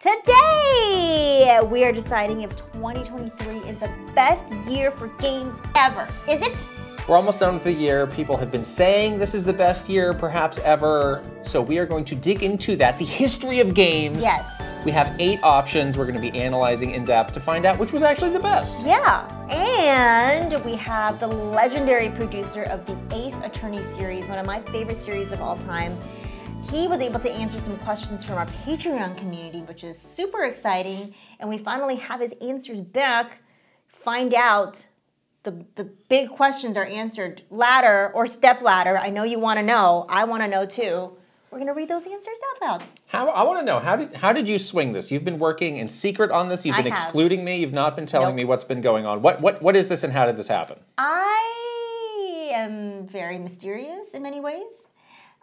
Today, we are deciding if 2023 is the best year for games ever. Is it? We're almost done with the year. People have been saying this is the best year perhaps ever. So we are going to dig into that, the history of games. Yes. We have eight options we're going to be analyzing in depth to find out which was actually the best. Yeah. And we have the legendary producer of the Ace Attorney series, one of my favorite series of all time. He was able to answer some questions from our Patreon community, which is super exciting. And we finally have his answers back. Find out the, the big questions are answered ladder or step ladder. I know you want to know. I want to know too. We're going to read those answers out loud. How, I want to know how did how did you swing this? You've been working in secret on this. You've I been have. excluding me. You've not been telling Nope. me what's been going on. What what what is this and how did this happen? I am very mysterious in many ways.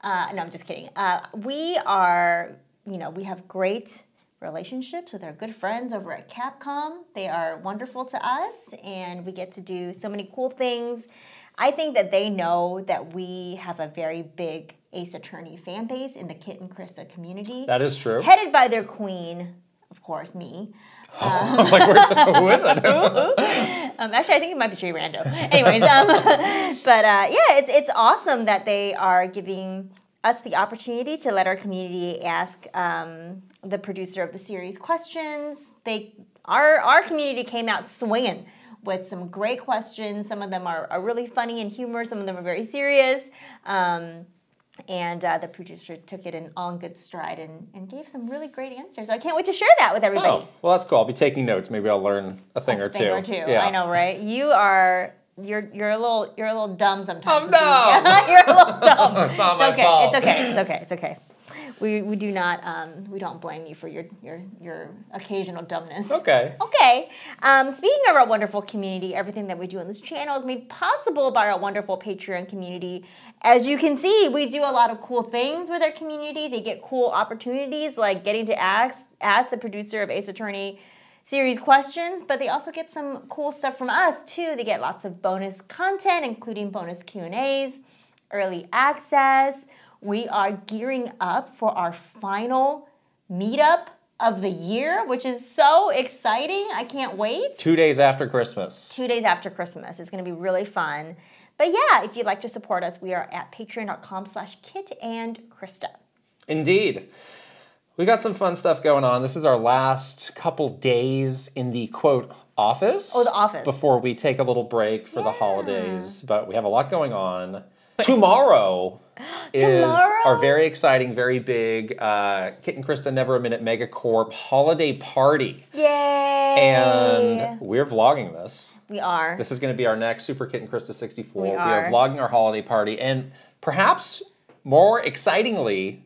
Uh, no, I'm just kidding. Uh, we are, you know, we have great relationships with our good friends over at Capcom. They are wonderful to us, and we get to do so many cool things. I think that they know that we have a very big Ace Attorney fan base in the Kit and Krysta community. That is true. Headed by their queen, of course, me. I was like, where's, who is it? Um, actually, I think it might be Jay Rando. Anyways, um, but uh, yeah, it's it's awesome that they are giving us the opportunity to let our community ask um, the producer of the series questions. They our our community came out swinging with some great questions. Some of them are, are really funny and humor. Some of them are very serious. Um, and uh, the producer took it in all in good stride and, and gave some really great answers. I can't wait to share that with everybody Oh, well, that's cool. I'll be taking notes. Maybe I'll learn a thing or two. thing or two. Yeah. I know, right? You are you're you're a little you're a little dumb sometimes. I'm with dumb. You're a little dumb. It's it's okay. fault. It's okay. It's okay. It's okay. We, we do not um, we don't blame you for your your your occasional dumbness. Okay. Okay. Um, speaking of our wonderful community, everything that we do on this channel is made possible by our wonderful Patreon community. As you can see, we do a lot of cool things with our community. They get cool opportunities like getting to ask ask the producer of Ace Attorney series questions, but they also get some cool stuff from us too. They get lots of bonus content, including bonus Q&As, early access. We are gearing up for our final meetup of the year, which is so exciting. I can't wait. Two days after Christmas. Two days after Christmas. It's going to be really fun. But yeah, if you'd like to support us, we are at patreon.com slash kit and Krysta. Indeed. We got some fun stuff going on. This is our last couple days in the quote office. Oh, the office. Before we take a little break for the holidays. But we have a lot going on. Tomorrow is Tomorrow? our very exciting, very big uh, Kit and Krysta Never a Minute Megacorp holiday party. Yay! And we're vlogging this. we are. This is going to be our next Super Kit and Krysta 64. We We are. are vlogging our holiday party, and perhaps more excitingly,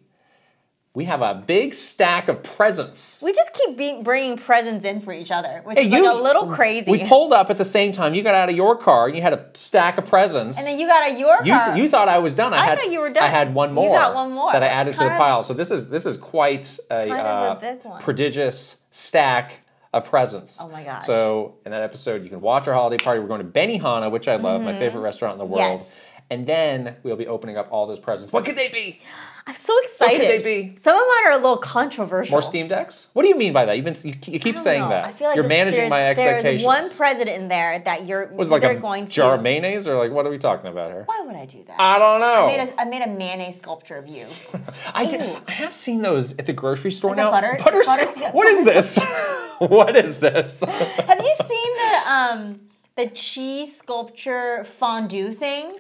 we have a big stack of presents. We just keep being, bringing presents in for each other, which Hey, is like a little crazy. We pulled up at the same time. You got out of your car, and you had a stack of presents. and then you got a your you, car. you thought I was done. I, I had, thought you were done. I had one more. You got one more. that I added to the pile. So this is this is quite a, Kind uh, prodigious stack of presents. Oh my gosh. So in that episode, you can watch our holiday party. We're going to Benihana, which I love, my favorite restaurant in the world. Mm-hmm. Yes. And then we'll be opening up all those presents. What could they be? I'm so excited. could they be? Some of mine are a little controversial. More Steam Decks? What do you mean by that? You've been you, you keep saying know. that. I feel like You're managing my expectations. There's one president in there that you're was like a going to. jar of mayonnaise or like what are we talking about here? Why would I do that? I don't know. I made, a, I made a mayonnaise sculpture of you. I did. I have seen those at the grocery store Like now. butter- butter, butter- What is this? what is this? Have you seen the um the cheese sculpture fondue thing?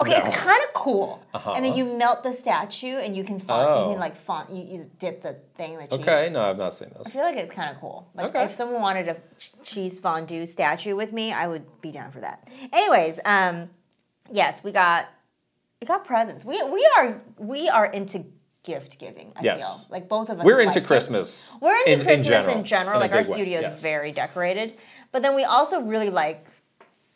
Okay, No. it's kind of cool. Uh-huh. And then you melt the statue and you can font, you Oh. can like font you, you dip the thing in the cheese. okay, no, I've not seen this. I feel like it's kind of cool. Like Okay. if someone wanted a cheese fondue statue with me, I would be down for that. Anyways, um, yes, we got we got presents. We we are we are into gift giving. I Yes. feel like both of us. We're like into gifts. Christmas. We're into in- in Christmas general, in general. in like our studio is yes. very decorated, but then we also really like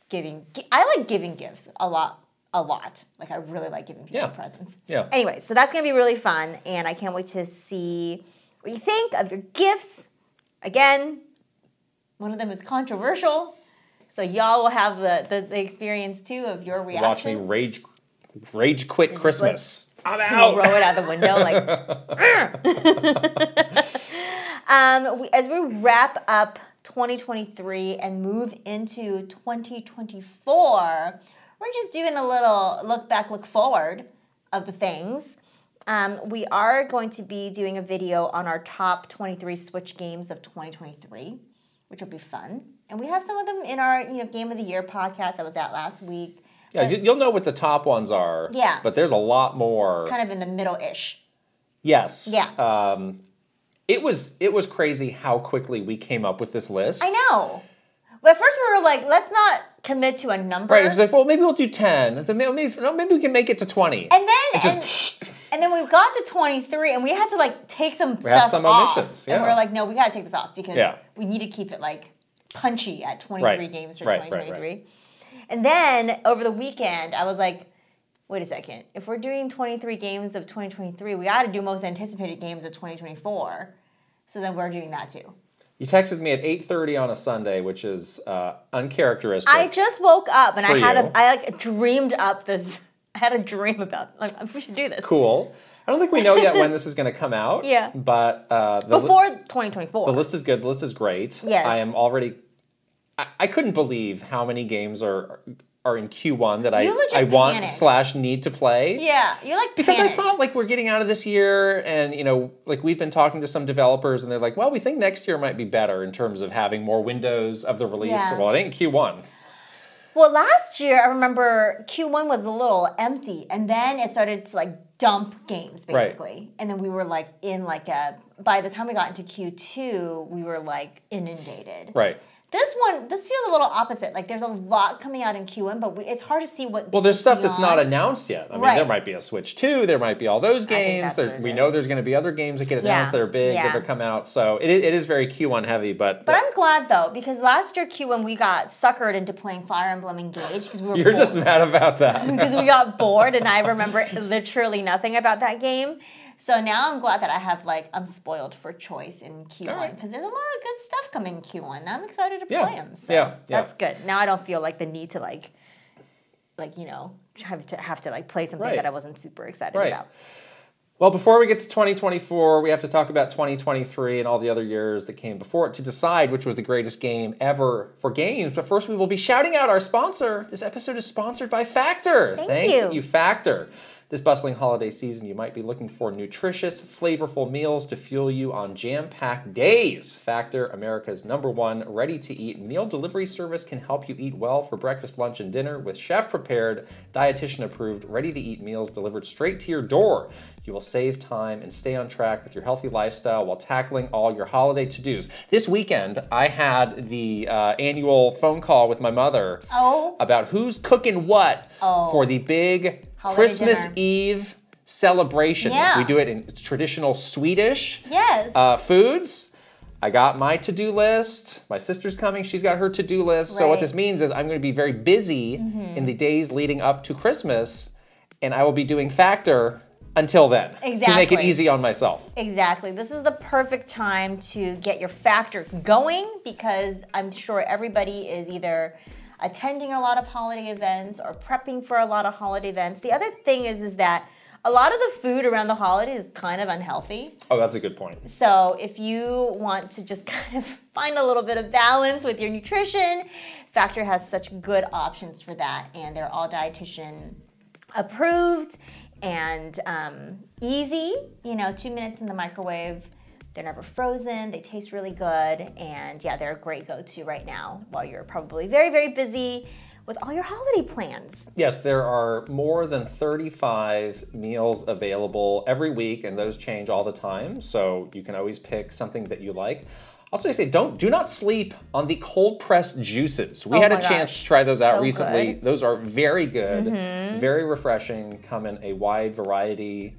giving. I like giving gifts a lot. A lot. Like I really like giving people Yeah. presents. Yeah. Anyway, so that's gonna be really fun, and I can't wait to see what you think of your gifts. Again, one of them is controversial, so y'all will have the the, the experience too of your reaction. Watch me rage, rage quit just Christmas. I'm out. throw it out the window like. Um, we, as we wrap up 2023 and move into 2024, we're just doing a little look back, look forward of the things. Um, we are going to be doing a video on our top 23 Switch games of 2023, which will be fun. And we have some of them in our you know Game of the Year podcast that was out last week. Yeah, you- you'll know what the top ones are. Yeah. But there's a lot more. Kind of in the middle-ish. Yes. Yeah. Um, it was it was crazy how quickly we came up with this list. I know. But at first we were like, let's not commit to a number. Right. It was like, well, maybe we'll do ten. It's like, Maybe, maybe, no, maybe we can make it to twenty. and then It's and, just- and then we got to 23 and we had to like take some had stuff some off. omissions, And we are like, no, we got to take this off because Yeah. we need to keep it like punchy at 23 Right. games for Right, right, 2023. right. And then over the weekend, I was like, wait a second. If we're doing 23 games of 2023, we got to do most anticipated games of 2024. So then we're doing that too. You texted me at eight thirty on a Sunday, which is uh, uncharacteristic. I just woke up and I had you. a I like dreamed up this. I had a dream about like we should do this cool. I don't think we know yet when this is going to come out. Yeah. But uh, before 2024. the list is good. The list is great. Yes. I am already. I, I couldn't believe how many games are are in Q1 that I You I want panicked. slash need to play. yeah, you like Because panicked. I thought like we're getting out of this year, and you know, like we've been talking to some developers, and they're like, "Well, we think next year might be better in terms of having more windows of the release." Yeah. Well, it ain't Q1. Well, last year I remember Q1 was a little empty, and then it started to like dump games Right. basically, and then we were like in like a. By the time we got into Q2, we were like inundated. Right. This one, this feels a little opposite. Like there's a lot coming out in Q1, but we, it's hard to see what. Well, there's stuff that's not announced yet. I mean, Right. there might be a Switch 2, there might be all those games. that's There's, what we know there's going to be other games that get announced Yeah. that are big Yeah. that are come out. So it, it is very Q1 heavy, but, But I'm glad though because last year Q1 we got suckered into playing Fire Emblem Engage because we were you're bored. just mad about that. because we got bored and I remember literally nothing about that game. So now I'm glad that I have like I'm spoiled for choice in Q1 right. because there's a lot of good stuff coming in Q1. I'm excited to Yeah. play them. So Yeah, yeah. that's good. Now I don't feel like the need to like like you know have to have to like play something Right. that I wasn't super excited Right. about. Well, before we get to 2024, we have to talk about 2023 and all the other years that came before it to decide which was the greatest game ever for games. But first, we will be shouting out our sponsor. This episode is sponsored by Factor. Thank you. you, Factor. This bustling holiday season, you might be looking for nutritious, flavorful meals to fuel you on jam packed days. Factor, America's number one ready to eat meal delivery service, can help you eat well for breakfast, lunch, and dinner with chef prepared, dietitian approved, ready to eat meals delivered straight to your door. You will save time and stay on track with your healthy lifestyle while tackling all your holiday to dos. This weekend, I had the uh, annual phone call with my mother Oh. about who's cooking what Oh. for the big Holiday Christmas dinner. Eve celebration. Yeah. We do it in traditional Swedish Yes. uh, foods. I got my to-do list. My sister's coming; she's got her to-do list. So what this means is I'm going to be very busy in the days leading up to Christmas, and I will be doing Factor until then exactly. to make it easy on myself. Exactly. This is the perfect time to get your factor going because I'm sure everybody is either attending a lot of holiday events or prepping for a lot of holiday events. The other thing is is that a lot of the food around the holiday is kind of unhealthy. Oh, that's a good point. So if you want to just kind of find a little bit of balance with your nutrition, Factor has such good options for that, and they're all dietitian approved and um, easy. You know, two minutes in the microwave. They're never frozen. They taste really good, and yeah, they're a great go-to right now while you're probably very, very busy with all your holiday plans. Yes, there are more than 35 meals available every week, and those change all the time. So you can always pick something that you like. Also, I say don't do not sleep on the cold pressed juices. We Oh had a chance gosh, to try those out so recently. good. Those are very good, mm-hmm. very refreshing. Come in a wide variety.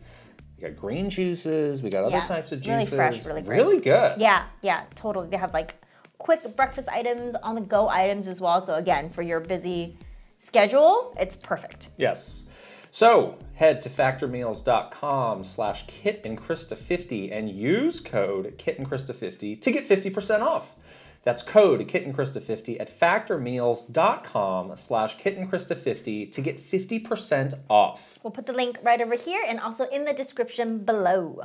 We got green juices. We got other Yeah, types of juices. really fresh, really great. Really good. Yeah, yeah, totally. They have like quick breakfast items, on the go items as well. So again, for your busy schedule, it's perfect. Yes. So head to factormeals.com slash Kit and Krysta 50 and use code Kit and Krysta 50 to get 50% off. That's code Kit and Krysta 50 at factormeals.com slash Kit and Krysta 50 to get 50% off. We'll put the link right over here and also in the description below.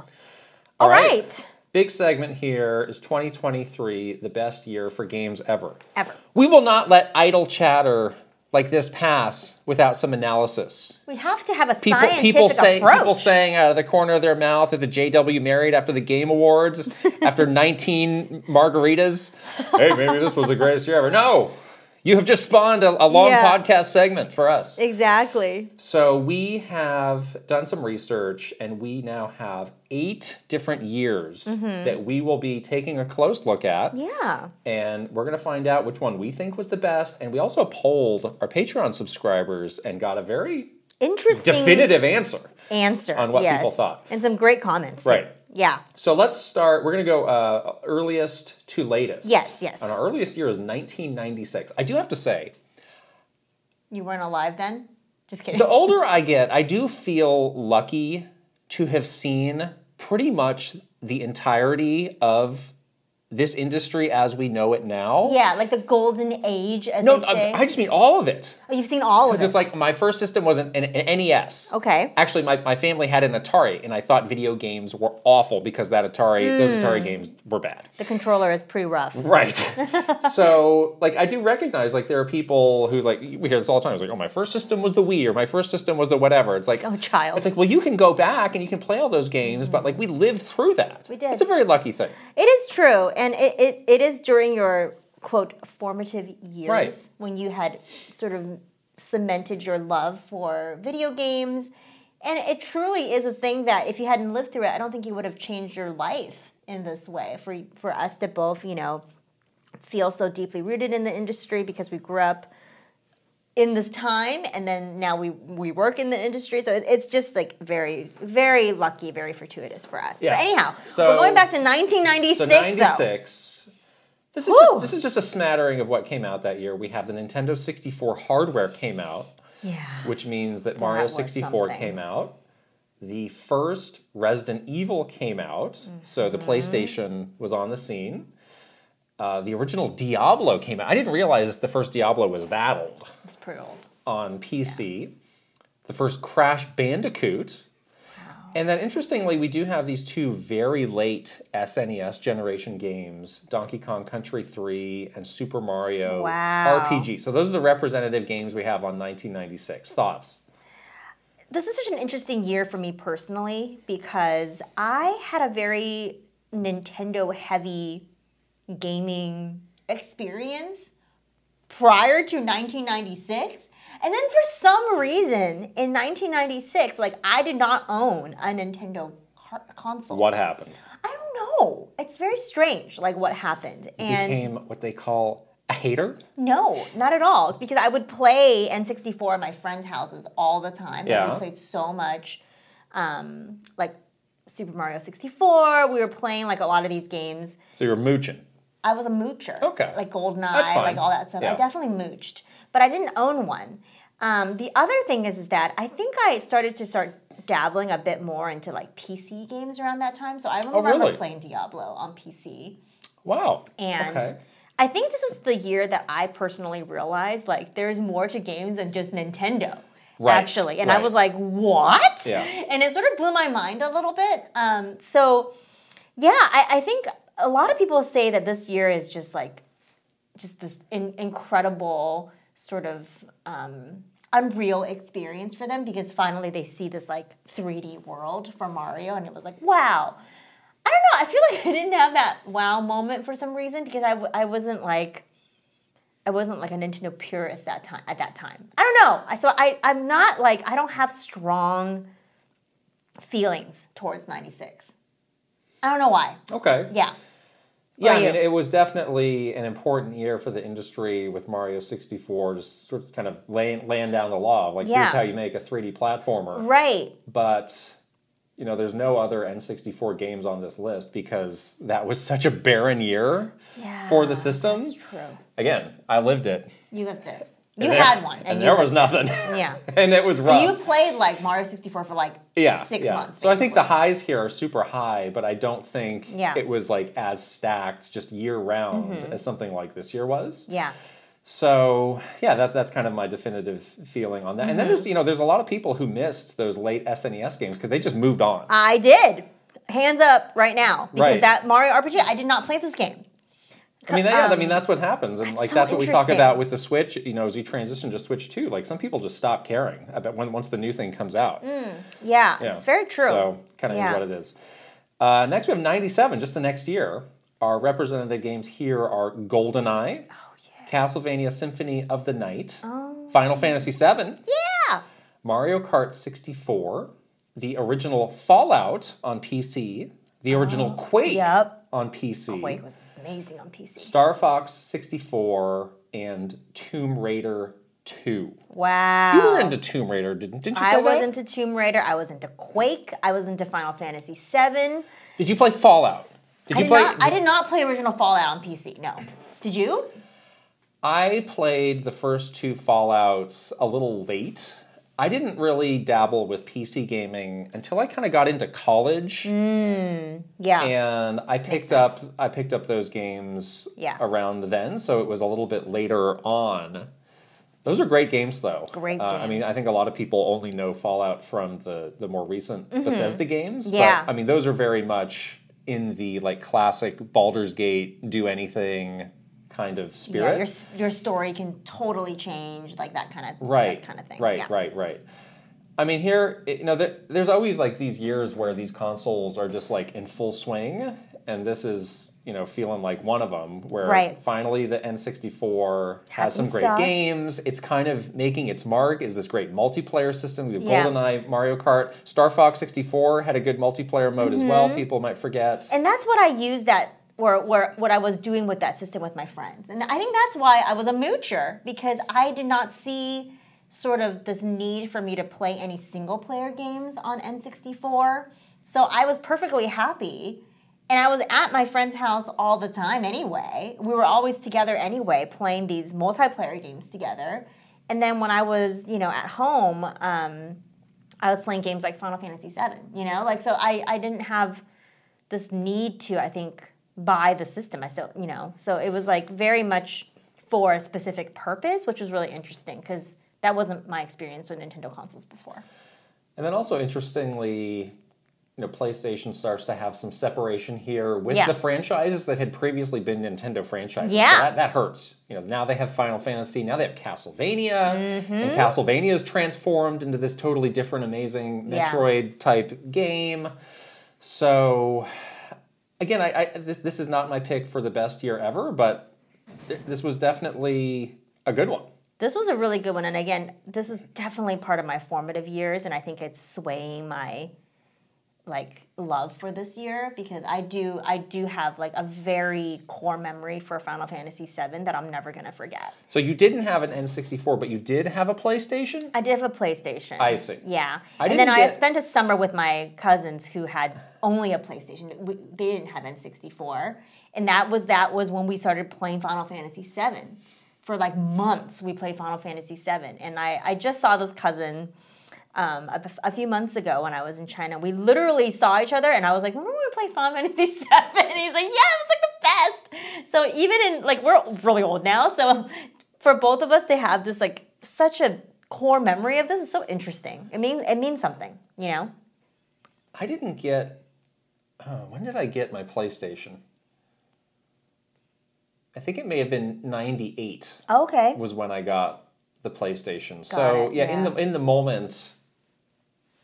All All right. right. Big segment here is 2023, the best year for games ever. Ever. We will not let idle chatter like this pass without some analysis. We have to have a People, scientific people say, approach. people saying out of the corner of their mouth that the JW married after the Game Awards, after 19 margaritas. hey, maybe this was the greatest year ever. No, you have just spawned a, a long Yeah. podcast segment for us. exactly. So we have done some research, and we now have eight different years that we will be taking a close look at. Mm-hmm. Yeah. And we're going to find out which one we think was the best. And we also polled our Patreon subscribers and got a very Interesting definitive answer. answer on what yes. people thought. and some great comments. too. Right. Yeah. So let's start. We're going to go uh, earliest to latest. Yes. Yes. And our earliest year is 1996. I do have to say, You weren't alive then. Just kidding. the older I get, I do feel lucky to have seen pretty much the entirety of this industry as we know it now. yeah, like the golden age, as No. I, I just mean all of it. oh, you've seen all of it. Because it. it's like my first system was an, an, an NES. okay. Actually, my, my family had an Atari, and I thought video games were awful because that Atari, those Hmm. Atari games were bad. The controller is pretty rough. Right. so, like, I do recognize, like, there are people who, like, we hear this all the time. It's like, oh, my first system was the Wii, or my first system was the whatever. It's like, Oh, child. it's like, well, you can go back and you can play all those games, but, like, we lived through that. We did. It's a very lucky thing. It is true, and it, it, it is during your quote formative years Right. when you had sort of cemented your love for video games, and it truly is a thing that if you hadn't lived through it, I don't think you would have changed your life in this way. For for us to both, you know, feel so deeply rooted in the industry because we grew up in this time and then now we we work in the industry so it, it's just like very very lucky very fortuitous for us Yes. but anyhow So- we're going back to 1996 So, though 96. This is, just, this is just a smattering of what came out that year. We have the Nintendo 64 hardware came out. yeah which means that Mario 64 came out. The first Resident Evil came out, so the Mm-hmm. PlayStation was on the scene. Uh, the original Diablo came out. I didn't realize the first Diablo was that old it's pretty old on PC. The first Crash Bandicoot. And then interestingly, we do have these two very late SNES generation games Donkey Kong Country 3 and Super Mario Wow. RPG. So those are the representative games we have on 1996. Thoughts? this is such an interesting year for me personally because I had a very Nintendo heavy gaming experience prior to 1996. And then for some reason in 1996, like I did not own a Nintendo console. What happened? I don't know. It's very strange, like what happened. And Became what they call a hater? no, not at all. Because I would play N64 at my friends' houses all the time. Like, Yeah. we played so much, um, like Super Mario 64. We were playing like a lot of these games. So you're mooching. I was a moocher. Okay. Like GoldenEye, like all that stuff. Yeah. I definitely mooched, but I didn't own one. Um, the other thing is, is that I think I started to start dabbling a bit more into like PC games around that time. So I remember Oh, really? playing Diablo on PC. Wow. And okay. I think this is the year that I personally realized like there's more to games than just Nintendo. Right, Actually, and I was like, "What?" Yeah. And it sort of blew my mind a little bit. Um, so, yeah, I, I think a lot of people say that this year is just like, just this in, incredible sort of um, unreal experience for them because finally they see this like 3D world for Mario, and it was like, wow. I don't know. I feel like I didn't have that wow moment for some reason because I, w- I wasn't like I wasn't like a Nintendo purist that time at that time. I don't know. I so I I'm not like I don't have strong feelings towards 96. I don't know why. Okay. Yeah. Yeah, I mean, it was definitely an important year for the industry with Mario 64, just sort of kind of laying, laying down the law. Like, Yeah. here's how you make a 3D platformer. Right. But, you know, there's no other N64 games on this list because that was such a barren year Yeah. for the system. That's true. Again, I lived it. You lived it. And You there- had one. And, you there was nothing. Yeah. and it was rough. You played like Mario 64 for like yeah, six yeah. months. So I think the highs here are super high, but I don't think Yeah. it was like as stacked just year round Mm-hmm. as something like this year was. Yeah. So yeah, that that's kind of my definitive feeling on that. And then Mm-hmm. there's you know there's a lot of people who missed those late SNES games because they just moved on. I did. hands up right now because Right. that Mario RPG, I did not play this game. I mean, yeah, I Um, mean that's what happens, and that's like so that's what we talk about with the Switch. You know, as you transition to Switch Two, like some people just stop caring about when once the new thing comes out. Yeah, Yeah. Mm, it's very true. So kind of Yeah. is what it is. Uh, next, we have '97, just the next year. Our representative games here are GoldenEye, Oh, Castlevania Symphony of the Night, Final Fantasy VII, yeah. Mario Kart 64, the original Fallout on PC, the original Quake Oh, Yep. On PC, Quake oh, was amazing on PC. Star Fox 64, and Tomb Raider 2. Wow. You were into Tomb Raider, didn't, didn't you say I was that? into Tomb Raider. I was into Quake. I was into Final Fantasy VII. Did you play Fallout? Did I you did, play? not, I did not play original Fallout on PC. No. Did you? I played the first two Fallouts a little late. I didn't really dabble with PC gaming until I kind of got into college, Yeah. and I picked up I picked up those games Yeah. around then, so it was a little bit later on. Those are great games, though. Great Uh, I mean. I think a lot of people only know Fallout from the the more recent Bethesda games. Mm-hmm. Yeah. But, I mean, those are very much in the like classic Baldur's Gate, do anything kind of spirit. yeah. Your your story can totally change, like that kind of right that kind of thing. right yeah. right right i mean here you know there, there's always like these years where these consoles are just like in full swing and this is you know feeling like one of them where Right. finally the n64 Had has some, some great stuff. games it's kind of making its mark is this great multiplayer system we have Yeah. goldeneye mario kart star fox 64 had a good multiplayer mode as Mm-hmm. well people might forget And that's what I use that or where what I was doing with that system with my friends. And I think that's why I was a moocher because I did not see sort of this need for me to play any single player games on N64. So I was perfectly happy. And I was at my friend's house all the time anyway. We were always together anyway, playing these multiplayer games together. And then when I was, you know, at home, um, I was playing games like Final Fantasy VII. You know, like so I I didn't have this need to I think buy the system. I still you know so it was like very much for a specific purpose, which was really interesting because that wasn't my experience with Nintendo consoles before. And then also interestingly, you know, PlayStation starts to have some separation here with Yeah. the franchises that had previously been Nintendo franchises. So Yeah. that, that hurts. You know, now they have Final Fantasy, now they have Castlevania, Mm-hmm. and Castlevania is transformed into this totally different, amazing. Metroid type game. So again, I, I th- this is not my pick for the best year ever, but th- this was definitely a good one. This was a really good one, and again, this is definitely part of my formative years, and I think it's swaying my like love for this year because I do I do have like a very core memory for Final Fantasy VII that I'm never gonna forget. So you didn't have an N64, but you did have a PlayStation? I did have a PlayStation. I see. Yeah, I and then didn't I get- spent a summer with my cousins who had only a PlayStation. We, they didn't have N64, and that was that was when we started playing Final Fantasy VII. For like months, we played Final Fantasy VII, and I I just saw this cousin. Um, a, a few months ago when I was in China, we literally saw each other, and I was like, "Remember we played Final Fantasy VII?" And he's like, "Yeah, it was like the best." So even in like we're really old now, so for both of us to have this like such a core memory of this is so interesting. It means it means something, you know. I didn't get. Oh, when did I get my PlayStation? I think it may have been '98 Okay. was when I got the PlayStation. so it, yeah, in the in the moment,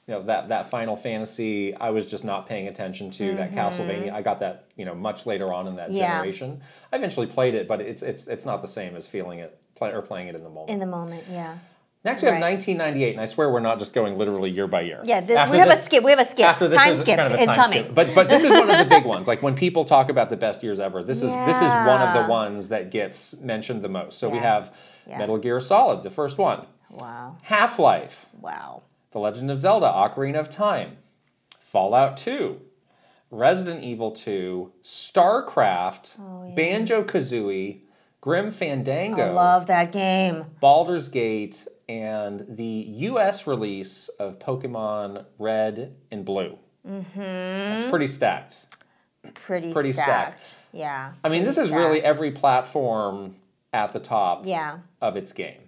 you know that that Final Fantasy, I was just not paying attention to that Castlevania. I got that you know much later on in that Mm-hmm. Yeah. generation. I eventually played it, but it's it's it's not the same as feeling it play, or playing it in the moment. In the moment, yeah. Next, we have right. 1998, and I swear we're not just going literally year by year. Yeah, th- After we have this- a skip. We have a skip. after this time is skip kind of is coming. skip. But but this is one of the big ones. Like when people talk about the best years ever, this is this is one of the ones that gets mentioned the most. So we have Yeah. Metal Gear Solid, the first one, Wow. Half Life, Wow. The Legend of Zelda: Ocarina of Time, Fallout 2, Resident Evil 2, StarCraft, Oh, Banjo Kazooie, Grim Fandango. I love that game. Baldur's Gate, and the US release of Pokemon Red and Blue. Mm-hmm. That's pretty stacked. Pretty, Pretty stacked. stacked. Yeah. I mean, this pretty is really every platform at the top Yeah. of its game.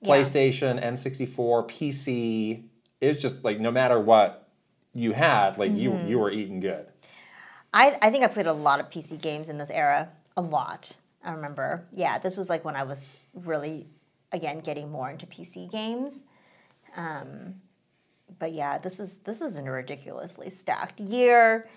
Yeah. PlayStation, N64, PC. It's just like no matter what you had, like you Mm-hmm. you were eating good. I, I think I played a lot of PC games in this era. A lot. I remember. Yeah, this was like when I was really, again, getting more into PC games. Um, but yeah, this is this is a ridiculously stacked year.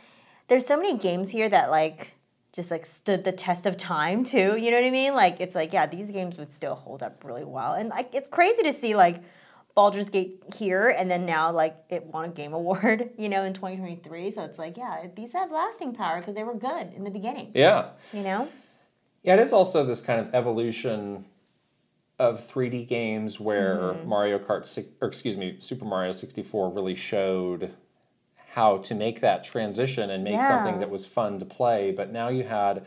There's so many games here that like just like stood the test of time too. You know what I mean? Like it's like yeah, these games would still hold up really well, and like it's crazy to see like Baldur's Gate here, and then now like it won a game award, you know, in 2023. So it's like yeah, these have lasting power because they were good in the beginning. Yeah. You know. Yeah, it is also this kind of evolution of 3D games where Mm-hmm. Mario Kart, or excuse me, Super Mario 64 really showed how to make that transition and make Yeah. something that was fun to play. But now you had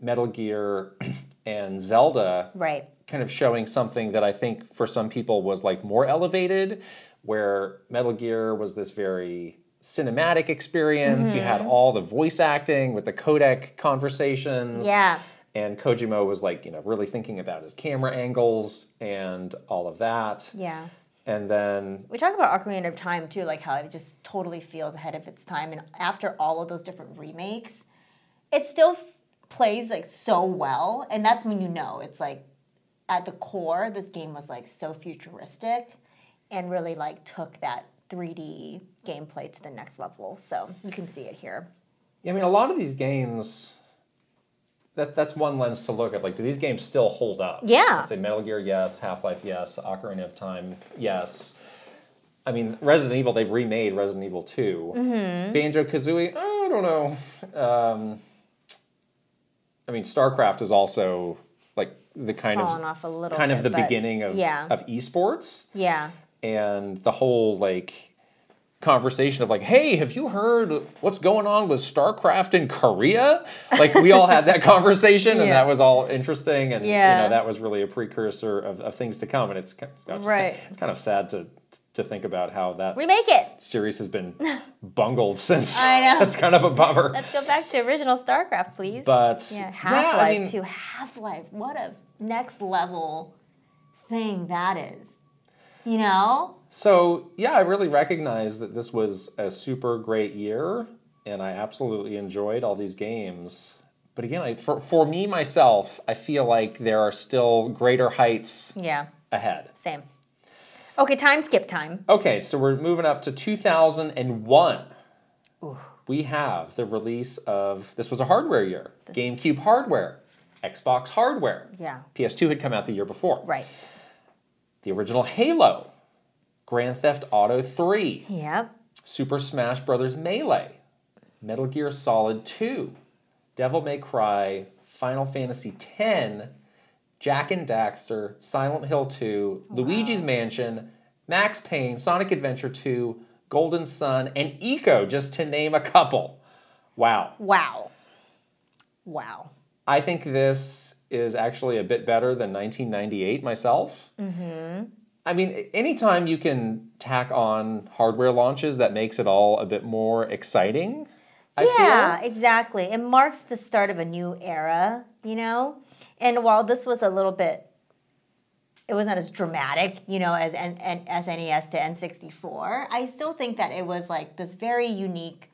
Metal Gear and Zelda Right. kind of showing something that I think for some people was like more elevated, where Metal Gear was this very cinematic experience. You Mm-hmm. had all the voice acting with the codec conversations. Yeah. And Kojima was like, you know, really thinking about his camera angles and all of that. Yeah. And then, We talk about Ocarina of Time too, like how it just totally feels ahead of its time, and after all of those different remakes, it still f- plays like so well, and that's when you know it's like at the core, this game was like so futuristic, and really like took that 3D gameplay to the next level. So you can see it here. Yeah, I mean, a lot of these games, that, that's one lens to look at. Like, do these games still hold up? Yeah. I'd say Metal Gear, yes. Half Life, yes. Ocarina of Time, yes. I mean, Resident Evil, they've remade Resident Evil 2. Mm-hmm. Banjo Kazooie, I don't know. Um, I mean, StarCraft is also like the kind Fallen of off a little kind of the beginning of yeah. of esports Yeah. and the whole like conversation of like, hey, have you heard what's going on with StarCraft in Korea? Like we all had that conversation, and that was all interesting, and you know that was really a precursor of, of things to come. And it's kind of, Right. It's kind of sad to to think about how that Remake it. series has been bungled since. I know. That's kind of a bummer. Let's go back to original StarCraft, please. But Yeah, Half Life I mean, too. Half Life, what a next level thing that is. You know? So yeah, I really recognize that this was a super great year, and I absolutely enjoyed all these games. But again, I, for for me myself, I feel like there are still greater heights Yeah, ahead. same. Okay, time skip time. Okay, so we're moving up to 2001. Ooh. We have the release of this was a hardware year. is- GameCube hardware, Xbox hardware. Yeah. PS2 had come out the year before. Right. The original Halo, Grand Theft Auto 3, Yep. Super Smash Bros. Melee, Metal Gear Solid 2, Devil May Cry, Final Fantasy X, Jak and Daxter, Silent Hill 2, Luigi's Mansion, Max Payne, Sonic Adventure 2, Golden Sun, and Ico, just to name a couple. Wow. Wow. Wow. I think this is actually a bit better than 1998 myself. Mm-hmm. I mean, anytime you can tack on hardware launches, that makes it all a bit more exciting. I yeah, feel. exactly. It marks the start of a new era, you know? And while this was a little bit it wasn't as dramatic, you know, as N- N- SNES to N64. I still think that it was like this very unique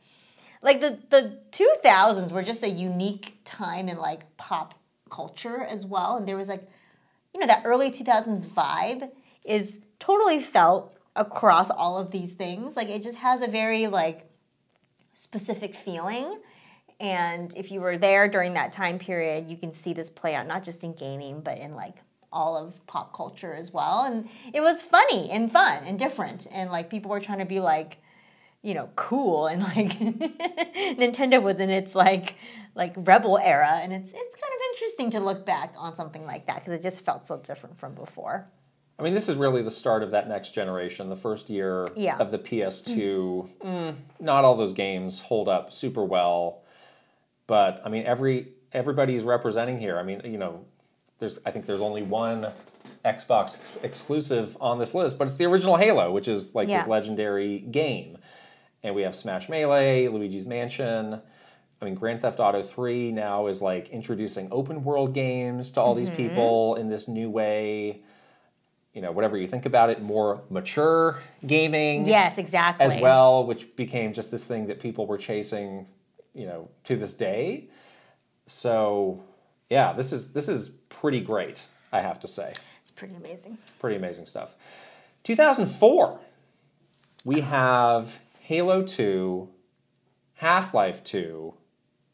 like the the 2000s were just a unique time in like pop culture as well and there was like you know that early 2000s vibe is totally felt across all of these things. Like it just has a very like specific feeling. And if you were there during that time period you can see this play out not just in gaming but in like all of pop culture as well. And it was funny and fun and different. And like people were trying to be like you know cool. And like Nintendo was in its like like rebel era. And it's it's kind of interesting to look back on something like that because it just felt so different from before. I mean, this is really the start of that next generation, the first year Yeah. of the PS2. Mm, not all those games hold up super well, but I mean, every everybody's representing here. I mean, you know, there's I think there's only one Xbox exclusive on this list, but it's the original Halo, which is like Yeah. this legendary game. And we have Smash Melee, Luigi's Mansion. I mean, Grand Theft Auto 3 now is like introducing open world games to all these Mm-hmm. people in this new way. You know, whatever you think about it, more mature gaming Yes, exactly. as well, which became just this thing that people were chasing, you know, to this day. So, yeah, this is this is pretty great, I have to say. It's pretty amazing. Pretty amazing stuff. 2004, we have Halo 2, Half Life 2,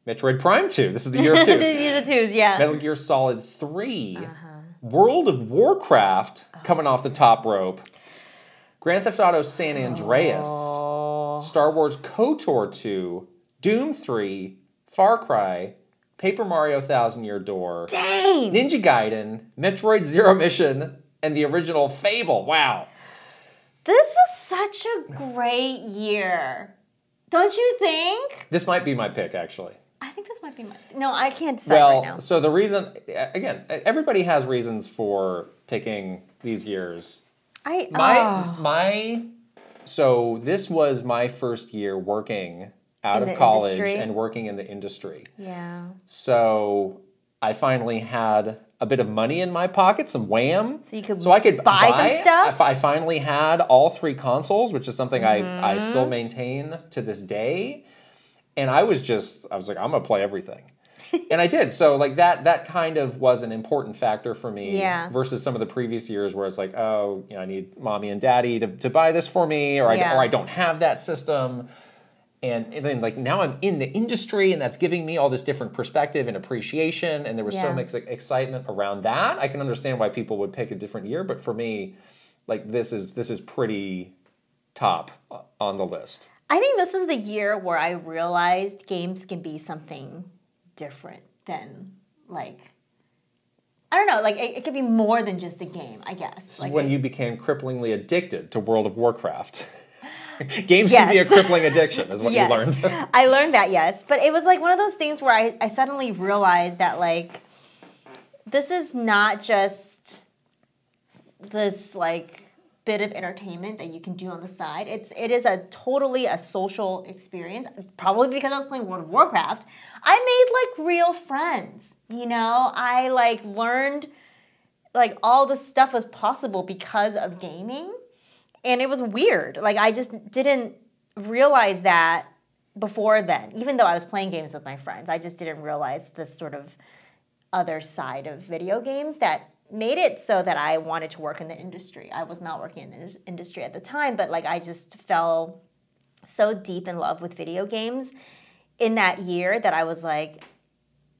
Metroid Prime 2. This is the year of twos. These are twos, yeah. Metal Gear Solid 3, uh-huh. World of Warcraft ah. coming off the top rope, Grand Theft Auto San Andreas, oh. Star Wars KOTOR 2, Doom 3, Far Cry, Paper Mario Thousand Year Door, Dang! Ninja Gaiden, Metroid Zero Mission, and the original Fable. Wow. This was such a great year. Don't you think? This might be my pick, actually. I think this might be my. No, I can't decide Well, right now. so the reason, again, everybody has reasons for picking these years. I My oh. my so this was my first year working out In of college industry? and working in the industry. yeah. So I finally had a bit of money in my pocket, some wham. So you could so I could buy some stuff? I, I finally had all three consoles, which is something I, I Mm-hmm. still maintain to this day. And I was just I was like, I'm gonna play everything. and I did. So like that that kind of was an important factor for me Yeah. versus some of the previous years where it's like, oh, you know, I need mommy and daddy to, to buy this for me, or Yeah. I or I don't have that system. And, and then like now I'm in the industry and that's giving me all this different perspective and appreciation and there was so much like, excitement around that. I can understand why people would pick a different year, but for me, like this is this is pretty top on the list. I think this was the year where I realized games can be something different than like I don't know, like it, it could be more than just a game, I guess. This Like is when it- you became cripplingly addicted to World of Warcraft. Games can be a crippling addiction, is what yes. you learned. I learned that, yes. But it was like one of those things where I, I suddenly realized that like this is not just this like bit of entertainment that you can do on the side. It's it is a totally a social experience. Probably because I was playing World of Warcraft, I made like real friends. You know, I like learned like all this stuff was possible because of gaming. And it was weird. Like I just didn't realize that before then. Even though I was playing games with my friends, I just didn't realize this sort of other side of video games that made it so that I wanted to work in the industry. I was not working in the industry at the time, but like I just fell so deep in love with video games in that year that I was like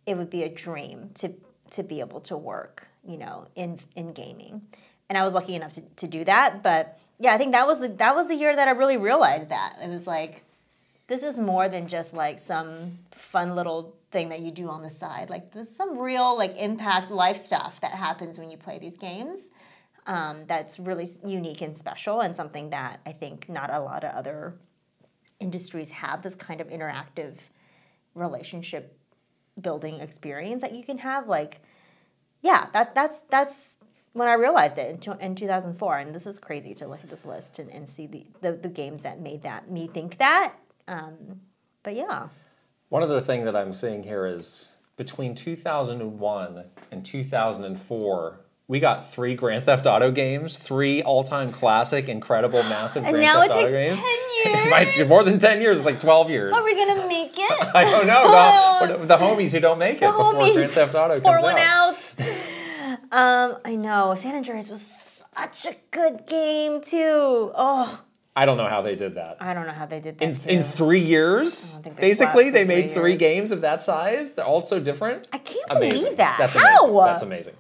it would be a dream to to be able to work, you know, in in gaming. And I was lucky enough to, to do that, but yeah, I think that was the that was the year that I really realized that. It was like this is more than just like some fun little thing that you do on the side. Like there's some real like impact life stuff that happens when you play these games. Um, that's really unique and special, and something that I think not a lot of other industries have this kind of interactive relationship building experience that you can have. Like, yeah, that that's that's when I realized it in, in 2004, and this is crazy to look at this list and, and see the, the the games that made that me think that. Um, but yeah, One other thing that I'm seeing here is between 2001 and 2004, we got three Grand Theft Auto games, three all-time classic, incredible, massive And Grand now Theft it Auto takes games. 10 It might be years. more than 10 years, it's like 12 years. are we gonna make it? I don't know. Oh. The, the homies who don't make it The before homies. Grand Theft Auto Pour comes one out. out. Um, I know San Andreas was such a good game too. Oh, I don't know how they did that. I don't know how they did that In, in three years, they basically, they made three three games of that size. They're all so different. I can't Amazing. believe that. That's How? amazing. That's amazing.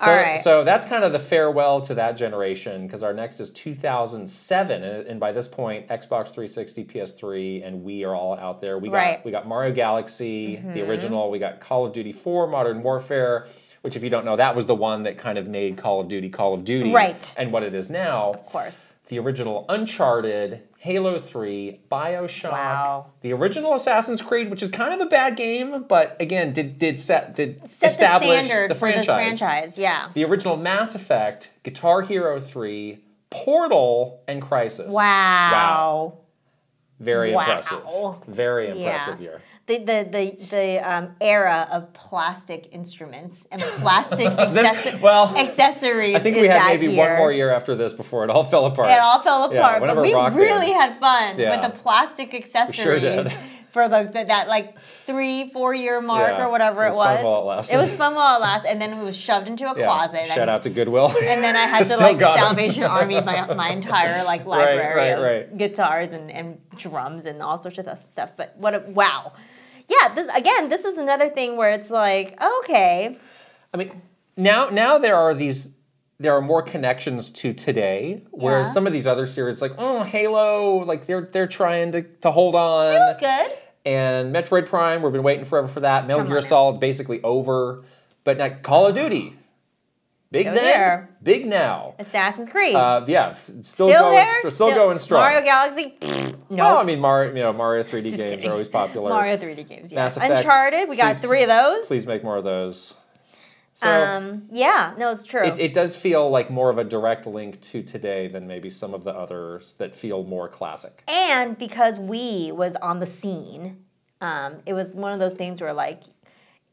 So, All right. so that's kind of the farewell to that generation because our next is 2007, and, and by this point, Xbox 360, PS3, and we are all out there. We got Right. Mm-hmm. we got Mario Galaxy, the original. We got Call of Duty 4, Modern Warfare, which, if you don't know, that was the one that kind of made Call of Duty Call of Duty, Right. And what it is now of course. the original Uncharted, Halo 3, Bioshock, Wow. the original Assassin's Creed, which is kind of a bad game, but again, did did set did Set the establish standard the for this franchise. franchise. Yeah. The original Mass Effect, Guitar Hero 3, Portal, and Crysis. Wow. Wow. Very Wow. impressive. Very impressive Yeah. year. The the the the um, era of plastic instruments and plastic accessories. well, accessories. I think we had maybe year. one more year after this before it all fell apart. It all fell apart, whenever but we really Band- had fun Yeah. with the plastic accessories sure did. for like the, that like three, four year mark Yeah, or whatever it was, it was fun while it lasted. It was fun while it lasted, and then it was shoved into a Yeah. closet. Shout and, out to Goodwill. and then I had to like. Salvation Army my, my entire like library right, of right. guitars and, and drums and all sorts of stuff. But what a wow. Yeah, this again, this is another thing where it's like, okay, I mean, now now there are these there are more connections to today, whereas Yeah. some of these other series, like oh Halo, like they're they're trying to, to hold on. that's good. And Metroid Prime, we've been waiting forever for that. Metal Come Gear. Solid basically over, but now Call of Duty, big Still then, there. big now. Assassin's Creed. Uh, yeah, still, still going, there? st- still, going strong. Mario Galaxy? No. Well, I mean, Mario, you know, Mario 3D Just games kidding. are always popular. Mario 3D games, yeah. Mass Effect. Uncharted, we got Please- three of those. Please make more of those. So Um, yeah, no, it's true. it, it does feel like more of a direct link to today than maybe some of the others that feel more classic. and because Wii was on the scene, um, it was one of those things where like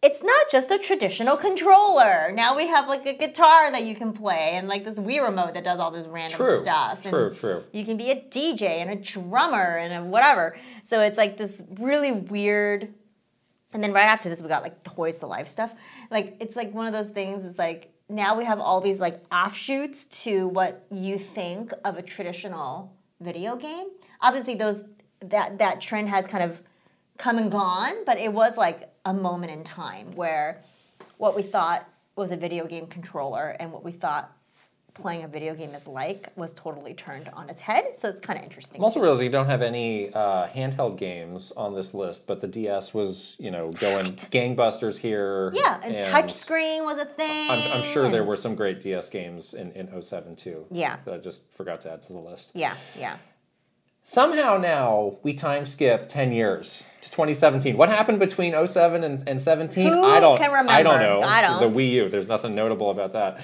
it's not just a traditional controller. Now we have like a guitar that you can play and like this Wii remote that does all this random True, stuff. true, and true. You can be a DJ and a drummer and a whatever. So it's like this really weird and then right after this, we got like Toys to Life stuff. Like it's like one of those things. It's like now we have all these like offshoots to what you think of a traditional video game. Obviously, those that that trend has kind of come and gone, but it was like a moment in time where what we thought was a video game controller and what we thought playing a video game is like was totally turned on its head. So it's kind of interesting. I'm also realizing you don't have any uh, handheld games on this list, but the DS was, you know, going gangbusters here. yeah, and, touchscreen was a thing. I'm, I'm sure there were some great DS games in, in 07 too. Yeah. That I just forgot to add to the list. Yeah, yeah. Somehow now we time skip 10 years to 2017. What happened between 07 and, and 17? Who I don't can I don't know. I don't. The Wii U, there's nothing notable about that.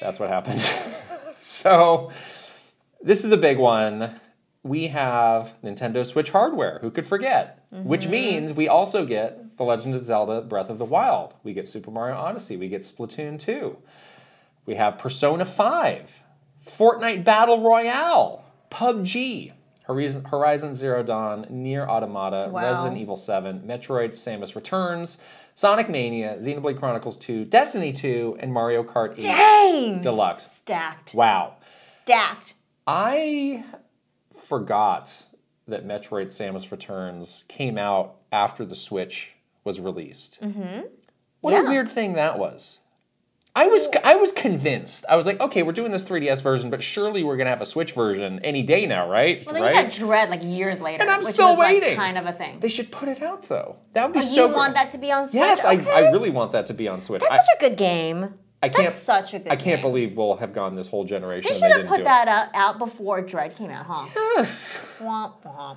That's what happened. so this is a big one. We have Nintendo Switch hardware. Who could forget? Mm-hmm. Which means we also get The Legend of Zelda Breath of the Wild. We get Super Mario Odyssey. We get Splatoon 2. We have Persona 5, Fortnite Battle Royale, PUBG, Horizon, Horizon Zero Dawn, Nier Automata, Wow. Resident Evil 7, Metroid Samus Returns, Sonic Mania, Xenoblade Chronicles 2, Destiny 2, and Mario Kart 8 Dang! Deluxe. Stacked. Wow. Stacked. I forgot that Metroid Samus Returns came out after the Switch was released. Mm-hmm. What Yeah. a weird thing that was. I was I was convinced. I was like, okay, we're doing this 3DS version, but surely we're gonna have a Switch version any day now, right? Well, then right? you got Dread like years later, And I'm still was like waiting. kind of a thing. they should put it out though. That would be Oh, so. you want that to be on Switch? Yes, okay. I, I really want that to be on Switch. That's I, such a good game. I can't. That's such a good. I can't game. believe we'll have gone this whole generation. They should have didn't put that out, out before Dread came out, huh? Yes. Womp womp.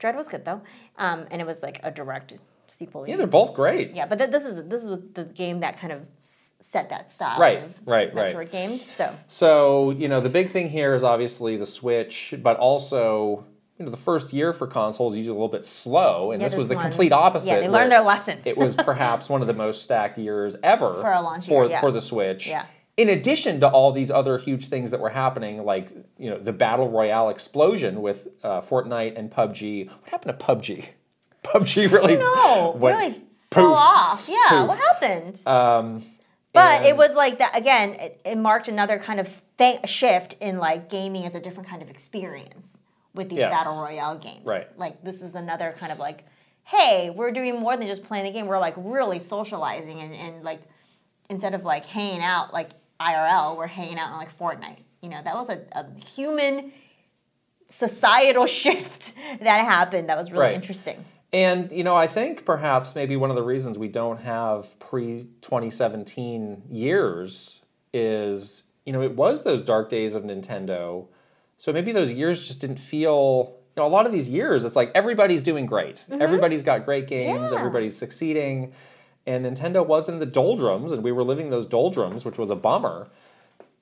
Dread was good though, um, and it was like a direct sequel. Yeah, they're both great. Yeah, but th- this is this is the game that kind of set that style Right, of right, right. Metroid games. So So, you know, the big thing here is obviously the Switch, but also, you know, the first year for consoles usually a little bit slow, and Yeah, this was the one- complete opposite. yeah, they learned their lesson. it was perhaps one of the most stacked years ever For a launch for, year, yeah. for the Switch. Yeah. In addition to all these other huge things that were happening, like you know the battle royale explosion with uh, Fortnite and PUBG. What happened to PUBG? PUBG really no, really fell off. Yeah, Poof. what happened? Um, But it was like that again. It, it marked another kind of th- shift in like gaming as a different kind of experience with these Yes. battle royale games. Right. Like this is another kind of like, hey, we're doing more than just playing the game. We're like really socializing and, and like instead of like hanging out like IRL, we're hanging out on like Fortnite. You know, that was a, a human societal shift that happened. That was really Right. interesting. And you know, I think perhaps maybe one of the reasons we don't have pre 2017 years is you know it was those dark days of Nintendo, so maybe those years just didn't feel. You know, a lot of these years, it's like everybody's doing great. Everybody's got great games. Mm-hmm. Yeah. Everybody's succeeding, and Nintendo was in the doldrums, and we were living those doldrums, which was a bummer.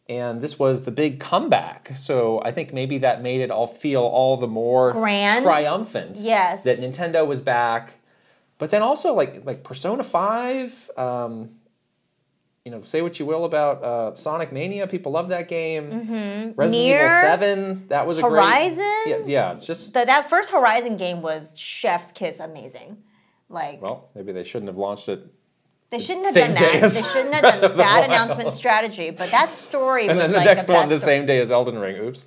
And this was the big comeback. So I think maybe that made it all feel all the more Grand. triumphant Yes. that Nintendo was back. But then also like like Persona Five, um, you know, say what you will about uh, Sonic Mania. People love that game. Resident Mm-hmm. Nier, Evil Seven. That was a Horizon? great. Yeah, yeah. Just The, that first Horizon game was chef's kiss amazing. Like well, maybe they shouldn't have launched it. They shouldn't have same done that. They shouldn't have done that Wild. announcement strategy. But that story And was then the like next the one the same day as Elden Ring. Oops.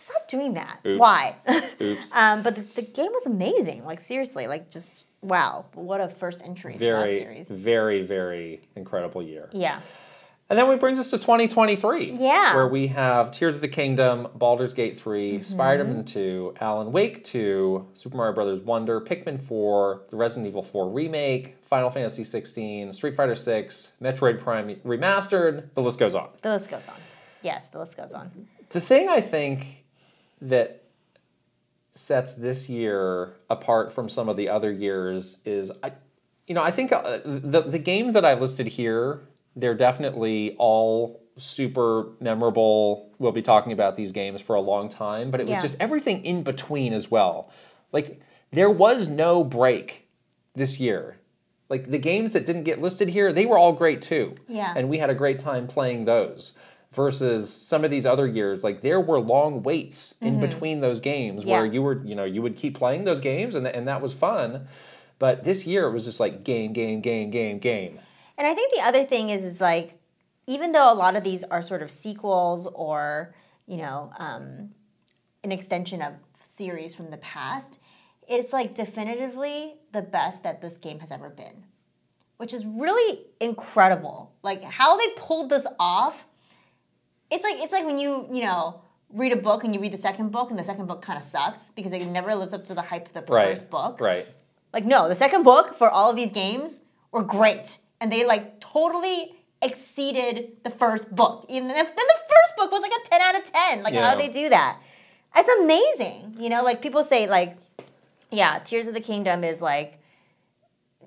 Stop doing that. Oops. Why? Oops. um, but the, the game was amazing. Like seriously, like just wow, what a first entry Very, series. very, very incredible year. Yeah. And then we brings us to 2023. Yeah. Where we have Tears of the Kingdom, Baldur's Gate 3, Mm-hmm. Spider-Man 2, Alan Wake 2, Super Mario Brothers Wonder, Pikmin 4, the Resident Evil 4 remake, Final Fantasy 16, Street Fighter 6, Metroid Prime remastered. The list goes on. The list goes on. Yes, the list goes on. The thing I think that sets this year apart from some of the other years is I you know, I think uh, the the games that I listed here, they're definitely all super memorable. We'll be talking about these games for a long time, but it was Yeah. just everything in between as well. Like there was no break this year. Like the games that didn't get listed here, they were all great too. Yeah. And we had a great time playing those. Versus some of these other years, like there were long waits in between those games where Mm-hmm. You were, you know, you would keep playing those games and, th- and that was fun. But this year it was just like game, game, game, game, game. And I think the other thing is, is like, even though a lot of these are sort of sequels or, you know, um, an extension of series from the past, it's like definitively the best that this game has ever been, which is really incredible. Like how they pulled this off. It's like it's like when you you know read a book and you read the second book and the second book kind of sucks because it never lives up to the hype of the Right. first book. Right. Like no, the second book for all of these games were great, and they like totally exceeded the first book. Even if then the first book was like a ten out of ten. Like Yeah. how do they do that? It's amazing. You know, like people say like, yeah, Tears of the Kingdom is like,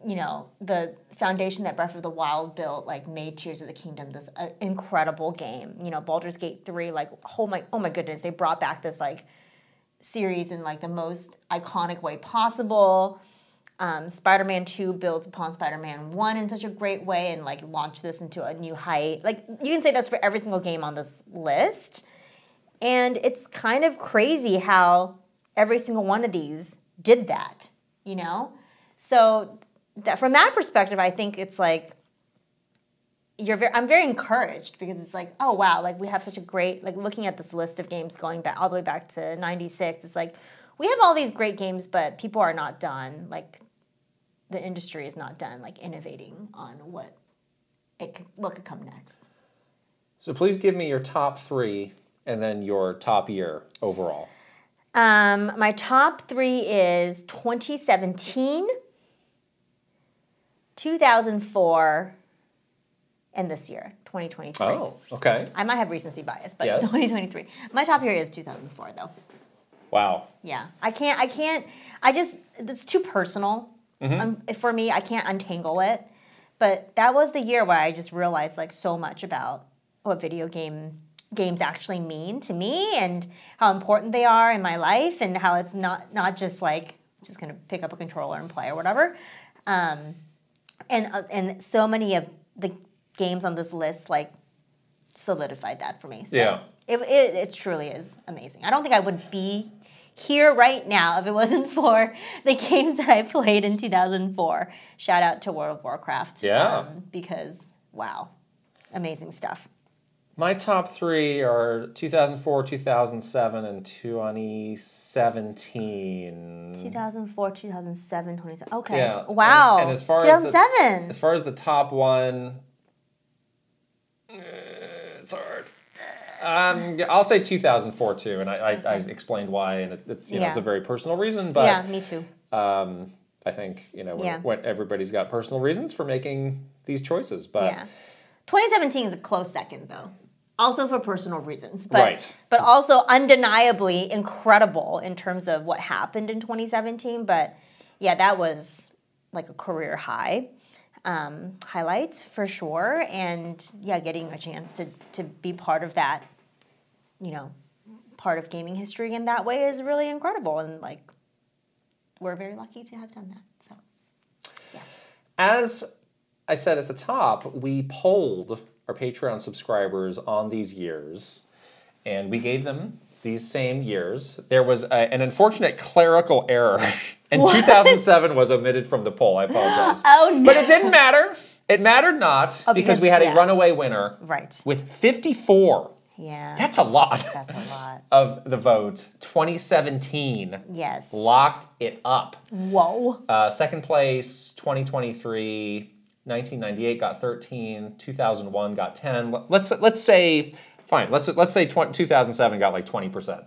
you know, the foundation that Breath of the Wild built like made Tears of the Kingdom this uh, incredible game. You know, Baldur's Gate three, like oh my oh my goodness, they brought back this like series in like the most iconic way possible. Um, Spider-Man 2 builds upon Spider-Man 1 in such a great way and like launched this into a new height. Like you can say that's for every single game on this list. And it's kind of crazy how every single one of these did that, you know? So that from that perspective, I think it's like you're very I'm very encouraged because it's like, oh wow, like we have such a great like looking at this list of games going back all the way back to 96, it's like we have all these great games, but people are not done. Like the industry is not done like innovating on what it could, what could come next. So please give me your top three and then your top year overall. Um, my top three is 2017, 2004, and this year, 2023. Oh, okay. I might have recency bias, but Yes. 2023. My top year is 2004, though. Wow. Yeah, I can't. I can't. I just. It's too personal um, for me. I can't untangle it. But that was the year where I just realized like so much about what video game games actually mean to me and how important they are in my life and how it's not not just like just gonna pick up a controller and play or whatever. Um, and uh, and so many of the games on this list like solidified that for me. So Yeah. It, it, it truly is amazing. I don't think I would be here right now if it wasn't for the games that I played in 2004. Shout out to World of Warcraft. Yeah. Um, because, wow, amazing stuff. My top three are 2004, 2007, and 2017. 2004, 2007, 2007. Okay. Yeah. Wow. And, and as far as the, 2007. as far as the top one, uh, it's hard. Um, I'll say 2004 too, and I, I, I explained why, and it, it's you know it's a very personal reason, but yeah, me too. um, I think you know when, Yeah. when everybody's got personal reasons for making these choices, but Yeah. 2017 is a close second, though. Also for personal reasons, but Right. but also undeniably incredible in terms of what happened in 2017. But yeah, that was like a career high um, highlight for sure. And yeah, getting a chance to to be part of that, you know, part of gaming history in that way is really incredible. And like, we're very lucky to have done that. So yes, as I said at the top, we polled our Patreon subscribers on these years, and we gave them these same years. There was a, an unfortunate clerical error, and 2007 was omitted from the poll. I apologize. Oh, no. But it didn't matter. It mattered not Oh, because, because- we had yeah. a runaway winner Right. with 54. Yeah. That's a lot That's a lot. of the vote. 2017 Yes. locked it up. Whoa. Uh, second place, 2023, 1998 got 13, 2001 got 10. Let- Let's let's say fine. Let's let's say 20, 2007 got like 20 percent.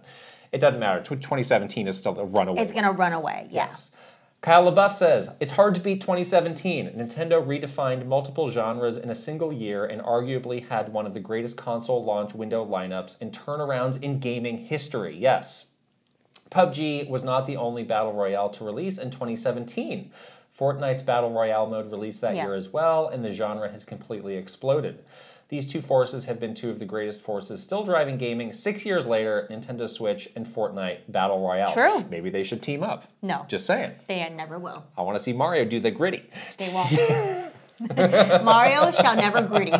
It doesn't matter. 2017 is still a runaway. It's gonna run away. Yeah. Yes. Kyle LaBeouf says, It's hard to beat 2017. Nintendo redefined multiple genres in a single year and arguably had one of the greatest console launch window lineups and turnarounds in gaming history. Yes. PUBG was not the only Battle Royale to release in 2017. Fortnite's Battle Royale mode released that Yeah. year as well, and the genre has completely exploded. These two forces have been two of the greatest forces still driving gaming. Six years later, Nintendo Switch and Fortnite Battle Royale. True. Maybe they should team up. No. Just saying. They never will. I want to see Mario do the gritty. They won't. Mario shall never gritty.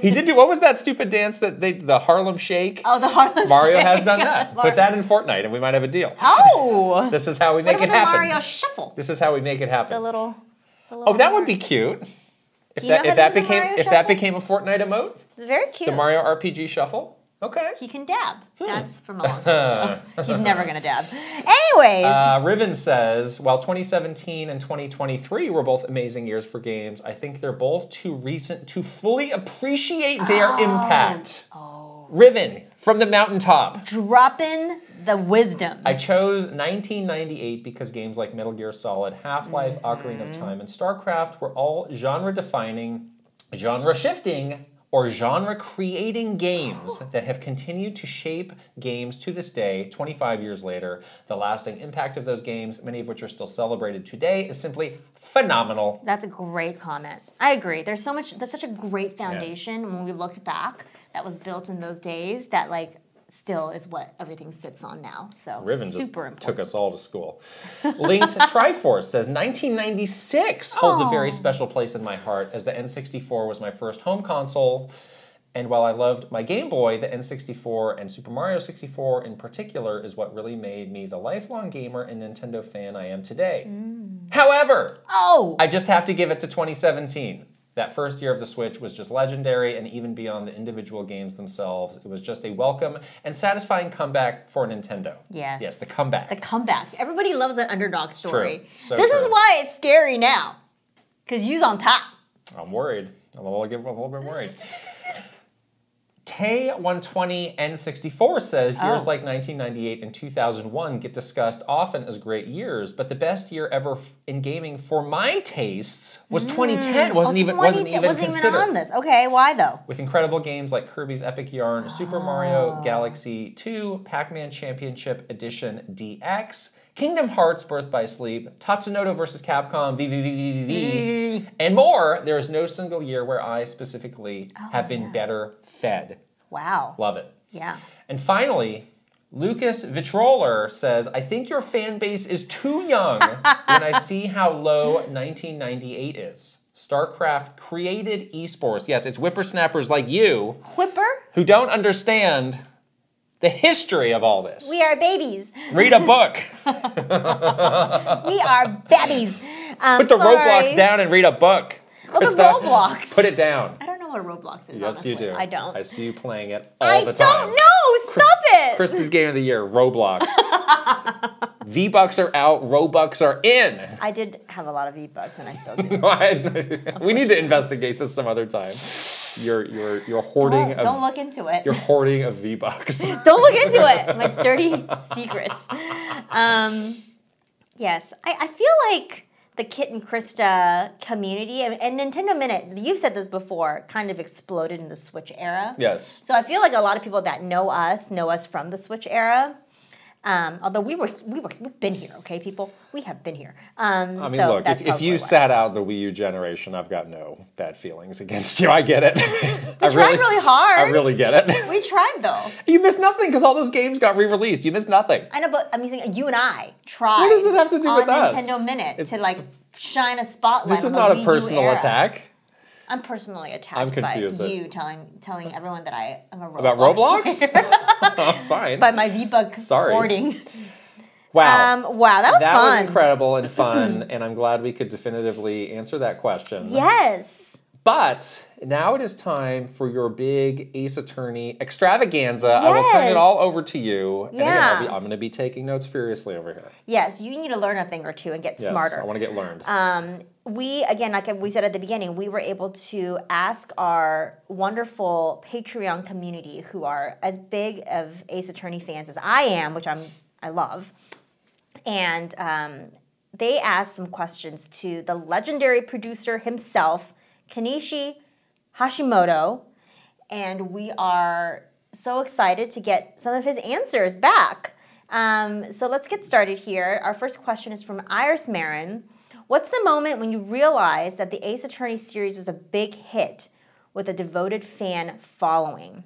He did do what was that stupid dance that they the Harlem Shake? Oh, the Harlem Mario has done that. Mar- Put that in Fortnite, and we might have a deal. Oh. This is how we What make it about the happen. Mario Shuffle? This is how we make it happen. The little. The little oh, that would be cute. If You that if that became if that became a Fortnite emote, It's very cute. the Mario RPG Shuffle. Okay. He can dab. That's from a long time ago. He's never gonna dab. Anyways, Uh, Riven says, while 2017 and 2023 were both amazing years for games, I think they're both too recent to fully appreciate their impact. Oh. Riven from the mountaintop. dropping the wisdom. I chose 1998 because games like Metal Gear Solid, Half Life, Ocarina of Time, and StarCraft were all genre defining, genre shifting, or genre creating games that have continued to shape games to this day, 25 years later. The lasting impact of those games, many of which are still celebrated today, is simply phenomenal. That's a great comment. I agree. There's so much. There's such a great foundation when we look back that was built in those days that like still is what everything sits on now. So Riven super important. took us all to school. Linked Triforce says 1996 holds a very special place in my heart as the N64 was my first home console. And while I loved my Game Boy, the N64 and Super Mario 64 in particular is what really made me the lifelong gamer and Nintendo fan I am today. Mm. However, oh, I just have to give it to 2017. That first year of the Switch was just legendary, and even beyond the individual games themselves, it was just a welcome and satisfying comeback for Nintendo. Yes. Yes, the comeback. the comeback. Everybody loves an underdog story. So this is why it's scary now, because you's on top. I'm worried. I'm a little, a little bit worried. Tay120 N64 says years Oh. like 1998 and 2001 get discussed often as great years, but the best year ever in gaming for my tastes was mm. 2010. wasn't Oh, even 20 wasn't even wasn't considered. even on this. Okay, why though? with incredible games like Kirby's Epic Yarn, Super Mario oh. Galaxy 2, Pac-Man Championship Edition DX, Kingdom Hearts Birth by Sleep, Tatsunoko vs. Capcom, VVVVV, and more. There is no single year where I specifically have been better fed. Wow. Love it. Yeah. And finally, Lucas Vitroller says, I think your fan base is too young when I see how low 1998 is. StarCraft created esports. Yes, it's whippersnappers like you Whipper. who don't understand the history of all this. We are babies. Read a book. We are babbies. Um, Put the sorry. Roblox down and read a book. Oh, the Roblox. Put it down. I don't know what Roblox is. Yes, honestly. you do. I don't. I see you playing it all I the time. I don't know. Stop it. Krysta's game of the year, Roblox. V Bucks are out, Robux are in. I did have a lot of V-Bucks, and I still do. we need to investigate this some other time. You're you're you're hoarding don't, of don't look into it. you're hoarding of V Bucks. Don't look into it. My dirty secrets. Um, yes, I, I feel like the Kit and Krysta community and, and Nintendo Minute. You've said this before. Kind of exploded in the Switch era. yes. So I feel like a lot of people that know us know us from the Switch era. Um, although we were we were we've been here, okay, people, we have been here. Um, I mean, so look, if, if you why. sat out the Wii U generation, I've got no bad feelings against you. I get it. I tried really hard. I really get it. we tried though. you missed nothing because all those games got re-released. You missed nothing. I know, but I'm saying you and I tried. What does it have to do with us? Nintendo Minute It's- to like shine a spotlight. This is not a personal attack. I'm personally attacked I'm confused, by you telling telling everyone that I am a Roblox About Roblox? That's fine. by my VBuck Sorry. hoarding. wow. Um, wow, that was that fun. was incredible and fun, and I'm glad we could definitively answer that question. Yes. But now it is time for your big Ace Attorney extravaganza. Yes. I will turn it all over to you. And again, Yeah. I'm going to be taking notes furiously over here. Yes, you need to learn a thing or two and get Yes, smarter. I want to get learned. um, we again like we said at the beginning we were able to ask our wonderful patreon community who are as big of ace attorney fans as i am which i'm i love and um, they asked some questions to the legendary producer himself kenichi hashimoto and we are so excited to get some of his answers back. Um, so let's get started here. Our first question is from Iris Marin. What's the moment when you realized that the Ace Attorney series was a big hit with a devoted fan following?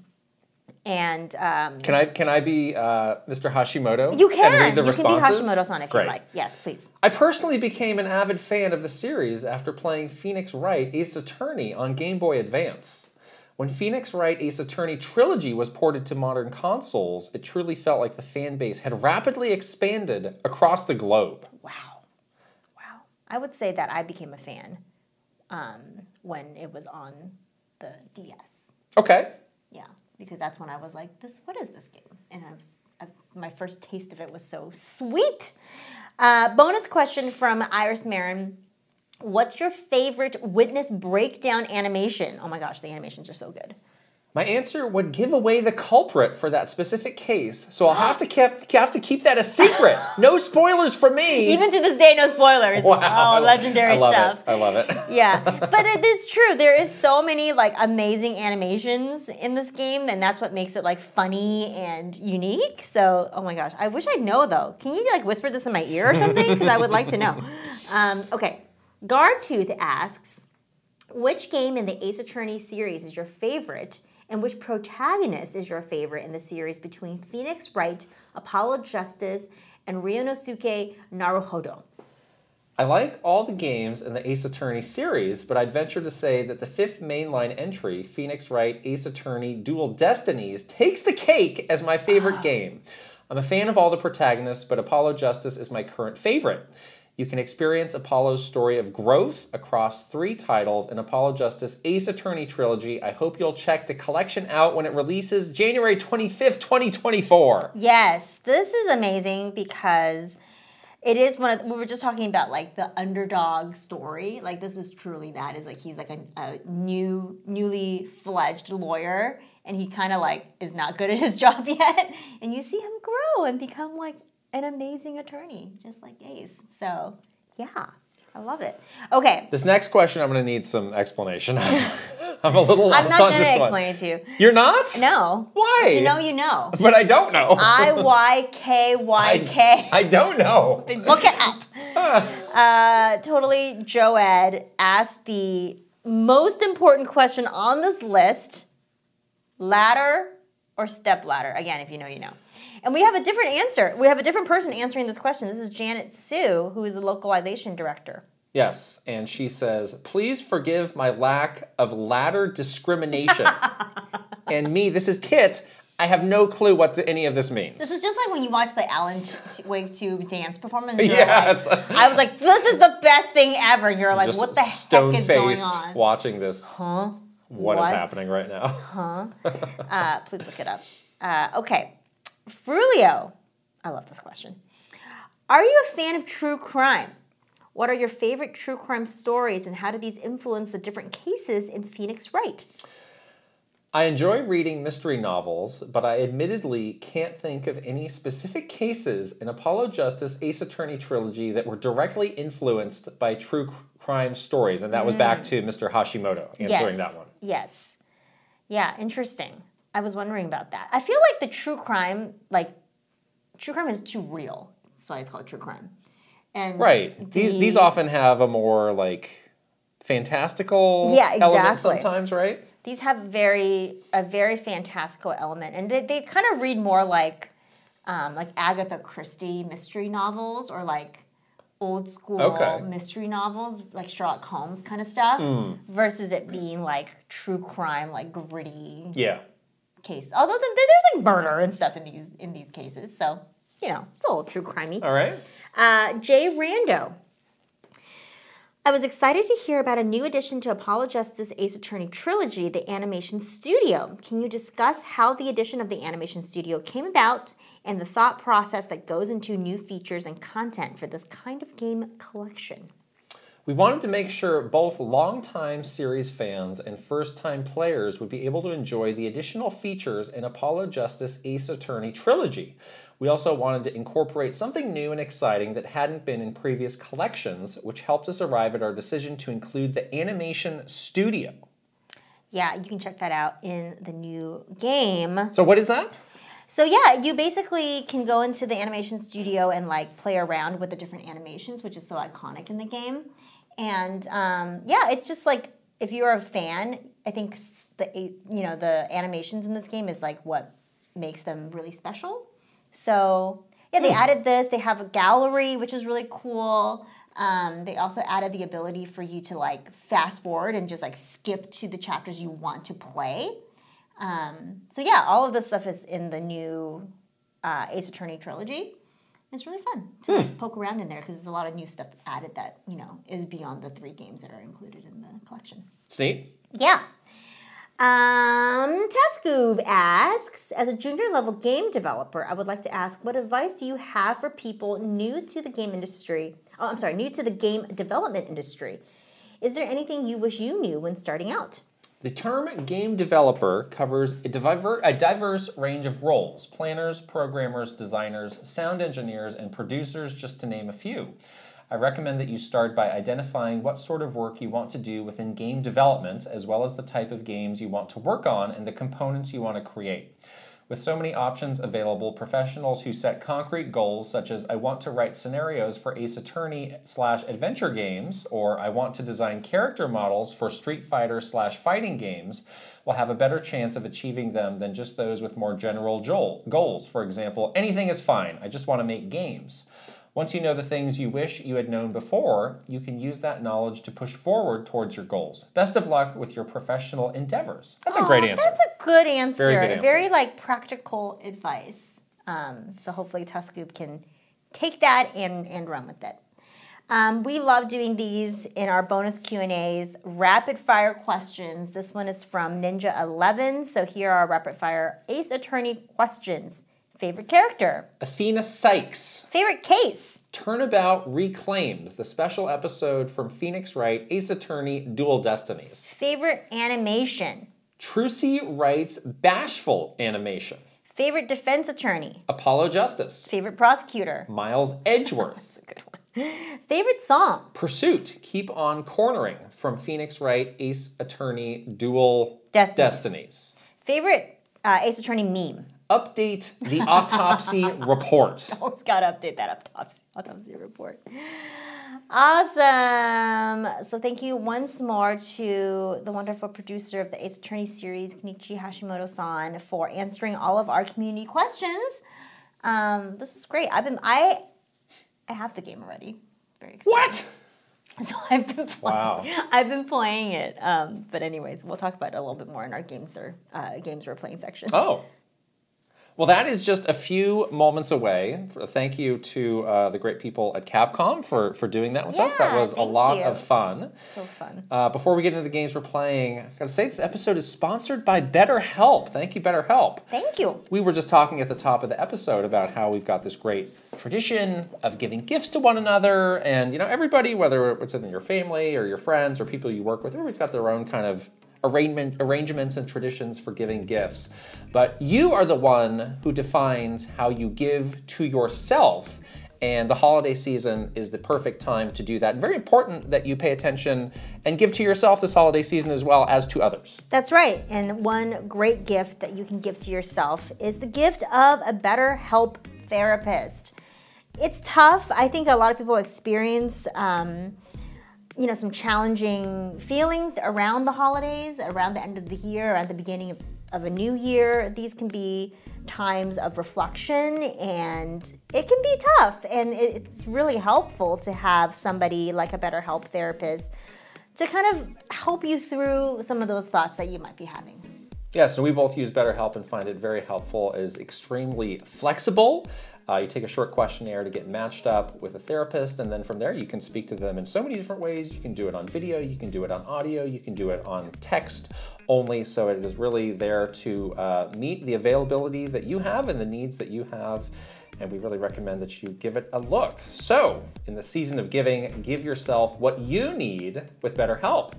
And um, can I can I be uh, Mr. Hashimoto? you and can. read the You can be responses? Hashimoto-san if Great. you like. Yes, please. I personally became an avid fan of the series after playing Phoenix Wright Ace Attorney on Game Boy Advance. When Phoenix Wright Ace Attorney Trilogy was ported to modern consoles, it truly felt like the fan base had rapidly expanded across the globe. Wow. Wow. I would say that I became a fan um, when it was on the DS. Okay. Yeah, because that's when I was like, "This, what is this game?" And I was, I, my first taste of it was so sweet. Uh, bonus question from Iris Marin: What's your favorite witness breakdown animation? Oh my gosh, the animations are so good. My answer would give away the culprit for that specific case, so I'll have to keep have to keep that a secret. no spoilers for me. Even to this day, no spoilers. wow. Oh, legendary I love stuff. It. I love it. yeah but it is true there is so many like amazing animations in this game and that's what makes it like funny and unique so oh my gosh i wish i'd know though can you like whisper this in my ear or something because i would like to know um, okay guardtooth asks which game in the ace attorney series is your favorite and which protagonist is your favorite in the series between phoenix wright apollo justice and ryunosuke naruhodo I like all the games in the Ace Attorney series, but I'd venture to say that the fifth mainline entry, Phoenix Wright Ace Attorney Dual Destinies, takes the cake as my favorite ah. game. I'm a fan of all the protagonists, but Apollo Justice is my current favorite. You can experience Apollo's story of growth across three titles in Apollo Justice Ace Attorney Trilogy. I hope you'll check the collection out when it releases January 25th, 2024. Yes, this is amazing because it is one of we were just talking about like the underdog story. Like this is truly that is like he's like a, a new newly fledged lawyer and he kind of like is not good at his job yet and you see him grow and become like an amazing attorney just like Ace. So, yeah. I love it. Okay. This next question, I'm going to need some explanation. I'm a little lost I'm not going to explain it to you. You're not? No. Why? If you know, you know. But I don't know. I Y K Y K. I don't know. Look it up. uh, totally, Joed asked the most important question on this list ladder or step ladder? Again, if you know, you know. And we have a different answer. We have a different person answering this question. This is Janet Hsu, who is the localization director. Yes, and she says, "Please forgive my lack of ladder discrimination." and me, this is Kit. I have no clue what the, any of this means. This is just like when you watch the Alan T- T- Wake 2 dance performance. Yes. like- I was like, this is the best thing ever. And you're like, Just what the heck is stone-faced going on? watching this. Huh? What is happening right now? Uh, please look it up. Uh, okay. Frulio. I love this question. Are you a fan of true crime? What are your favorite true crime stories and how do these influence the different cases in Phoenix Wright? I enjoy reading mystery novels, but I admittedly can't think of any specific cases in Apollo Justice Ace Attorney trilogy that were directly influenced by true crime stories. And that was back mm. to Mr. Hashimoto answering yes. that one. Yes. Yeah, interesting. I was wondering about that. I feel like the true crime, like, true crime is too real. That's why it's called true crime. And Right. These the- these often have a more like fantastical Yeah, element exactly. sometimes, right? these have very a very fantastical element and they, they kind of read more like um, like agatha christie mystery novels or like old school Okay. mystery novels, like Sherlock Holmes kind of stuff, Hmm. versus it being like true crime, like gritty Yeah. Case. Although th- th- there's like murder and stuff in these in these cases, so you know it's a little true crimey. All right. Uh, Jay Rando. I was excited to hear about a new addition to Apollo Justice Ace Attorney trilogy, the Animation Studio. Can you discuss how the addition of the Animation Studio came about and the thought process that goes into new features and content for this kind of game collection? We wanted to make sure both longtime series fans and first time players would be able to enjoy the additional features in Apollo Justice Ace Attorney trilogy. We also wanted to incorporate something new and exciting that hadn't been in previous collections, which helped us arrive at our decision to include the Animation Studio. Yeah, you can check that out in the new game. So, what is that? So yeah, you basically can go into the animation studio and like play around with the different animations, which is so iconic in the game. And um, yeah, it's just like if you're a fan, I think the you know the animations in this game is like what makes them really special. So yeah, they added this. They have a gallery, which is really cool. Um, they also added the ability for you to like fast forward and just like skip to the chapters you want to play. Um, so yeah, all of this stuff is in the new uh, Ace Attorney trilogy. It's really fun to like, poke around in there because there's a lot of new stuff added that you know is beyond the three games that are included in the collection. It's neat. Yeah. Um, Tascoob asks, as a junior level game developer, I would like to ask, what advice do you have for people new to the game industry? Oh, I'm sorry, new to the game development industry. Is there anything you wish you knew when starting out? The term game developer covers a, diver- a diverse range of roles planners, programmers, designers, sound engineers, and producers, just to name a few. I recommend that you start by identifying what sort of work you want to do within game development, as well as the type of games you want to work on and the components you want to create. With so many options available, professionals who set concrete goals, such as I want to write scenarios for Ace Attorney slash adventure games, or I want to design character models for Street Fighter slash fighting games, will have a better chance of achieving them than just those with more general goals. For example, anything is fine, I just want to make games. Once you know the things you wish you had known before, you can use that knowledge to push forward towards your goals. Best of luck with your professional endeavors. That's a great answer. That's a good answer. Very good answer. Very, like practical advice. Um, so hopefully Tuscoop can take that and, and run with it. Um, we love doing these in our bonus Q and A's, rapid fire questions. This one is from Ninja Eleven. So here are our rapid fire Ace Attorney questions. Favorite character, Athena Cykes. favorite case, Turnabout Reclaimed, the special episode from Phoenix Wright, Ace Attorney, Dual Destinies. favorite animation, Trucy Wright's Bashful Animation. favorite defense attorney, Apollo Justice. favorite prosecutor. Miles Edgeworth. That's a good one. Favorite song. Pursuit, Keep on Cornering from Phoenix Wright, Ace Attorney, Dual Destinies. Destinies. Favorite uh, Ace Attorney meme. Update the autopsy report. Always got to update that autopsy, autopsy report. Awesome. So thank you once more to the wonderful producer of the Ace Attorney series, Kenichi Hashimoto-san, for answering all of our community questions. Um, this is great. I've been I I have the game already. Very excited. What? So I've been playing, Wow. I've been playing it. Um, but anyways, we'll talk about it a little bit more in our games or uh, games we're playing section. Oh. Well, that is just a few moments away. Thank you to uh, the great people at Capcom for, for doing that with us. That was a lot you. of fun. So fun. Uh, before we get into the games we're playing, I gotta say this episode is sponsored by BetterHelp. Thank you, BetterHelp. Thank you. We were just talking at the top of the episode about how we've got this great tradition of giving gifts to one another, and you know everybody, whether it's in your family or your friends or people you work with, everybody's got their own kind of arrangement, arrangements and traditions for giving gifts. But you are the one who defines how you give to yourself. And the holiday season is the perfect time to do that. And very important that you pay attention and give to yourself this holiday season as well as to others. That's right. And one great gift that you can give to yourself is the gift of a better help therapist. It's tough. I think a lot of people experience, um, you know, some challenging feelings around the holidays, around the end of the year, or at the beginning of, of a new year. These can be times of reflection and it can be tough and it's really helpful to have somebody like a BetterHelp therapist to kind of help you through some of those thoughts that you might be having. Yeah, so we both use BetterHelp and find it very helpful. It is extremely flexible. Uh, you take a short questionnaire to get matched up with a therapist, and then from there you can speak to them in so many different ways. You can do it on video, you can do it on audio, you can do it on text only. So it is really there to uh, meet the availability that you have and the needs that you have. And we really recommend that you give it a look. So, in the season of giving, give yourself what you need with BetterHelp.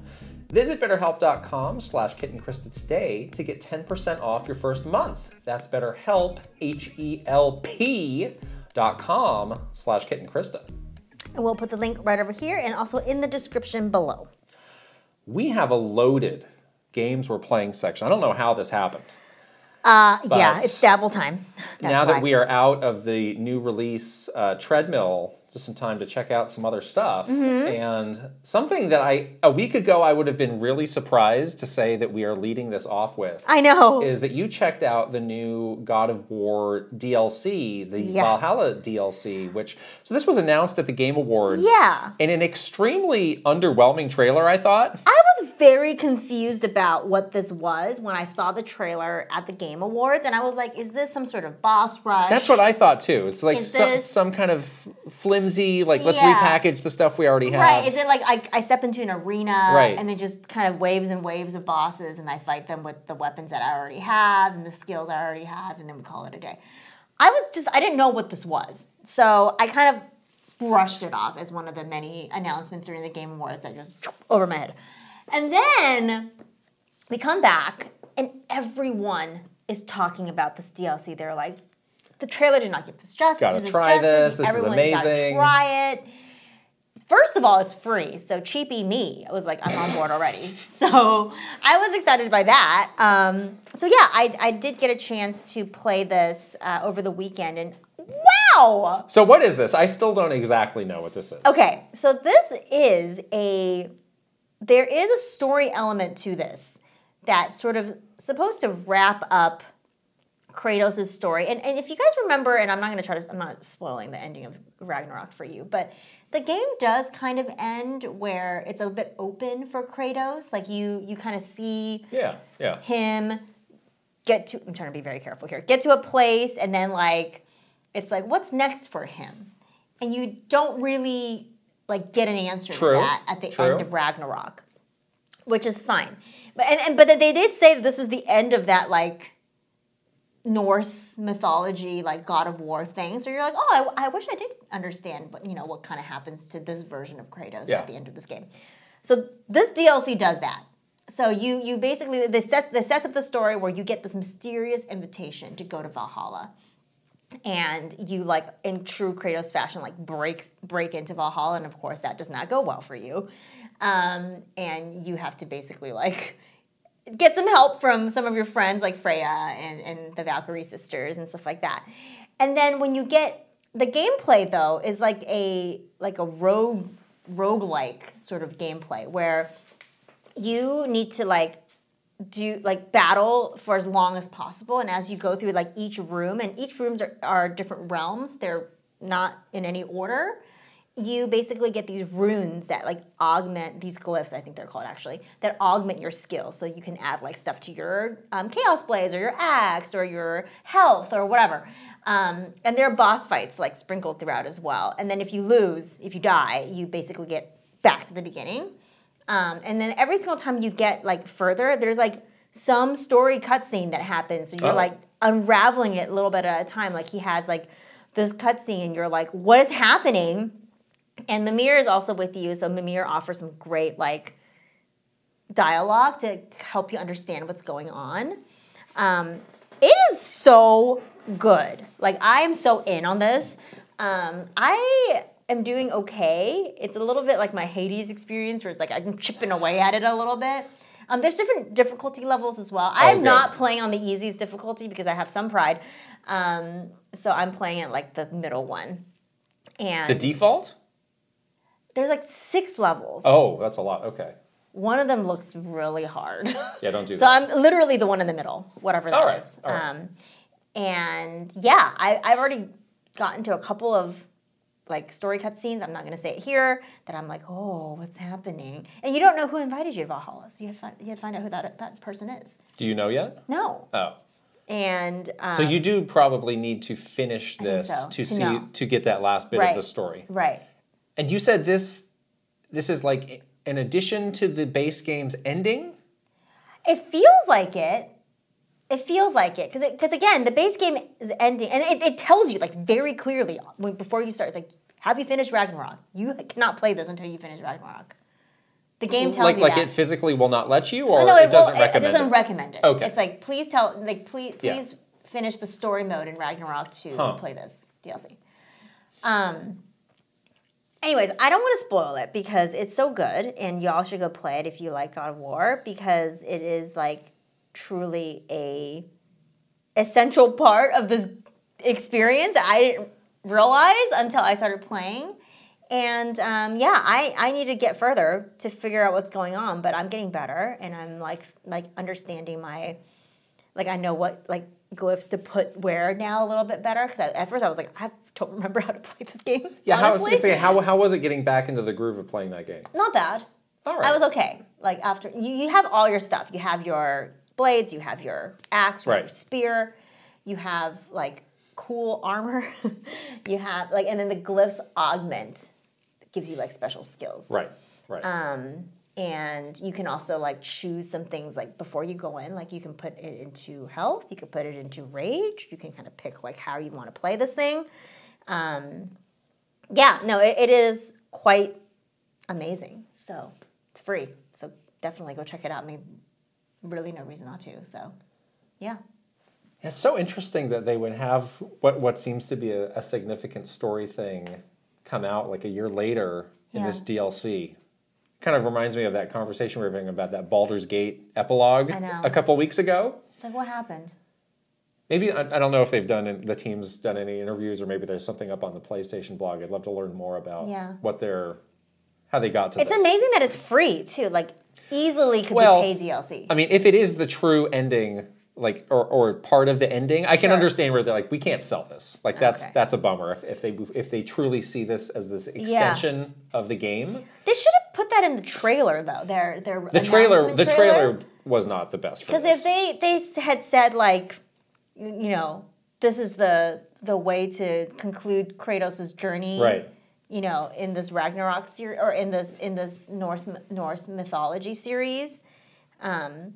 Visit betterhelp.com slash kitandkrysta today to get 10% off your first month. That's betterhelp, H-E-L-P dot com slash kitandkrysta. And we'll put the link right over here and also in the description below. We have a loaded games we're playing section. I don't know how this happened. Uh, yeah, it's dabble time. That's now that we are out of the new release uh, treadmill just some time to check out some other stuff. Mm-hmm. And something that I, a week ago, I would have been really surprised to say that we are leading this off with. I know. Is that you checked out the new God of War DLC, the yeah. Valhalla DLC, which, so this was announced at the Game Awards. Yeah. In an extremely underwhelming trailer, I thought. I was very confused about what this was when I saw the trailer at the Game Awards. And I was like, is this some sort of boss rush? That's what I thought too. It's like some, this... some kind of flim like let's yeah. repackage the stuff we already have. Right. Is it like I, I step into an arena right. and then just kind of waves and waves of bosses and I fight them with the weapons that I already have and the skills I already have and then we call it a day. I was just I didn't know what this was. So I kind of brushed it off as one of the many announcements during the Game Awards that just over my head. And then we come back and everyone is talking about this DLC. They're like, the trailer did not give this justice. Gotta try this. This Everyone is amazing. Gotta try it. First of all, it's free, so cheapy me. I was like, I'm on board already. So I was excited by that. Um, so yeah, I, I did get a chance to play this uh, over the weekend, and wow! So what is this? I still don't exactly know what this is. Okay, so this is a there is a story element to this that's sort of supposed to wrap up Kratos' story. And, and if you guys remember, and I'm not going to try to, I'm not spoiling the ending of Ragnarok for you, but the game does kind of end where it's a bit open for Kratos. Like you, you kind of see yeah, yeah. him get to, I'm trying to be very careful here, get to a place and then like, it's like, what's next for him? And you don't really like get an answer True. to that at the True. end of Ragnarok, which is fine. But and, and but they did say that this is the end of that like Norse mythology, like God of War thing. So you're like, oh, I, I wish I did understand, but you know what kind of happens to this version of Kratos yeah. at the end of this game. So this DLC does that. So you you basically they set they sets up the story where you get this mysterious invitation to go to Valhalla, and you like in true Kratos fashion like break break into Valhalla, and of course that does not go well for you, um, and you have to basically like get some help from some of your friends like Freya and, and the Valkyrie sisters and stuff like that. And then when you get the gameplay though is like a like a rogue rogue-like sort of gameplay where you need to like do like battle for as long as possible and as you go through like each room and each rooms are, are different realms they're not in any order you basically get these runes that like augment these glyphs i think they're called actually that augment your skills so you can add like stuff to your um, chaos blades or your axe or your health or whatever. Um, and there are boss fights like sprinkled throughout as well. And then if you lose if you die you basically get back to the beginning. Um, and then every single time you get like further there's like some story cutscene that happens. So you're oh. like unraveling it a little bit at a time. Like he has like this cutscene and you're like what is happening and Mimir is also with you, so Mimir offers some great like dialogue to help you understand what's going on. Um, it is so good. Like I am so in on this. Um, I am doing okay. It's a little bit like my Hades experience, where it's like I'm chipping away at it a little bit. Um, there's different difficulty levels as well. I am not playing on the easiest difficulty because I have some pride. Um, so I'm playing at like the middle one. And the default? There's like six levels. Oh, that's a lot. Okay. One of them looks really hard. Yeah, don't do so that. So I'm literally the one in the middle, whatever that All right. is. All right. Um, and yeah, I, I've already gotten to a couple of like story cutscenes. I'm not going to say it here. That I'm like, oh, what's happening? And you don't know who invited you to Valhalla, so you have to find, you have to find out who that that person is. Do you know yet? No, Oh. and um, So you do probably need to finish this so, to to see know. to get that last bit Right. of the story. right. And you said this this is like an addition to the base game's ending? It feels like it. It feels like it because because again, the base game is ending, and it, it tells you like very clearly when, before you start. It's like, have you finished Ragnarok? You cannot play this until you finish Ragnarok. The game tells like you like that. it physically will not let you or Oh, no, it, it, doesn't will, recommend it doesn't it? recommend it. Okay. It's like please tell like please Yeah. please finish the story mode in Ragnarok to Huh. play this DLC. Um. Anyways, I don't want to spoil it because it's so good, and y'all should go play it if you like God of War because it is like truly a essential part of this experience. I didn't realize until I started playing. And um, yeah, I, I need to get further to figure out what's going on, but I'm getting better and I'm like like understanding my like I know what like glyphs to put where now a little bit better because at first I was like I don't remember how to play this game. Yeah, how, I was gonna say how how was it getting back into the groove of playing that game? Not bad. All right. I was okay. Like after you, you have all your stuff. You have your blades, you have your axe, you Right. your spear, you have like cool armor. you have like and then the glyphs augment gives you like special skills. right. Right. Um and you can also like choose some things like before you go in, like you can put it into health, you can put it into rage, you can kind of pick like how you want to play this thing. Um, yeah, no, it, it is quite amazing. So it's free. So definitely go check it out. I mean, really no reason not to. So yeah. It's so interesting that they would have what what seems to be a, a significant story thing come out like a year later in Yeah. this DLC. Kind of reminds me of that conversation we were having about that Baldur's Gate epilogue a couple weeks ago. It's like what happened? Maybe I, I don't know if they've done it- the team's done any interviews or maybe there's something up on the PlayStation blog. I'd love to learn more about Yeah. what their how they got to It's this. amazing that it's free too. Like easily could Well, be paid DLC. I mean, if it is the true ending, like or, or part of the ending, I can Sure. understand where they're like, we can't sell this. Like that's Okay. that's a bummer if, if they if they truly see this as this extension of the game. They should have put that in the trailer though. Their their The trailer the trailer was not the best Because if they they had said like, you know, this is the the way to conclude Kratos' journey, right. You know, in this Ragnarok series or in this in this Norse Norse mythology series, um,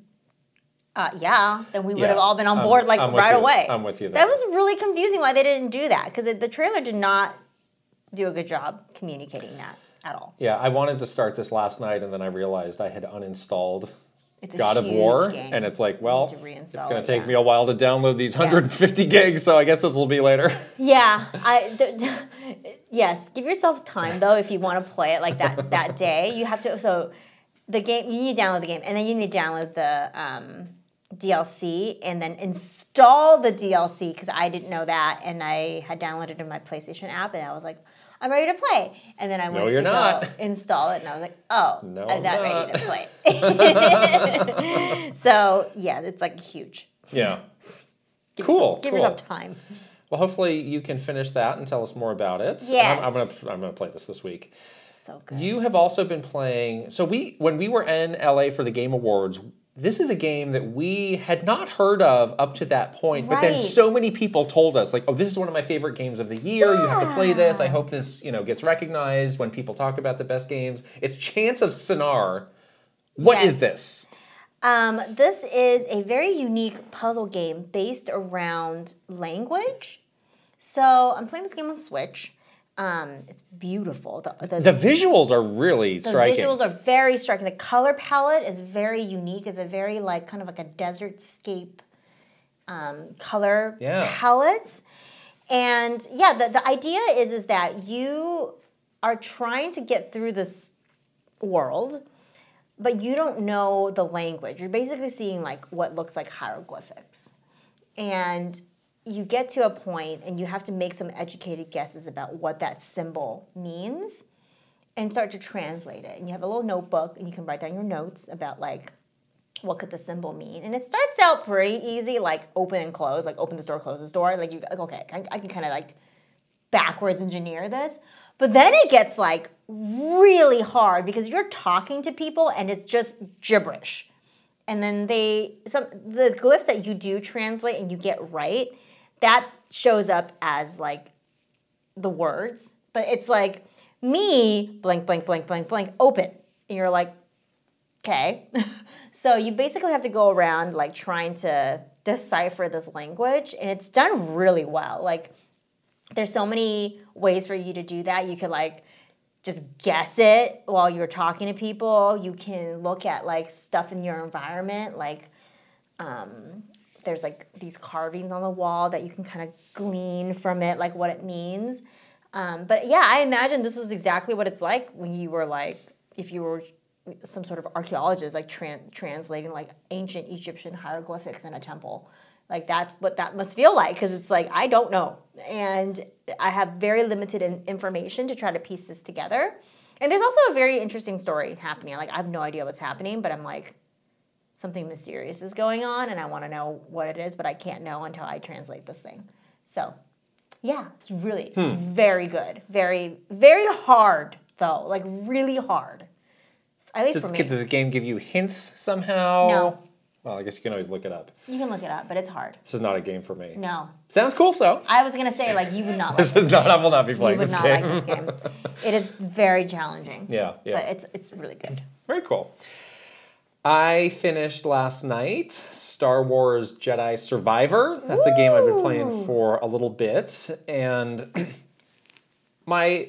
uh, yeah, then we would Yeah, have all been on I'm- board like I'm right you. away. I'm with you That was really confusing why they didn't do that because the trailer did not do a good job communicating that at all. Yeah, I wanted to start this last night and then I realized I had uninstalled It's a God of War, game. and it's like, well, to it's going to take yeah. me a while to download these 150 gigs, so I guess this will be later. Yeah, I d- d- yes. Give yourself time though if you want to play it like that that day. You have to. So the game you need to download the game, and then you need to download the um, DLC, and then install the DLC because I didn't know that, and I had downloaded it in my PlayStation app, and I was like. I'm ready to play, and then I went you're to not. go install it, and I was like, "Oh, No, I'm I'm not ready to play." so yeah, it's like huge. yeah. Give Cool, yourself, give cool. yourself time. Well, hopefully you can finish that and tell us more about it. Yes. I'm, I'm gonna I'm gonna play this this week. So good. You have also been playing. So we when we were in LA for the Game Awards, this is a game that we had not heard of up to that point. But then so many people told us like, "Oh, this is one of my favorite games of the year. You have to play this. I hope this you know gets recognized when people talk about the best games." It's Chants of Sennaar. What is Yes. this? Um, this is a very unique puzzle game based around language. So I'm playing this game on Switch. Um, it's beautiful. The, the, The visuals are really the striking. The visuals are very striking. The color palette is very unique. It's a very like kind of like a desert scape um, color Yeah. palette. And yeah, the, the idea is is that you are trying to get through this world, but you don't know the language. You're basically seeing like what looks like hieroglyphics. And you get to a point and you have to make some educated guesses about what that symbol means and start to translate it. And you have a little notebook and you can write down your notes about like what could the symbol mean? And it starts out pretty easy, like open and close, like open this door, close this door. Like you, like, okay, I, I can kind of like backwards engineer this. But then it gets like really hard because you're talking to people and it's just gibberish. And then they some the glyphs that you do translate and you get right, that shows up as like the words. But it's like me blank blank blank blank blank open. And you're like, okay. so you basically have to go around like trying to decipher this language and it's done really well. Like there's so many ways for you to do that. You could like just guess it while you're talking to people. You can look at like stuff in your environment, like um, there's like these carvings on the wall that you can kind of glean from it, like what it means. Um, but yeah, I imagine this is exactly what it's like when you were like, if you were some sort of archaeologist, like tran- translating like ancient Egyptian hieroglyphics in a temple. Like that's what that must feel like because it's like I don't know, and I have very limited in- information to try to piece this together. And there's also a very interesting story happening. Like I have no idea what's happening, but I'm like something mysterious is going on, and I want to know what it is, but I can't know until I translate this thing. So, yeah, it's really it's hmm. very good, very very hard though, like really hard. At least Does, for me. does the game give you hints somehow? No. Well, I guess you can always look it up. You can look it up, but it's hard. This is not a game for me. No. Sounds cool though. I was gonna say like you would not like This is not. I will not be playing. This game. You would not game. like this game. It is very challenging. Yeah, yeah. But it's it's really good. Very cool. I finished last night Star Wars Jedi Survivor. That's a game I've been playing for a little bit, and my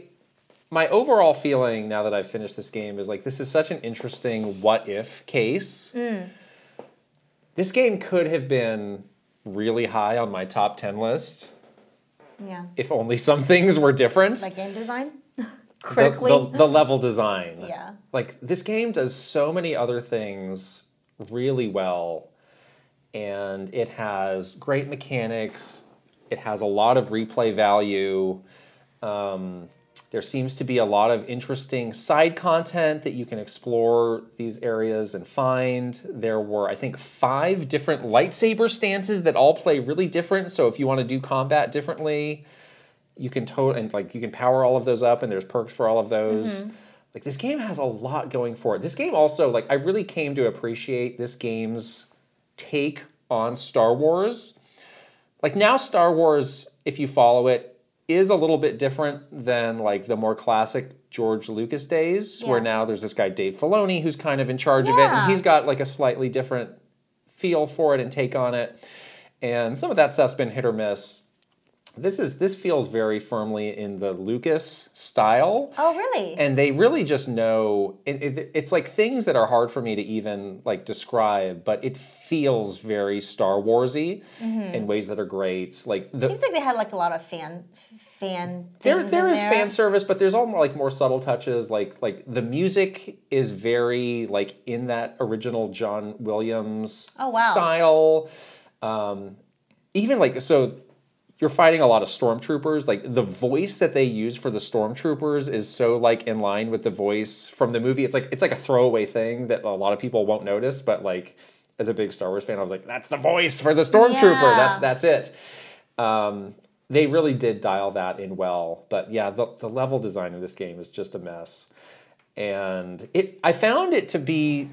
my overall feeling now that I've finished this game is like this is such an interesting what if case. Mm. This game could have been really high on my top 10 list Yeah. if only some things were different. Like game design? The- the, the level design. Yeah. Like this game does so many other things really well, and it has great mechanics. It has a lot of replay value. Um, there seems to be a lot of interesting side content that you can explore these areas and find. There were, I think, five different lightsaber stances that all play really different. So if you want to do combat differently, you can total and like you can power all of those up and there's perks for all of those. Mm-hmm. Like this game has a lot going for it. This game also like i really came to appreciate this game's take on star wars. Like now star wars if you follow it is a little bit different than like the more classic george lucas days where now there's this guy dave filoni who's kind of in charge of it and he's got like a slightly different feel for it and take on it. And some of that stuff's been hit or miss this is this feels very firmly in the Lucas style. oh really? And they really just know it, it, it's like things that are hard for me to even like describe, but it feels very Star Warsy in ways that are great. Like the, Seems like they had like a lot of fan fan there there is there. fan service, but there's all more, like more subtle touches. Like like the music is very like in that original John Williams Oh, wow. style. Um, even like so you're fighting a lot of stormtroopers. Like the voice that they use for the stormtroopers is so like in line with the voice from the movie. It's like it's like a throwaway thing that a lot of people won't notice but like as a big star wars fan i was like that's the voice for the stormtrooper. Yeah. that's that's it. Um, they really did dial that in well but yeah the, the level design of this game is just a mess. And it i found it to be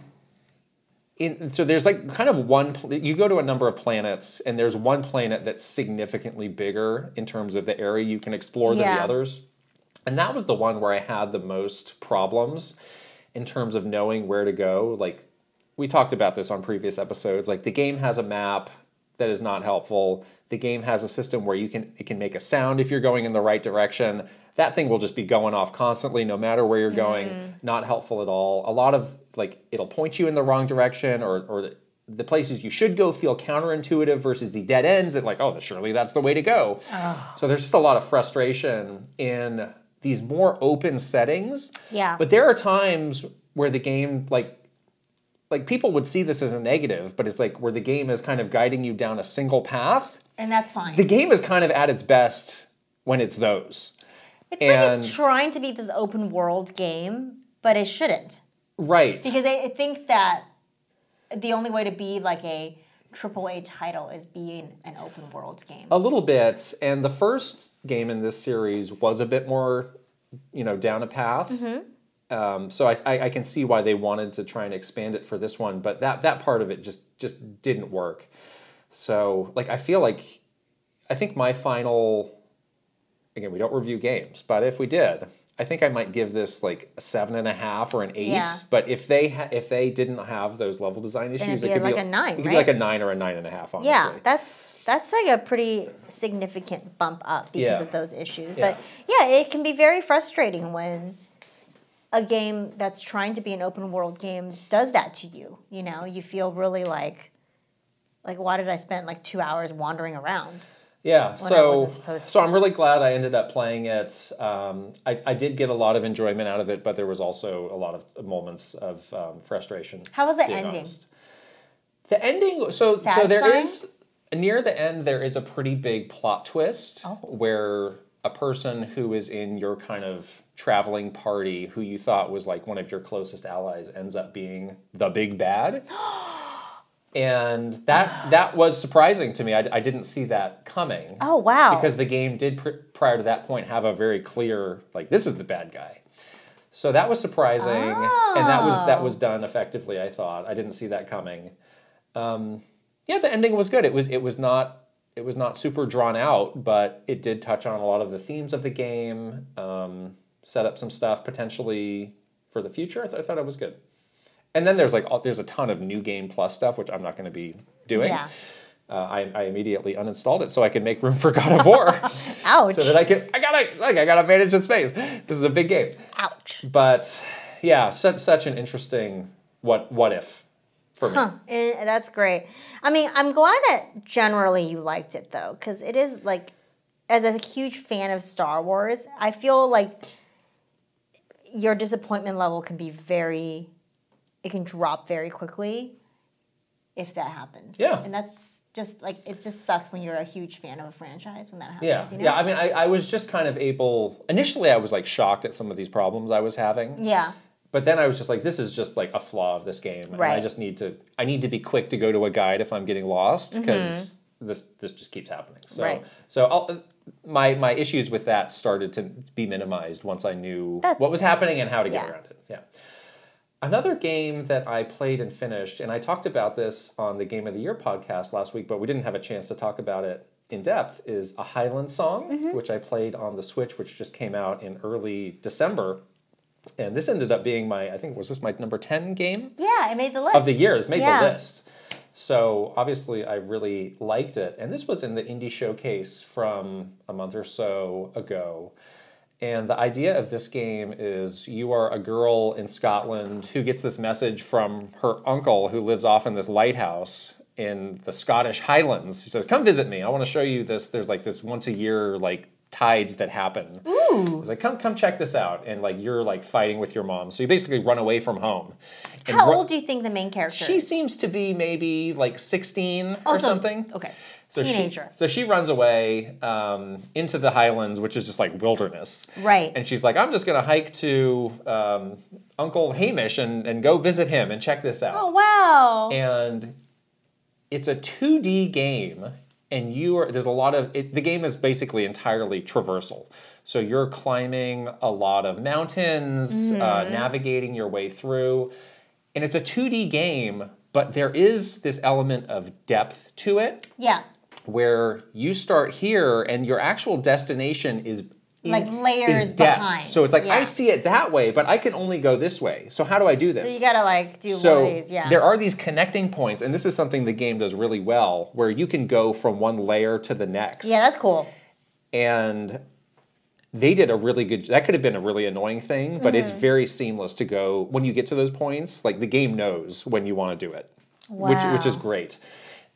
in, so there's like kind of one you go to a number of planets and there's one planet that's significantly bigger in terms of the area you can explore than the others. And that was the one where i had the most problems in terms of knowing where to go. Like we talked about this on previous episodes. Like the game has a map that is not helpful. The game has a system where you can it can make a sound if you're going in the right direction. That thing will just be going off constantly no matter where you're going. Mm-hmm. Not helpful at all. A lot of like it'll point you in the wrong direction or or the places you should go feel counterintuitive versus the dead ends that like oh surely that's the way to go. So there's just a lot of frustration in these more open settings. Yeah. but there are times where the game like like people would see this as a negative but it's like where the game is kind of guiding you down a single path. And that's fine. the game is kind of at its best when it's those. It's like it's trying to be this open world game, but it shouldn't right because it, it thinks that the only way to be like a AAA title is being an open world game. A little bit, and the first game in this series was a bit more, you know, down a path. Um, so I, I, I can see why they wanted to try and expand it for this one, but that that part of it just just didn't work. So like I feel like, I think my final. Again, we don't review games, but if we did, I think I might give this like a seven and a half or an eight. Yeah. But if they ha- if they didn't have those level design issues, it be could like be a nine, It could be like a nine or a nine and a half. Honestly. Yeah, that's that's like a pretty significant bump up because Yeah. of those issues. Yeah. But yeah, it can be very frustrating when a game that's trying to be an open world game does that to you. You know, you feel really like like why did I spend like 2 hours wandering around? Yeah, so so I'm really glad I ended up playing it. Um, I, I did get a lot of enjoyment out of it, but there was also a lot of moments of um, frustration. How was the ending? honest. The ending. So so there is near the end there is a pretty big plot twist Oh. where a person who is in your kind of traveling party who you thought was like one of your closest allies ends up being the big bad. And that that was surprising to me. I, I didn't see that coming. Oh, wow. because the game did pr- prior to that point have a very clear like this is the bad guy. So that was surprising. And that was that Oh. was done effectively i thought. I didn't see that coming. Um, yeah the ending was good. It was it was not it was not super drawn out but it did touch on a lot of the themes of the game um, set up some stuff potentially for the future. I, th- I thought it was good and then there's like all, there's a ton of new game plus stuff which i'm not going to be doing Yeah. uh, I, I immediately uninstalled it so I could make room for God of War, Ouch. so that I can I gotta like I gotta manage the space. This is a big game, Ouch. but yeah, such such an interesting what what if for me. Huh. Eh, that's great. I mean, I'm glad that generally you liked it though, because it is like, as a huge fan of Star Wars, I feel like your disappointment level can be very, it can drop very quickly if that happens. Yeah. And that's just like, it just sucks when you're a huge fan of a franchise when that happens. Yeah, You know? yeah. I mean, I, I was just kind of able. Initially, I was like shocked at some of these problems I was having, Yeah. but then I was just like, this is just like a flaw of this game, and I just need to I need to be quick to go to a guide if I'm getting lost because this this just keeps happening. So Mm-hmm. Right. so I'll, my my issues with that started to be minimized once I knew That's what was happening and how to get Yeah. around it. Yeah. Another game that I played and finished, and I talked about this on the Game of the Year podcast last week, but we didn't have a chance to talk about it in depth, is a Highland Song, Mm-hmm. which I played on the Switch, which just came out in early December. And this ended up being my, I think, was this my number 10 game Yeah, it made the list. of the year? It's made Yeah. the list. So obviously, I really liked it. And this was in the Indie Showcase from a month or so ago. And the idea of this game is you are a girl in Scotland who gets this message from her uncle who lives off in this lighthouse in the Scottish Highlands. He says, "Come visit me. I want to show you this. There's like this once a year like tides that happen." Ooh. He's like, "Come, come check this out." And like you're like fighting with your mom, so you basically run away from home. And How old do you think the main character She is? seems to be maybe like 16 Oh, or so- something. Okay. So she- so she runs away um, into the highlands, which is just like wilderness. Right. And she's like, I'm just going to hike to um, Uncle Hamish and, and go visit him and check this out. oh, wow. And it's a 2D game, and you are there's a lot of it, the game is basically entirely traversal. So you're climbing a lot of mountains, uh, navigating your way through, and it's a 2D game, but there is this element of depth to it yeah. Where you start here and your actual destination is Like layers behind. So it's like I see it that way, but I can only go this way. So how do I do this? So you gotta like do So one of these, yeah. there are these connecting points, and this is something the game does really well, where you can go from one layer to the next. yeah, that's cool. And they did a really good. That could have been a really annoying thing, but it's Mm-hmm. very seamless to go when you get to those points. Like the game knows when you want to do it, which which is great.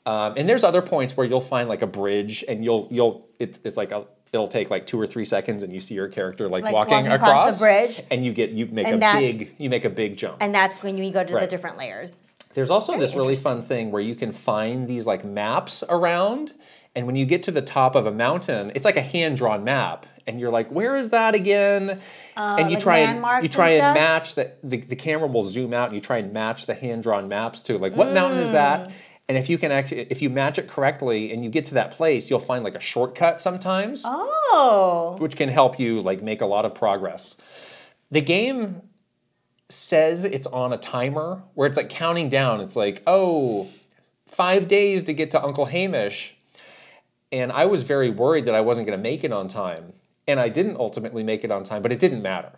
Um, and there's other points where you'll find like a bridge, and you'll you'll it, it's like a it'll take like two or three seconds, and you see your character like, Like walking, walking across the bridge. and you get you make And a that- big you make a big jump. And that's when you go to the different layers. There's also Very this really fun thing where you can find these like maps around, and when you get to the top of a mountain, it's like a hand drawn map, and you're like, where is that again? and you like try and you try and and, match the, the the camera will zoom out and you try and match the hand drawn maps to like what mountain is Mm. that? And if you can actually if you match it correctly and you get to that place, you'll find like a shortcut sometimes Oh. which can help you like make a lot of progress. The game says it's on a timer where it's like counting down. It's like, oh, five days to get to Uncle Hamish. And I was very worried that I wasn't going to make it on time. And I didn't ultimately make it on time, but it didn't matter.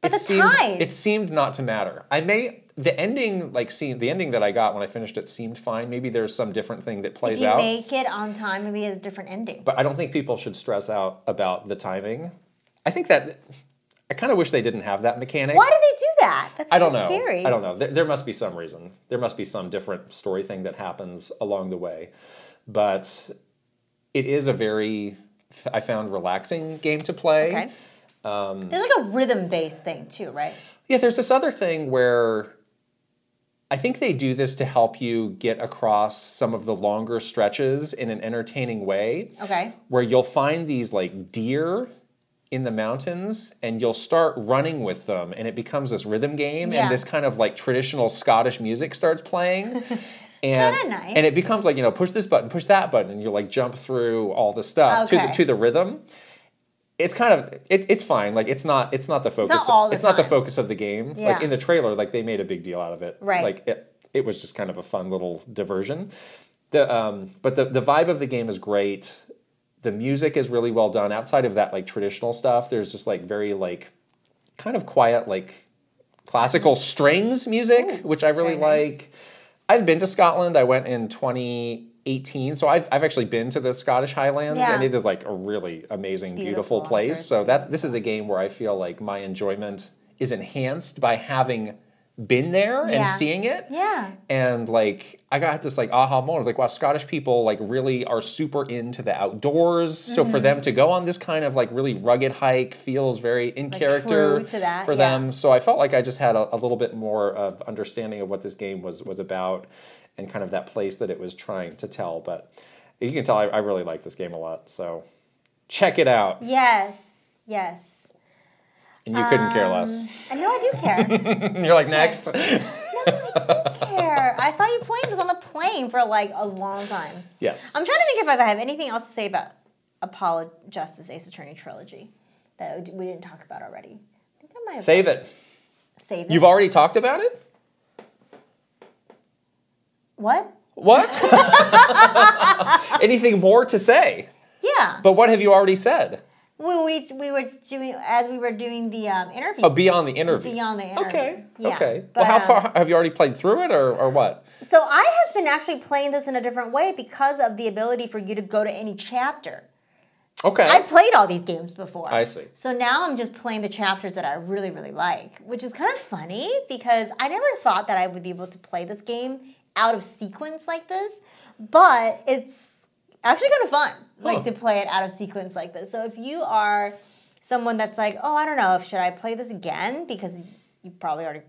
But it the seemed, time. It seemed not to matter. I may the ending like seemed the ending that I got when I finished it seemed fine. Maybe there's some different thing that If plays you out. make it on time, maybe it's a different ending. But I don't think people should stress out about the timing. I think that I kind of wish they didn't have that mechanic. Why do they do that? That's I don't know. scary. I don't know. There, there must be some reason. There must be some different story thing that happens along the way. But it is a very I found relaxing game to play. Okay. Um, There's like a rhythm based thing too, right? Yeah, there's this other thing where I think they do this to help you get across some of the longer stretches in an entertaining way. Okay. Where you'll find these like deer in the mountains and you'll start running with them and it becomes this rhythm game Yeah. and this kind of like traditional Scottish music starts playing. And, nice. and it becomes like, you know, push this button, push that button, and you like jump through all the stuff to the to the rhythm it's kind of it, it's fine. Like it's not it's not the focus It's not, all the it's not the focus of the game. Yeah. like in the trailer like they made a big deal out of it. Right. like it, it was just kind of a fun little diversion. The um but the the vibe of the game is great. The music is really well done. Outside of that like traditional stuff there's just like very like kind of quiet like classical strings music which i really nice. like. I've been to scotland. I went in 2018 so i've, I've actually been to the scottish highlands Yeah. and it is like a really amazing beautiful, Beautiful, place so that this is a game where i feel like my enjoyment is enhanced by having been there Yeah. and seeing it Yeah. and like I got this like aha moment like wow Scottish people like really are super into the outdoors so Mm-hmm. for them to go on this kind of like really rugged hike feels very in character to that, for yeah. them so I felt like I just had a, a little bit more of understanding of what this game was was about and kind of that place that it was trying to tell but you can tell I, I really like this game a lot so check it out Yes. Yes. and you couldn't care Um, less I know I do care. you're like next no, I do care. I saw you playing this on the plane for like a long time. yes I'm trying to think if I have anything else to say about Apollo Justice Ace Attorney trilogy that we didn't talk about already. I think I might have save it save it. you've already talked about it what? What? Anything more to say? Yeah. But what have you already said? we, we, we were doing as we were doing the um, interview. Oh, beyond the interview. Beyond the interview. Okay. Yeah, Okay. but, well, how um, far have you already played through it, or, or what? So I have been actually playing this in a different way because of the ability for you to go to any chapter. Okay. I've played all these games before. I see. So now I'm just playing the chapters that I really, really like, which is kind of funny because I never thought that I would be able to play this game out of sequence like this, but it's actually kind of fun, like Huh. to play it out of sequence like this. So if you are someone that's like, oh, I don't know, if should I play this again because you probably already,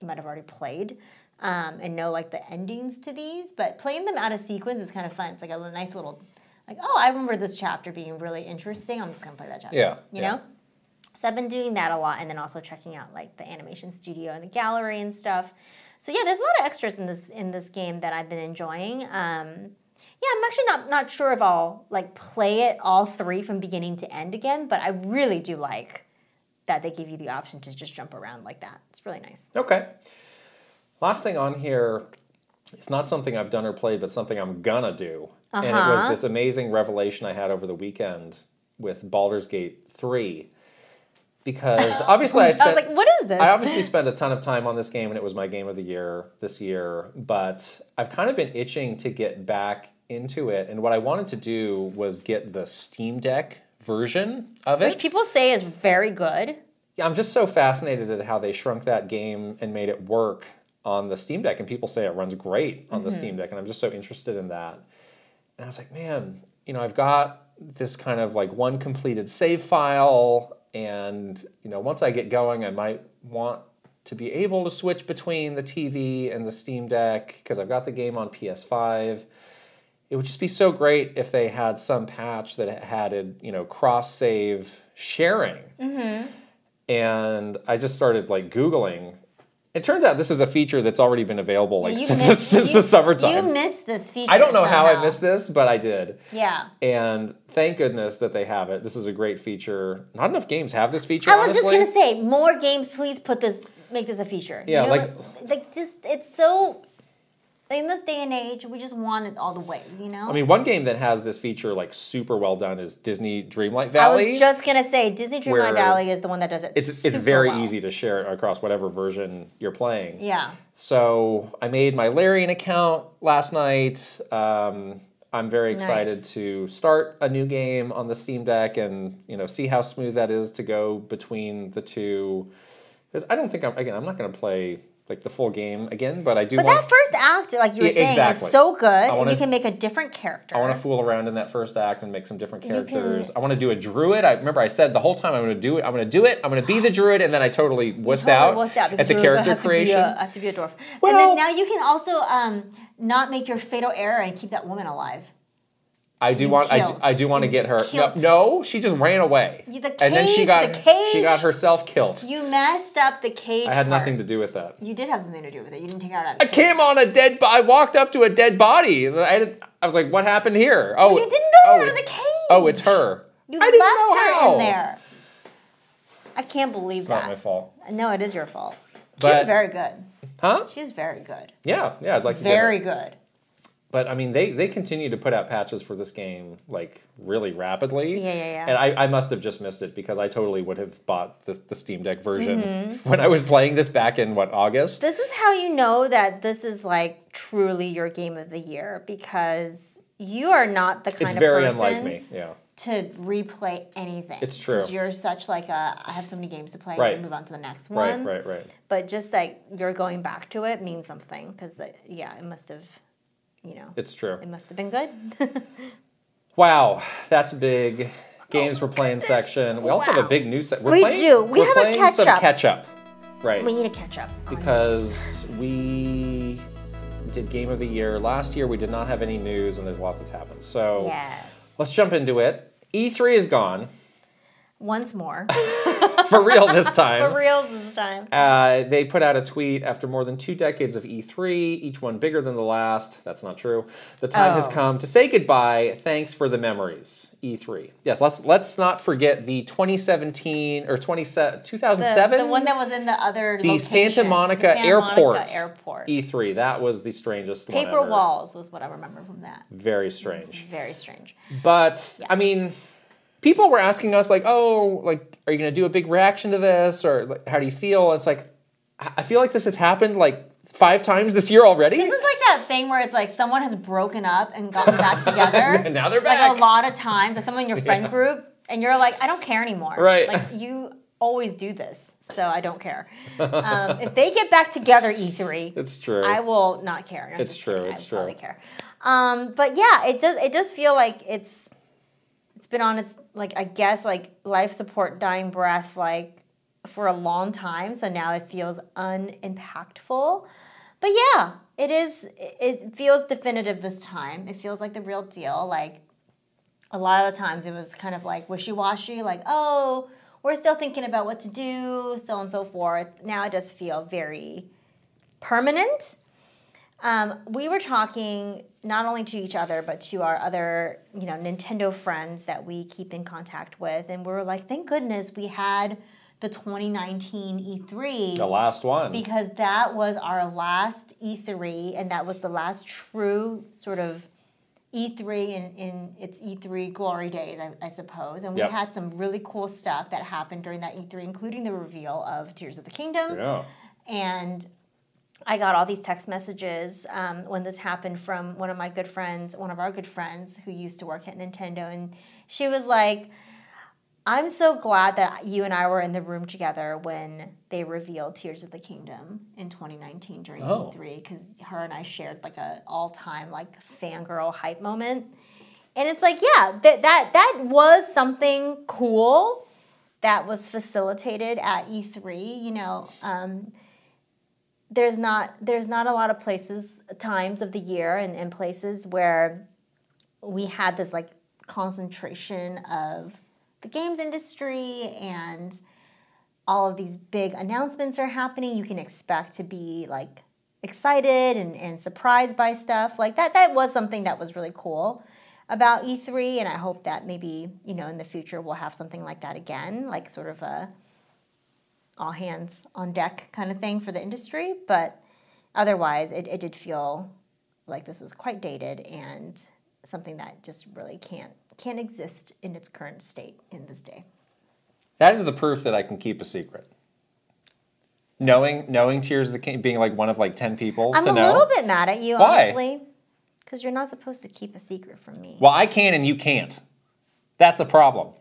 you might have already played. Um, and know like the endings to these, but playing them out of sequence is kind of fun. It's like a nice little, like, oh, I remember this chapter being really interesting. I'm just gonna play that chapter. Yeah, You yeah. know? So I've been doing that a lot and then also checking out like the animation studio and the gallery and stuff. So yeah, there's a lot of extras in this in this game that I've been enjoying. Um, yeah, I'm actually not not sure if I'll like play it all three from beginning to end again, but I really do like that they give you the option to just jump around like that. It's really nice. Okay. Last thing on here it's not something I've done or played, but something I'm gonna do. And it was Uh-huh. this amazing revelation I had over the weekend with Baldur's Gate 3. Because obviously I I was like, what is this? I obviously spent a ton of time on this game, and it was my game of the year this year. But I've kind of been itching to get back into it, and what I wanted to do was get the Steam Deck version of it. Which people say is very good. Yeah, I'm just so fascinated at how they shrunk that game and made it work on the Steam Deck, and people say it runs great on the mm-hmm. Steam Deck, and I'm just so interested in that. And I was like, man, you know, I've got this kind of like one completed save file, and you know, once I get going, I might want to be able to switch between the TV and the Steam Deck because I've got the game on PS5. it would just be so great if they had some patch that had you know cross save sharing. Mm-hmm. And I just started like googling. It turns out this is a feature that's already been available like You since, missed- since you- the summertime. You missed this feature. I don't know how I missed this, but I did. Yeah. And thank goodness that they have it. This is a great feature. Not enough games have this feature. I was honestly. just gonna say, more games, please put this, make this a feature. You Yeah, know, like- like just it's so. In this day and age, we just want it all the ways, you know. I mean, one game that has this feature like super well done is Disney Dreamlight Valley. I was just gonna say Disney Dreamlight Valley is the one that does it. it's it's very well. easy to share it across whatever version you're playing. Yeah. So I made my Larian account last night. Um, I'm very excited Nice. to start a new game on the Steam Deck and you know see how smooth that is to go between the two. Because I don't think I'm again I'm not going to play like the full game again, but I do But want that first act, like you were Yeah, saying, exactly. is so good. wanna- you can make a different character. I want to fool around in that first act and make some different You can- characters. I want to do a druid. I remember I said the whole time I'm going to do it. I'm going to do it. I'm going to be the druid, and then I totally wussed totally out at the character have to be creation. a- have to be a dwarf. and Well- then now you can also um, not make your fatal error and keep that woman alive. I do You want. I do. I do want to get her. No, no, she just ran away, You- the and then she cage, got the cage. she got herself killed. You messed up the cage. I had part. nothing to do with that. You did have something to do with it. You didn't take her out of I cage. came on a dead. I walked up to a dead body. I, I was like, "What happened here?" Oh, You didn't know oh, her out of the it's- cage. Oh, it's her. You I didn't left know her in there. I can't believe It's that. not my fault, No, it is your fault. But- She's very good. huh? She's very good. Yeah, yeah. I'd like to. Very good. But I mean, they they continue to put out patches for this game like really rapidly. Yeah, yeah, yeah. And I, I must have just missed it because I totally would have bought the, the Steam Deck version Mm-hmm. when I was playing this back in what August. This is how you know that this is like truly your game of the year because you are not the kind It's of very person unlike me. Yeah. to replay anything. It's true. You're such like a I have so many games to play. Right. Right. Move on to the next one. Right, right, right. But just like you're going back to it means something because yeah, it must have, you know, It's true. it must have been good. Wow, that's a big. Games we're playing section. We also have Oh a big news section. We do. We we're have a playing catch some up. catch up. Right. we need a catch up because we did game of the year last year. We did not have any news, and there's a lot that's happened. So. Yes. let's jump into it. E3 is gone Once more. for real this time. For real this time. Uh, they put out a tweet after more than two decades of E3, each one bigger than the last. That's not true. The time has Oh. come to say goodbye. Thanks for the memories. E3. Yes, let's let's not forget the 2017 or 20, The, 2007 the one that was in the other the location, Santa Monica the Santa Airport. Monica Airport. E3. That was the strangest one Paper walls was what I remember from that. Very strange. very strange. But I mean, people were asking us like, "Oh, like, are you going to do a big reaction to this, or like, how do you feel?" It's like, I feel like this has happened like five times this year already. This is like that thing where it's like someone has broken up and gotten back together. And now they're Like back. a lot of times, like someone in your friend Yeah. group, and you're like, I don't care anymore. Right. Like you always do this, so I don't care. Um, if they get back together, E3, it's true. I will not care. I'm It's true, kidding. it's I true. Probably care. Um, but yeah, it does. It does feel like it's it's been on its like I guess like life support, dying breath, like for a long time. So now it feels unimpactful. But yeah, it is. It feels definitive this time. It feels like the real deal. Like a lot of the times, it was kind of like wishy washy. Like oh, we're still thinking about what to do, so on and so forth. Now it does feel very permanent. Um, we were talking not only to each other but to our other, you know, Nintendo friends that we keep in contact with, and we were like, thank goodness we had the 2019 E3 the last one. because that was our last E3, and that was the last true sort of E3 in, in its E3 glory days, I, I suppose. And we Yep. had some really cool stuff that happened during that E3, including the reveal of Tears of the Kingdom. yeah. And I got all these text messages um, when this happened from one of my good friends, one of our good friends who used to work at Nintendo. And she was like, I'm so glad that you and I were in the room together when they revealed Tears of the Kingdom in 2019 during Oh. E3 because her and I shared like a all-time like fangirl hype moment. And it's like, yeah, that that that was something cool that was facilitated at E3. You know, um, there's not there's not a lot of places times of the year and, and places where we had this like concentration of the games industry and all of these big announcements are happening, you can expect to be like excited and, and surprised by stuff. Like that that was something that was really cool about E3 and I hope that maybe, you know, in the future we'll have something like that again, like sort of a all hands on deck kind of thing for the industry. But otherwise it, it did feel like this was quite dated and something that just really can't can't exist in its current state in this day. That is the proof that I can keep a secret. Knowing knowing Tears of the King being like one of like ten people I'm to a know. little bit mad at you, Why? honestly, because you're not supposed to keep a secret from me. Well, I can and you can't. That's a problem.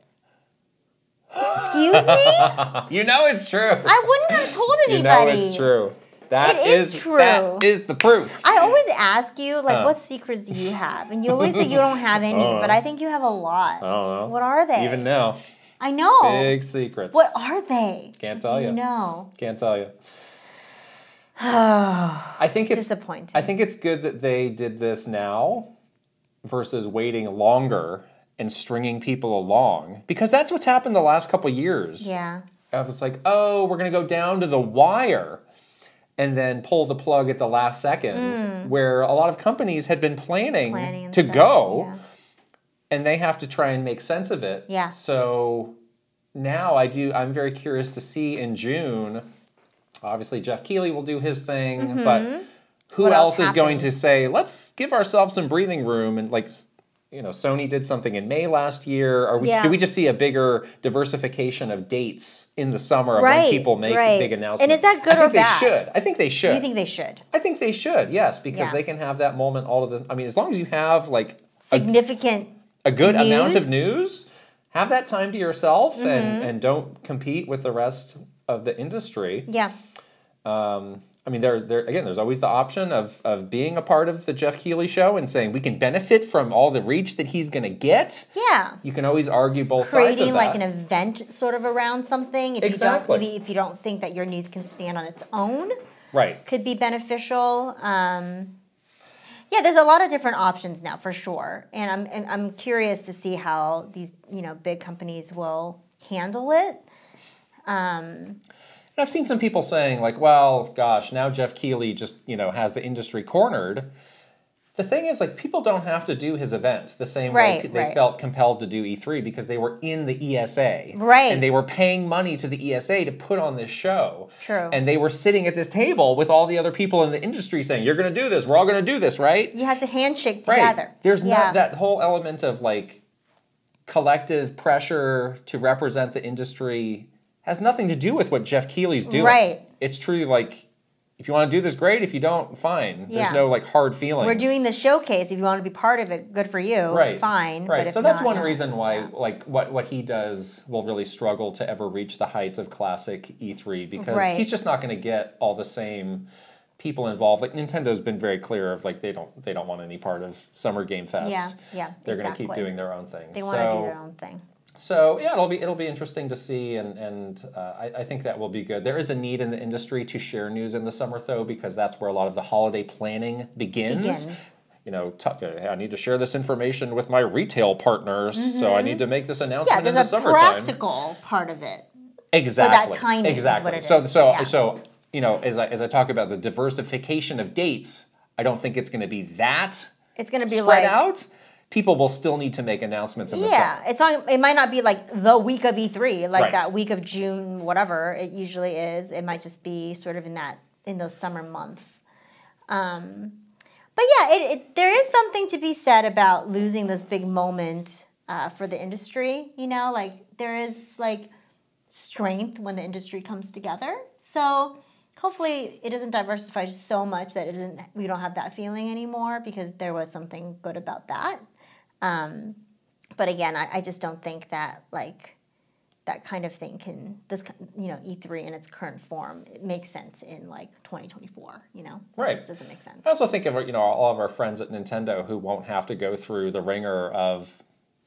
Excuse me? You know it's true. I wouldn't have told anybody. you know it's true. That It is is true. That is the proof. I always ask you, like, Huh. what secrets do you have? And you always say you don't have oh, any, Oh. but I think you have a lot. I don't know. What are they? Even now, I know. big secrets. What are they? Can't tell you. No. Can't tell you. I think it's Disappointing. I think it's good that they did this now versus waiting longer and stringing people along because that's what's happened the last couple years. yeah. I was like, oh, we're going to go down to the wire and then pull the plug at the last second, where a lot of companies had been planning, Hmm. Planning to stuff, go yeah. and they have to try and make sense of it. Yeah. So now I do, I'm very curious to see in June. Obviously, Geoff Keighley will do his thing, but who Mm-hmm. What else else is going to say, let's give ourselves some breathing room and like, you know, Sony did something in May last year. Are we, Yeah. Do we just see a bigger diversification of dates in the summer of Right, when people make right. big announcements? And is that good I think or bad? They should. I think they should. You think they should? I think they should. Yes, because Yeah. they can have that moment. All of the. I mean, as long as you have like Significant. a good amount of news. news, have that time to yourself Mm-hmm. and and don't compete with the rest of the industry. Yeah. Um, I mean, there, there again. There's always the option of of being a part of the Geoff Keighley show and saying we can benefit from all the reach that he's going to get. Yeah. You can always argue both sides Creating of like an event sort of around something. If Exactly. you don't maybe if you don't think that your news can stand on its own. right. could be beneficial. Um, yeah, there's a lot of different options now for sure, and I'm and I'm curious to see how these you know big companies will handle it. Um, And I've seen some people saying like, well, gosh, now Geoff Keighley just, you know, has the industry cornered. The thing is, like, people don't have to do his event the same way they right. felt compelled to do E3 because they were in the ESA. Right. And they were paying money to the ESA to put on this show. True. And they were sitting at this table with all the other people in the industry saying, you're going to do this. We're all going to do this, right? you have to handshake Right. together. There's yeah. not that whole element of like collective pressure to represent the industry has nothing to do with what Geoff Keighley's doing. Right. It's truly like if you want to do this, great. If you don't, fine. Yeah. There's no like hard feelings. We're doing the showcase. If you want to be part of it, good for you. right. Fine. Right. So that's not, one no. reason why Yeah. like what what he does will really struggle to ever reach the heights of classic E3 because Right. he's just not going to get all the same people involved. Like Nintendo's been very clear of like they don't they don't want any part of Summer Game Fest. Yeah, yeah, They're going to keep doing their own thing. They want to so, do their own thing. So yeah, it'll be it'll be interesting to see, and and uh, I, I think that will be good. There is a need in the industry to share news in the summer, though, because that's where a lot of the holiday planning begins. Begins. You know, t- hey, I need to share this information with my retail partners, so I need to make this announcement Mm-hmm. Yeah, in there's the a summertime. practical part of it. exactly. For that timing exactly. so is. so Yeah. so you know, as I as I talk about the diversification of dates, I don't think it's going to be that It's going to be spread like out. People will still need to make announcements in the Yeah, summer. it's not. It might not be like the week of E3, like Right. that week of June, whatever it usually is. It might just be sort of in that in those summer months. Um, but yeah, it, it, there is something to be said about losing this big moment uh, for the industry. You know, like there is like strength when the industry comes together. So hopefully it doesn't diversify so much that it doesn't. We don't have that feeling anymore because there was something good about that. Um, but again, I, I just don't think that like that kind of thing can this you know E3 in its current form it makes sense in like 2024. You know, it Right. just doesn't make sense. I also think of you know all of our friends at Nintendo who won't have to go through the ringer of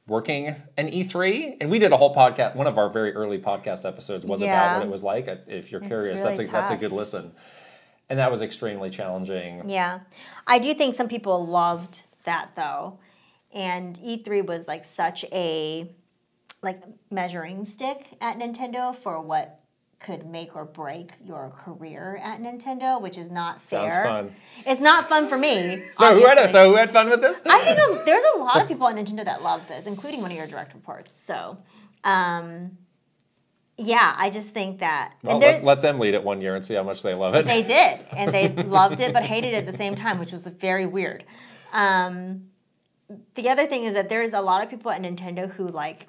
working an E3, and we did a whole podcast. One of our very early podcast episodes was about what it was like. If you're curious, really that's a that's a good listen. And that was extremely challenging. Yeah, I do think some people loved that though, and E3 was like such a like measuring stick at Nintendo for what could make or break your career at Nintendo, which is not fair. Sounds fun. It's not fun for me. So who had so who had fun with this? I think a- there's a lot of people at Nintendo that love this, including one of your direct reports. So, um, yeah, I just think that Well, let, let them lead it one year and see how much they love it. they did, and they loved it but hated it at the same time, which was very weird. Um, the other thing is that there's a lot of people at Nintendo who like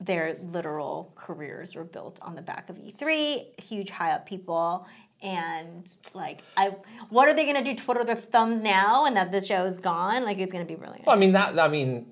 their literal careers were built on the back of E3, huge high up people. And like, I, what are they gonna do? Twiddle their thumbs now, and that the show is gone? Like, it's gonna be really. Well, I mean that. I mean,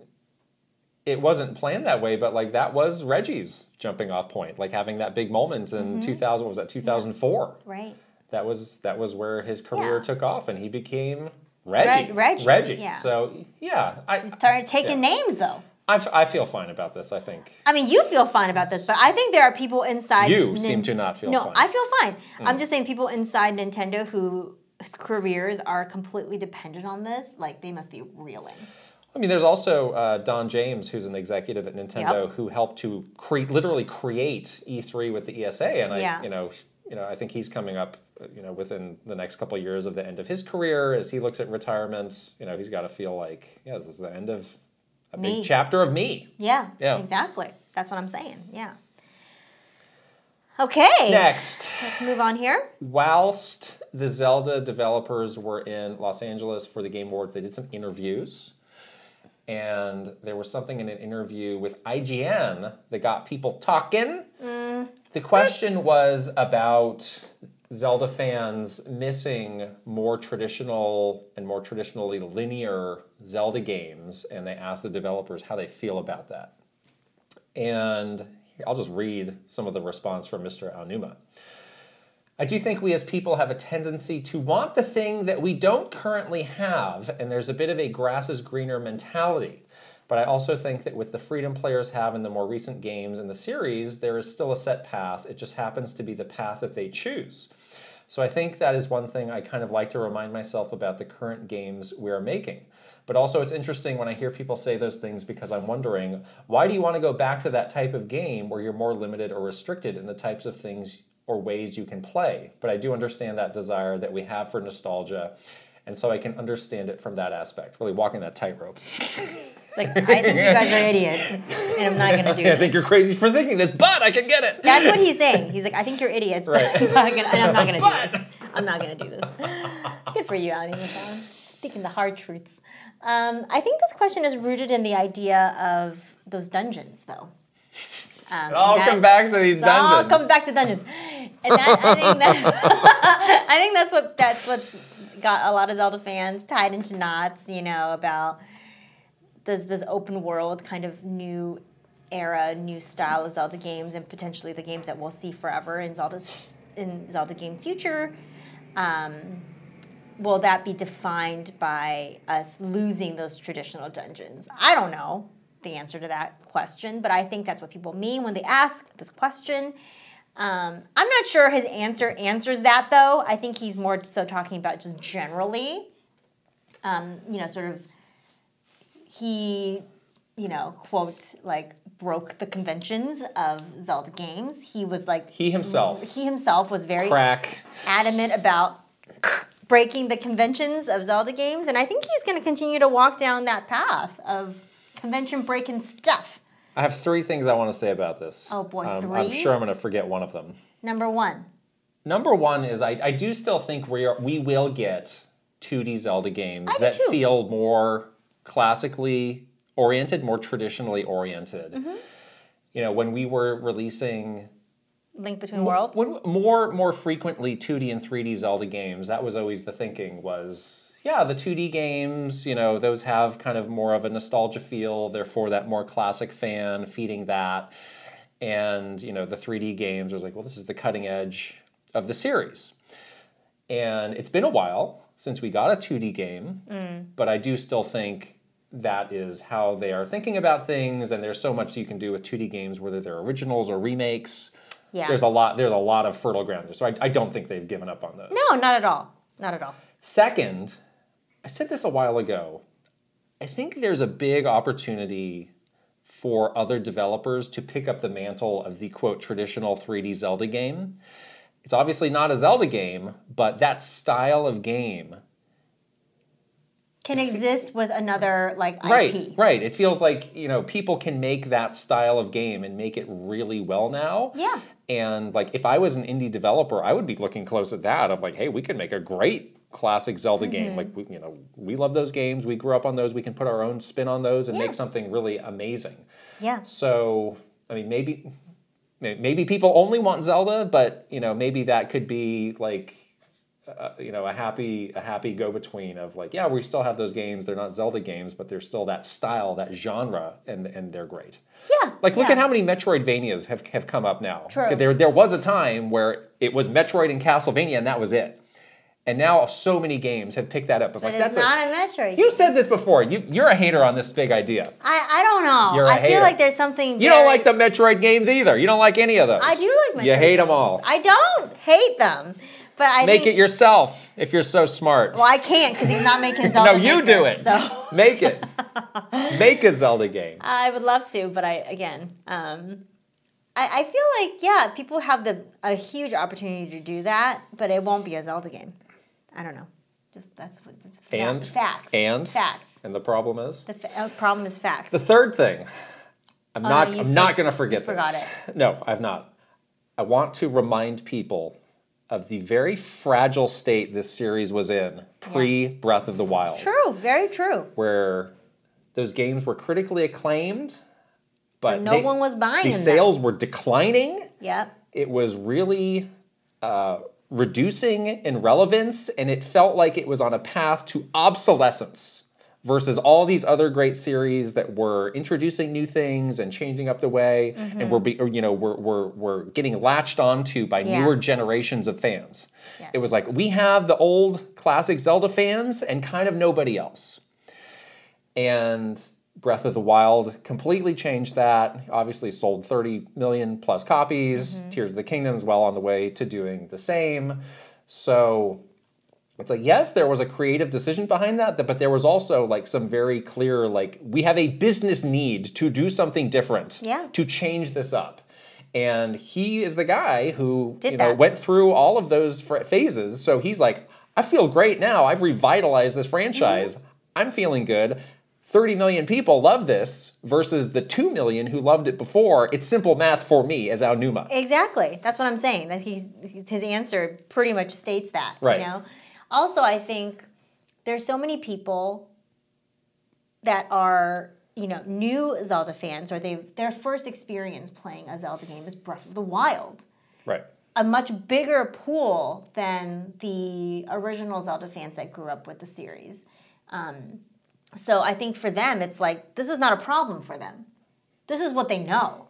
it wasn't planned that way, but like that was Reggie's jumping off point, like having that big moment in mm-hmm. 2000. What was that 2004? right. That was that was where his career Yeah. took off, and he became Reggie. Reggie, Reggie. yeah. So yeah, I, Started taking Yeah. names though. I, I feel fine about this. I think I mean, you feel fine about this, but I think there are people inside. you Nin- seem to not feel no, fine. I feel fine. I'm just saying people inside Nintendo whose careers are completely dependent on this, like they must be reeling. I mean, there's also uh, Don James, who's an executive at Nintendo, Yep. who helped to create, literally create E3 with the ESA, and I, Yeah. you know, you know, I think he's coming up, you know, within the next couple of years of the end of his career as he looks at retirement. You know, he's got to feel like, yeah, this is the end of a Me. big chapter of me. Yeah, Yeah. exactly. That's what I'm saying. Yeah. Okay. Next, Let's move on here. whilst the Zelda developers were in Los Angeles for the Game Awards, they did some interviews. And there was something in an interview with IGN that got people talking. Mm. The question was about Zelda fans missing more traditional and more traditionally linear Zelda games, and they asked the developers how they feel about that. And I'll just read some of the response from Mr. Aonuma. I do think we as people have a tendency to want the thing that we don't currently have, and there's a bit of a grass is greener mentality. But I also think that with the freedom players have in the more recent games in the series, there is still a set path. It just happens to be the path that they choose. So I think that is one thing I kind of like to remind myself about the current games we're making. But also, it's interesting when I hear people say those things because I'm wondering why do you want to go back to that type of game where you're more limited or restricted in the types of things or ways you can play? But I do understand that desire that we have for nostalgia. And so I can understand it from that aspect, really walking that tightrope. It's like I think you guys are idiots, and I'm not gonna do I this. think you're crazy for thinking this, but I can get it. That's what he's saying. He's like, I think you're idiots, but Right. I'm not gonna, and I'm not gonna do this. I'm not gonna do this. Good for you, Ali Speaking the hard truths. Um, I think this question is rooted in the idea of those dungeons, though. Um, I'll that- come back to these It's all dungeons. comes back to dungeons, and that, I think that I think that's what that's what's got a lot of Zelda fans tied into knots. You know about this this open world kind of new era, new style of Zelda games, and potentially the games that we'll see forever in Zelda's in Zelda game future. Um, will that be defined by us losing those traditional dungeons? I don't know the answer to that question, but I think that's what people mean when they ask this question. Um, I'm not sure his answer answers that though. I think he's more so talking about just generally, um, you know, sort of he, you know, quote like broke the conventions of Zelda games. He was like He himself. he himself was very Crack. adamant about breaking the conventions of Zelda games, and I think he's going to continue to walk down that path of convention breaking stuff. I have three things I want to say about this. Oh, boy, Um, I'm sure I'm going to forget one of them. Number one, Number one is I, I do still think we are we will get 2D Zelda games I that feel more classically oriented, more traditionally oriented. Mm-hmm. You know, when we were releasing Link Between Worlds. when, more more frequently 2D and 3D Zelda games, that was always the thinking was yeah, the 2D games, you know, those have kind of more of a nostalgia feel, therefore that more classic fan feeding that. And, you know, the 3D games I was like, well, this is the cutting edge of the series. And it's been a while since we got a 2D game, but I do still think that is how they are thinking about things and there's so much you can do with 2D games whether they're originals or remakes. Yeah. There's a lot there's a lot of fertile ground there. So I, I don't think they've given up on those. No, not at all. Not at all. Second, I said this a while ago. I think there's a big opportunity for other developers to pick up the mantle of the quote traditional 3D Zelda game. It's obviously not a Zelda game, but that style of game Can exist with another like IP. Right, right. It feels like, you know, people can make that style of game and make it really well now. Yeah. And like if I was an indie developer, I would be looking close at that of like, hey, we could make a great classic Zelda game. Mm-hmm. Like we, you know, we love those games. We grew up on those. We can put our own spin on those and Yeah. make something really amazing. Yeah. So, I mean, maybe maybe people only want Zelda, but you know, maybe that could be like uh, you know a happy a happy go between of like yeah we still have those games they're not Zelda games but they're still that style that genre and and they're great. Yeah. Like look yeah. at how many Metroidvanias have have come up now. True. There there was a time where it was Metroid and Castlevania and that was it. And now so many games have picked that up. Of But like, it's that's not a Metroid. you said this before. You, you're a hater on this big idea. I, I don't know. You're a I hater. I feel like there's something. You don't like the Metroid games either. You don't like any of those. I do like Metroid You hate them all. I don't hate them, but I Make think, it yourself if you're so smart. Well, I can't because he's not making Zelda. no, you do it. So Make it. Make a Zelda game. I would love to, but I again, um, I, I feel like yeah, people have the a huge opportunity to do that, but it won't be a Zelda game. I don't know. Just that's what that's And? facts And? facts. And the problem is The fa- uh, problem is facts. the third thing. I'm Oh, not. no, I'm for- not going to forget this. No, I've not. I want to remind people of the very fragile state this series was in pre Breath of the Wild. true, very true. where those games were critically acclaimed, but no they- one was buying The them. sales were declining. Yep. It was really uh, reducing in relevance, and it felt like it was on a path to obsolescence. Versus all these other great series that were introducing new things and changing up the way, and mm-hmm. were be, or, you know were, were were getting latched onto by Yeah. newer generations of fans. Yes. It was like we have the old classic Zelda fans and kind of nobody else and Breath of the Wild completely changed that. Obviously, sold 30 million plus copies. Mm-hmm. Tears of the Kingdom is well on the way to doing the same. So it's like, yes, there was a creative decision behind that, but there was also like some very clear, like, we have a business need to do something different, Yeah. to change this up. And he is the guy who Did you know, that. went through all of those fr- phases. So he's like, I feel great now. I've revitalized this franchise. Mm-hmm. I'm feeling good. 30 million people love this versus the 2 million who loved it before. It's simple math for me as Aonuma. Exactly. That's what I'm saying. That he's his answer pretty much states that. Right. You know. Also, I think there's so many people that are you know new Zelda fans, or they their first experience playing a Zelda game is Breath of the Wild. Right. A much bigger pool than the original Zelda fans that grew up with the series. Um, so I think for them, it's like this is not a problem for them. This is what they know.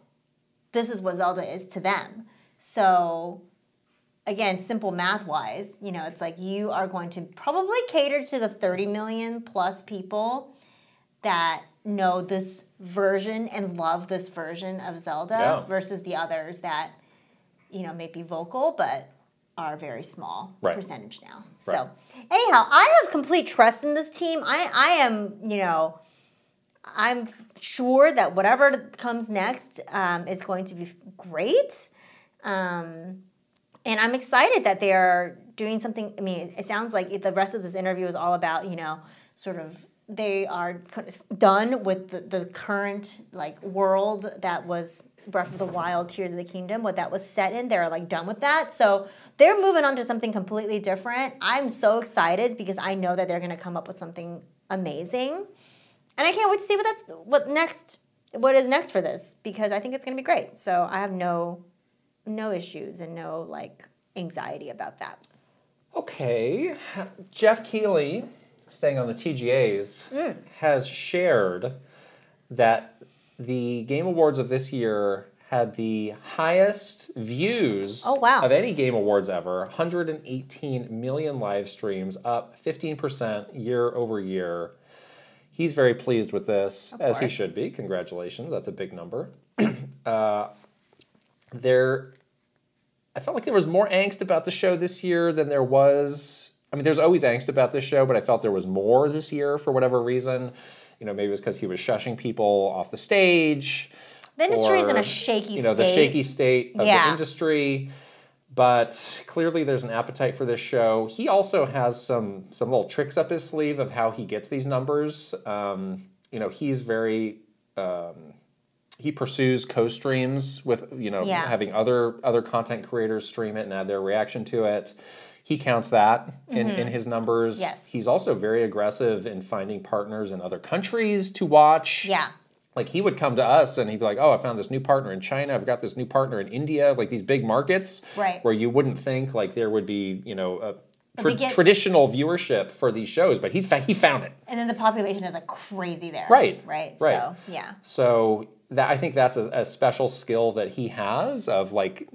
This is what Zelda is to them. So again, simple math wise, you know, it's like you are going to probably cater to the 30 million plus people that know this version and love this version of Zelda Yeah. versus the others that, you know, may be vocal but are very small Right. percentage now. Right. So anyhow, I have complete trust in this team. I, I am, you know, I'm sure that whatever comes next um, is going to be great. Um, and I'm excited that they are doing something. I mean, it sounds like the rest of this interview is all about, you know, sort of they are done with the, the current like world that was Breath of the Wild, Tears of the Kingdom, what that was set in. They're like done with that. So they're moving on to something completely different. I'm so excited because I know that they're going to come up with something amazing. And I can't wait to see what that's what next what is next for this because I think it's going to be great. So I have no no issues and no like anxiety about that. Okay. Geoff Keighley, staying on the TGAs, Mm. has shared that the Game Awards of this year had the highest views Oh, wow. of any Game Awards ever 118 million live streams, up 15% year over year. He's very pleased with this, Of as he should be. Congratulations, that's a big number. uh, there I felt like there was more angst about the show this year than there was. I mean, there's always angst about this show, but I felt there was more this year for whatever reason. You know, maybe it was because he was shushing people off the stage. The industry is in a shaky You know, state. the shaky state of the industry. But clearly, there's an appetite for this show. He also has some some little tricks up his sleeve of how he gets these numbers. Um, you know, he's very um, he pursues co-streams with you know Yeah. having other other content creators stream it and add their reaction to it. He counts that in, in his numbers. Mm-hmm. Yes. He's also very aggressive in finding partners in other countries to watch Yeah. like he would come to us and he'd be like, "Oh, I found this new partner in China. I've got this new partner in India." Like these big markets, Right. Where you wouldn't think like there would be, you know, a tra- get- traditional viewership for these shows, but he fa- he found it. And then the population is like crazy there. Right, Right. right. So yeah. So that I think that's a, a special skill that he has of like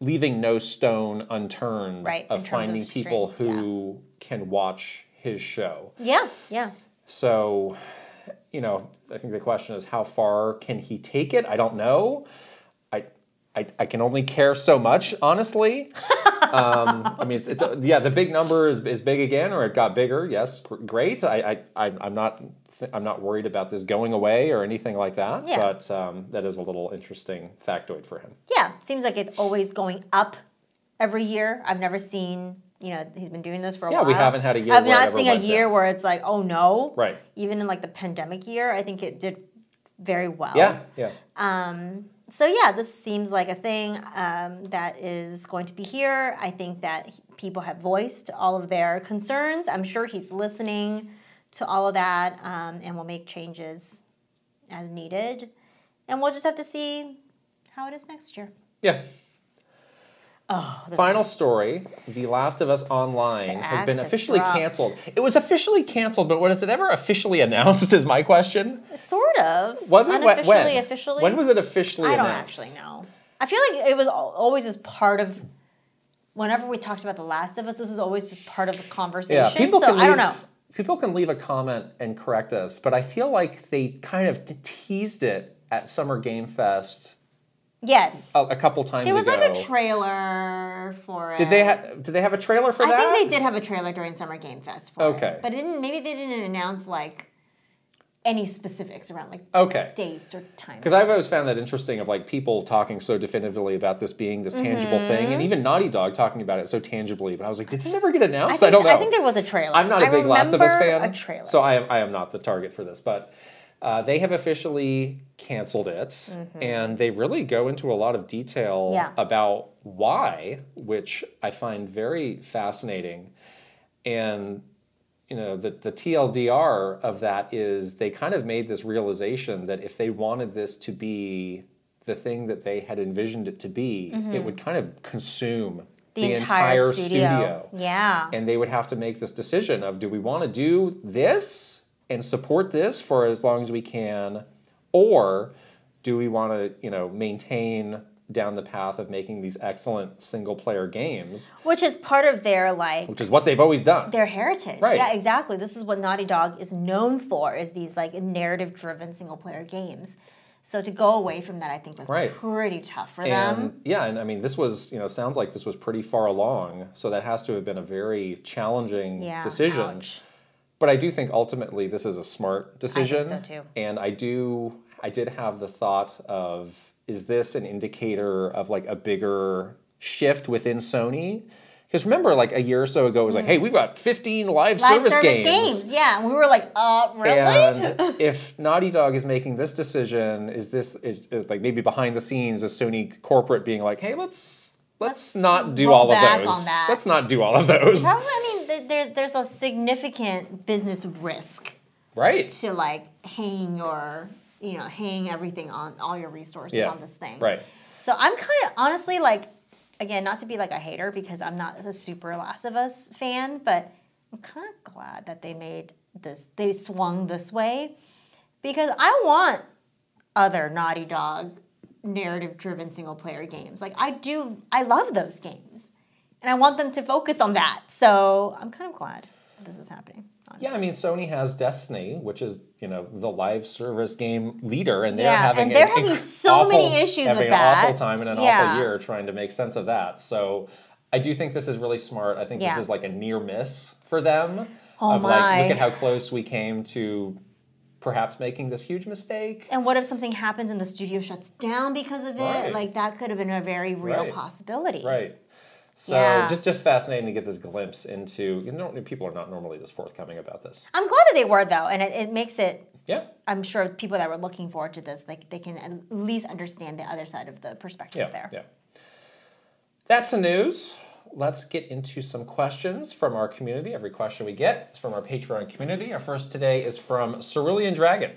leaving no stone unturned Right, of terms of finding people streams, yeah. who can watch his show. Yeah. Yeah. So, you know, I think the question is how far can he take it? I don't know. I I, I can only care so much, honestly. um, I mean, it's, it's yeah, the big number is, is big again, or it got bigger. Yes, great. I, I, I'm not I'm not worried about this going away or anything like that. Yeah. But um, that is a little interesting factoid for him. Yeah. Seems like it's always going up every year. I've never seen. You know, he's been doing this for a Yeah, while. Yeah, we haven't had a year I've where not seen a year down. where it's like, oh no. Right. Even in like the pandemic year, I think it did very well. Yeah. Yeah. Um, so yeah, this seems like a thing um, that is going to be here. I think that people have voiced all of their concerns. I'm sure he's listening to all of that um, and will make changes as needed. And we'll just have to see how it is next year. Yeah. Oh, Final story: The Last of Us Online The has been officially dropped. canceled. It was officially canceled, but was it ever officially announced? Is my question. sort of Was it when? when? Officially, When was it officially I don't announced? actually know. I feel like it was always as part of. Whenever we talked about The Last of Us, this was always just part of the conversation. Yeah, people so can. Leave, I don't know. People can leave a comment and correct us, but I feel like they kind of teased it at Summer Game Fest Yes. a, a couple times There was ago. like a trailer for it. did they have? Did they have a trailer for I that? think they did have a trailer during Summer Game Fest for Okay. it. But it didn't maybe they didn't announce like any specifics around like Okay. dates or times. Because I've always found that interesting of like people talking so definitively about this being this tangible thing, and even Naughty Dog talking about it so tangibly. But I was like, did this ever get announced? I, think, don't know. I think there was a trailer. I'm not a I big Last of Us fan, A trailer. so I am I am not the target for this. But uh, they have officially canceled it, and they really go into a lot of detail Mm-hmm. Yeah. about why, which I find very fascinating. And you know the the TLDR of that is they kind of made this realization that if they wanted this to be the thing that they had envisioned it to be, it would kind of consume Mm-hmm. the, entire, studio. Yeah. and they would have to make this decision of do we want to do this and support this for as long as we can or do we want to you know maintain down the path of making these excellent single player games Which is part of their like which is what they've always done their heritage. Right. Yeah, exactly. This is what Naughty Dog is known for is these like narrative driven single player games. So to go away from that I think was Right. pretty tough for them. yeah and i mean this was you know sounds like this was pretty far along so that has to have been a very challenging Yeah. decision ouch. But I do think ultimately this is a smart decision. so, too. And I do I did have the thought of is this an indicator of like a bigger shift within Sony? Because remember, like a year or so ago, it was like, hey, we've got 15 live, Mm. Live service, service games. games. Yeah. And we were like, uh, really? And if Naughty Dog is making this decision, is this is like maybe behind the scenes is Sony corporate being like, hey, let's let's, Let's not do all of those. Let's not do all of those. Probably, I mean, there's there's a significant business risk Right. to like hang your, you know, hang everything on all your resources Yeah. on this thing. Right. So I'm kind of honestly like, again, not to be like a hater because I'm not a super Last of Us fan, but I'm kind of glad that they made this, they swung this way because I want other Naughty Dog narrative driven single player games. Like I do, I love those games and I want them to focus on that. So I'm kind of glad this is happening. Yeah, I mean, Sony has Destiny, which is you know the live service game leader, and they're Yeah, having and they're having so many awful- issues having with an awful time and an Yeah. awful year trying to make sense of that. So I do think this is really smart. I think Yeah. this is like a near miss for them. Oh of like, my. look at how close we came to perhaps making this huge mistake. And what if something happens and the studio shuts down because of it? Right. Like that could have been a very real Right. possibility. Right. So Yeah. just just fascinating to get this glimpse into. You know, people are not normally this forthcoming about this. I'm glad that they were though, and it, it makes it. Yeah. I'm sure people that were looking forward to this, like they can at least understand the other side of the perspective Yeah. there. Yeah. That's the news. Let's get into some questions from our community. Every question we get is from our Patreon community. Our first today is from Cerulean Dragon.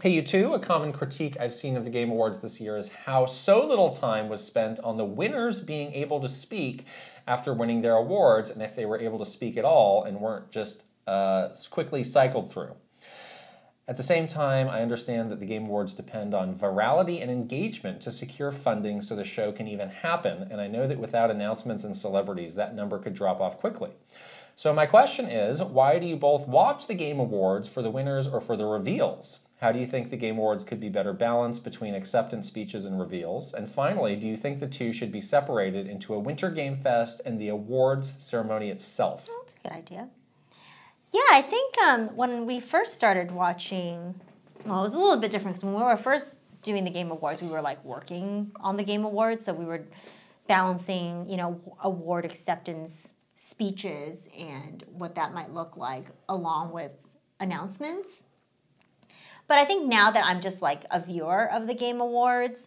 Hey, you two. A common critique I've seen of the Game Awards this year is how so little time was spent on the winners being able to speak after winning their awards, and if they were able to speak at all and weren't just uh, quickly cycled through. At the same time, I understand that the Game Awards depend on virality and engagement to secure funding so the show can even happen, and I know that without announcements and celebrities, that number could drop off quickly. So, my question is why do you both watch the Game Awards for the winners or for the reveals? How do you think the Game Awards could be better balanced between acceptance speeches and reveals? And finally, do you think the two should be separated into a Winter Game Fest and the awards ceremony itself? That's a good idea. Yeah, I think um, when we first started watching, well, it was a little bit different because when we were first doing the Game Awards, we were like working on the Game Awards, so we were balancing, you know, award acceptance speeches and what that might look like along with announcements. But I think now that I'm just like a viewer of the Game Awards,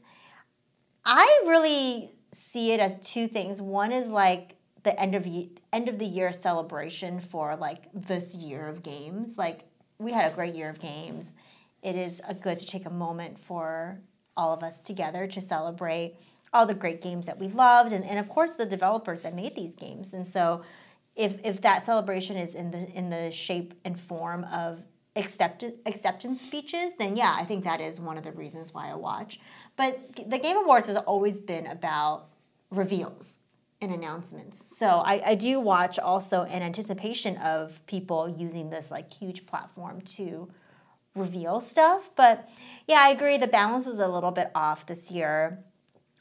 I really see it as two things. One is like the end of end of the year celebration for like this year of games. Like we had a great year of games. It is a good to take a moment for all of us together to celebrate all the great games that we loved and, and of course the developers that made these games. And so if if that celebration is in the in the shape and form of acceptance acceptance speeches, then yeah, I think that is one of the reasons why I watch. But the Game Awards has always been about reveals and announcements. So I, I do watch also in anticipation of people using this like huge platform to reveal stuff. But yeah, I agree the balance was a little bit off this year.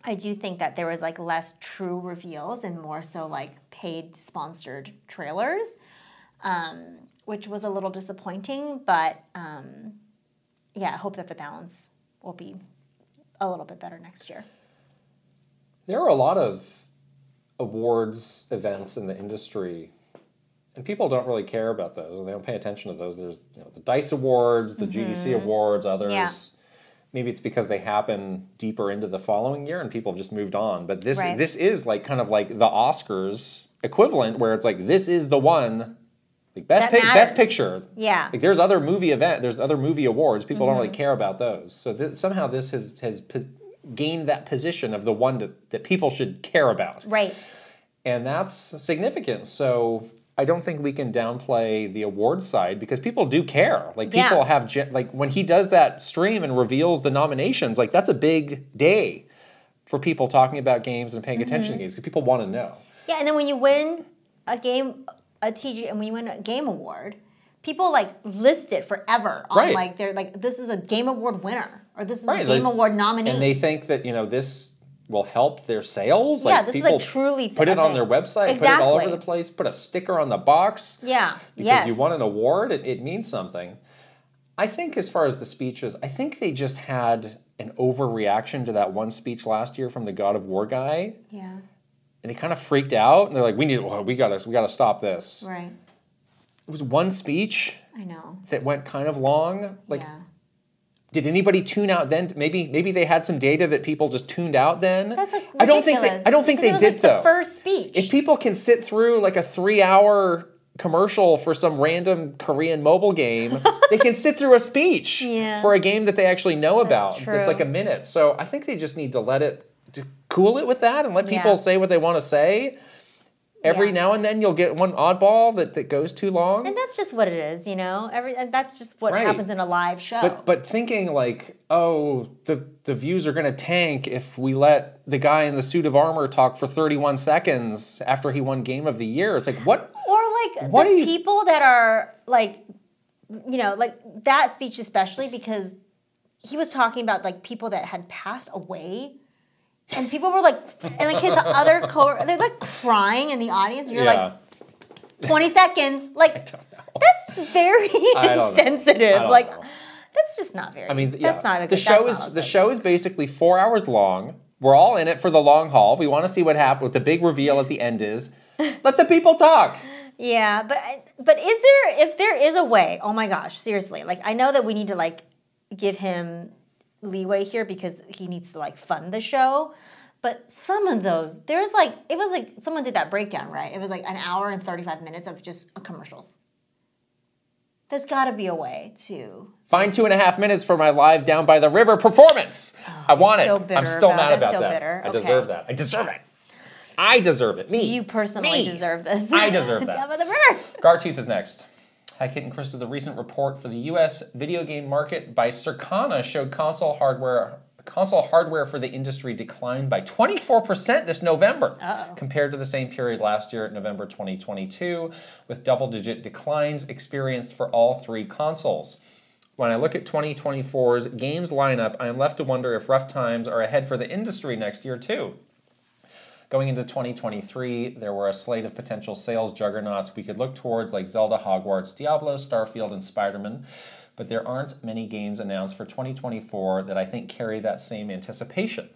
I do think that there was like less true reveals and more so like paid sponsored trailers, um, which was a little disappointing. But um, yeah, I hope that the balance will be a little bit better next year. There are a lot of awards events in the industry, and people don't really care about those, and they don't pay attention to those. There's you know, the Dice Awards, the GDC Awards, others. Yeah. Maybe it's because they happen deeper into the following year, and people have just moved on. But this Right. this is like kind of like the Oscars equivalent, where it's like this is the one, like best pic- best picture. Yeah. Like there's other movie event, there's other movie awards. People don't really care about those. So th- somehow this has has gained that position of the one that, that people should care about, Right. and that's significant. So I don't think we can downplay the award side because people do care. Like Yeah. people have gen- like when he does that stream and reveals the nominations, like that's a big day for people talking about games and paying attention Mm-hmm. to games because people want to know. Yeah, and then when you win a game, a TG, and we you win a game award, people like list it forever on Right. like they're like this is a game award winner or this is Right, a game like- award nominee. and they think that you know this will help their sales. Yeah, like this is, like, people truly put it on thing. their website, put it all over the place, put a sticker on the box yeah. because yes. you won an award. It, it means something. I think as far as the speeches, I think they just had an overreaction to that one speech last year from the God of War guy, Yeah. And they kind of freaked out. And they're like, "We need, well, we gotta, we gotta stop this." Right. It was one speech I know. that went kind of long. Like, yeah. did anybody tune out then? Maybe maybe they had some data that people just tuned out then. That's like ridiculous. I don't think they, I don't think they it was, did like, though. The first speech. if people can sit through like a three hour commercial for some random Korean mobile game, they can sit through a speech Yeah. for a game that they actually know about. It's like a minute. So I think they just need to let it cool it with that and let people Yeah. say what they want to say. Every Yeah. now and then you'll get one oddball that, that goes too long. and that's just what it is, you know. Every and that's just what Right. happens in a live show. But but thinking like, oh, the the views are gonna tank if we let the guy in the suit of armor talk for 31 seconds after he won Game of the Year. It's like what or like What the do you- people that are like you know like that speech especially because he was talking about like people that had passed away and people were like and like his other co they're like crying in the audience and you're like 20 seconds like that's very I don't know. insensitive like know. That's just not very. I mean, that's yeah. not a the show is the good- show is basically four hours long. We're all in it for the long haul. We want to see what happens. What the big reveal at the end is. Let the people talk. Yeah, but but is there if there is a way? Oh my gosh, seriously! Like I know that we need to like give him leeway here because he needs to like fund the show. But some of those, there's like it was like someone did that breakdown, right? It was like an hour and thirty five minutes of just commercials. There's got to be a way to. Find two and a half minutes for my live down by the river performance. Oh, I want it. I'm still about mad it, about still that. bitter. I Okay. deserve that. I deserve it. I deserve it. Me. You personally Me. deserve this. I deserve that. Down by the river. Gartooth is next. Hi, Kit and Krysta. The recent report for the U.S. video game market by Circana showed console hardware console hardware for the industry declined by 24% this November Uh-oh. compared to the same period last year, November 2022, with double-digit declines experienced for all three consoles. When I look at 2024's games lineup, I am left to wonder if rough times are ahead for the industry next year too. Going into 2023, there were a slate of potential sales juggernauts we could look towards, like Zelda, Hogwarts, Diablo, Starfield, and Spider Man. But there aren't many games announced for 2024 that I think carry that same anticipation.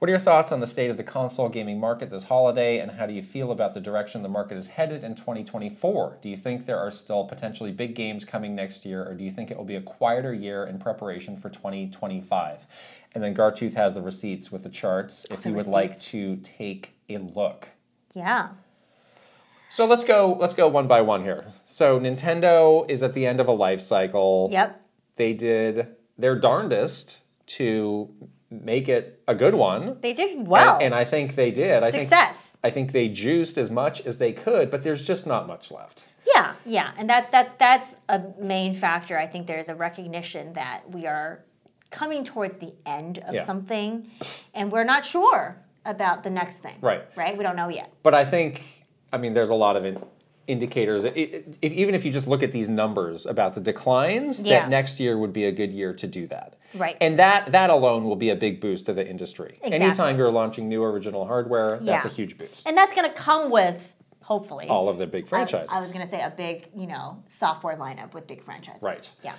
What are your thoughts on the state of the console gaming market this holiday, and how do you feel about the direction the market is headed in 2024? Do you think there are still potentially big games coming next year, or do you think it will be a quieter year in preparation for 2025? And then Gartooth has the receipts with the charts if The you would like to take a look. Yeah. So let's go let's go one by one here. So Nintendo is at the end of a life cycle. Yep. They did their darndest to make it a good one. They did well. And, and I think they did. I think Success. I think they juiced as much as they could, but there's just not much left. Yeah, yeah, and that that that's a main factor. I think there's a recognition that we are coming towards the end of Yeah. something, and we're not sure about the next thing. Right. Right. We don't know yet. But I think, I mean, there's a lot of in, indicators. It, it, if, even if you just look at these numbers about the declines, Yeah. that next year would be a good year to do that. Right. And that that alone will be a big boost to the industry. Exactly. Anytime you're launching new original hardware, that's a huge boost. And that's going to come with hopefully All of the big I- franchises. I, was going to say a big, you know, software lineup with big franchises. Right. Yeah.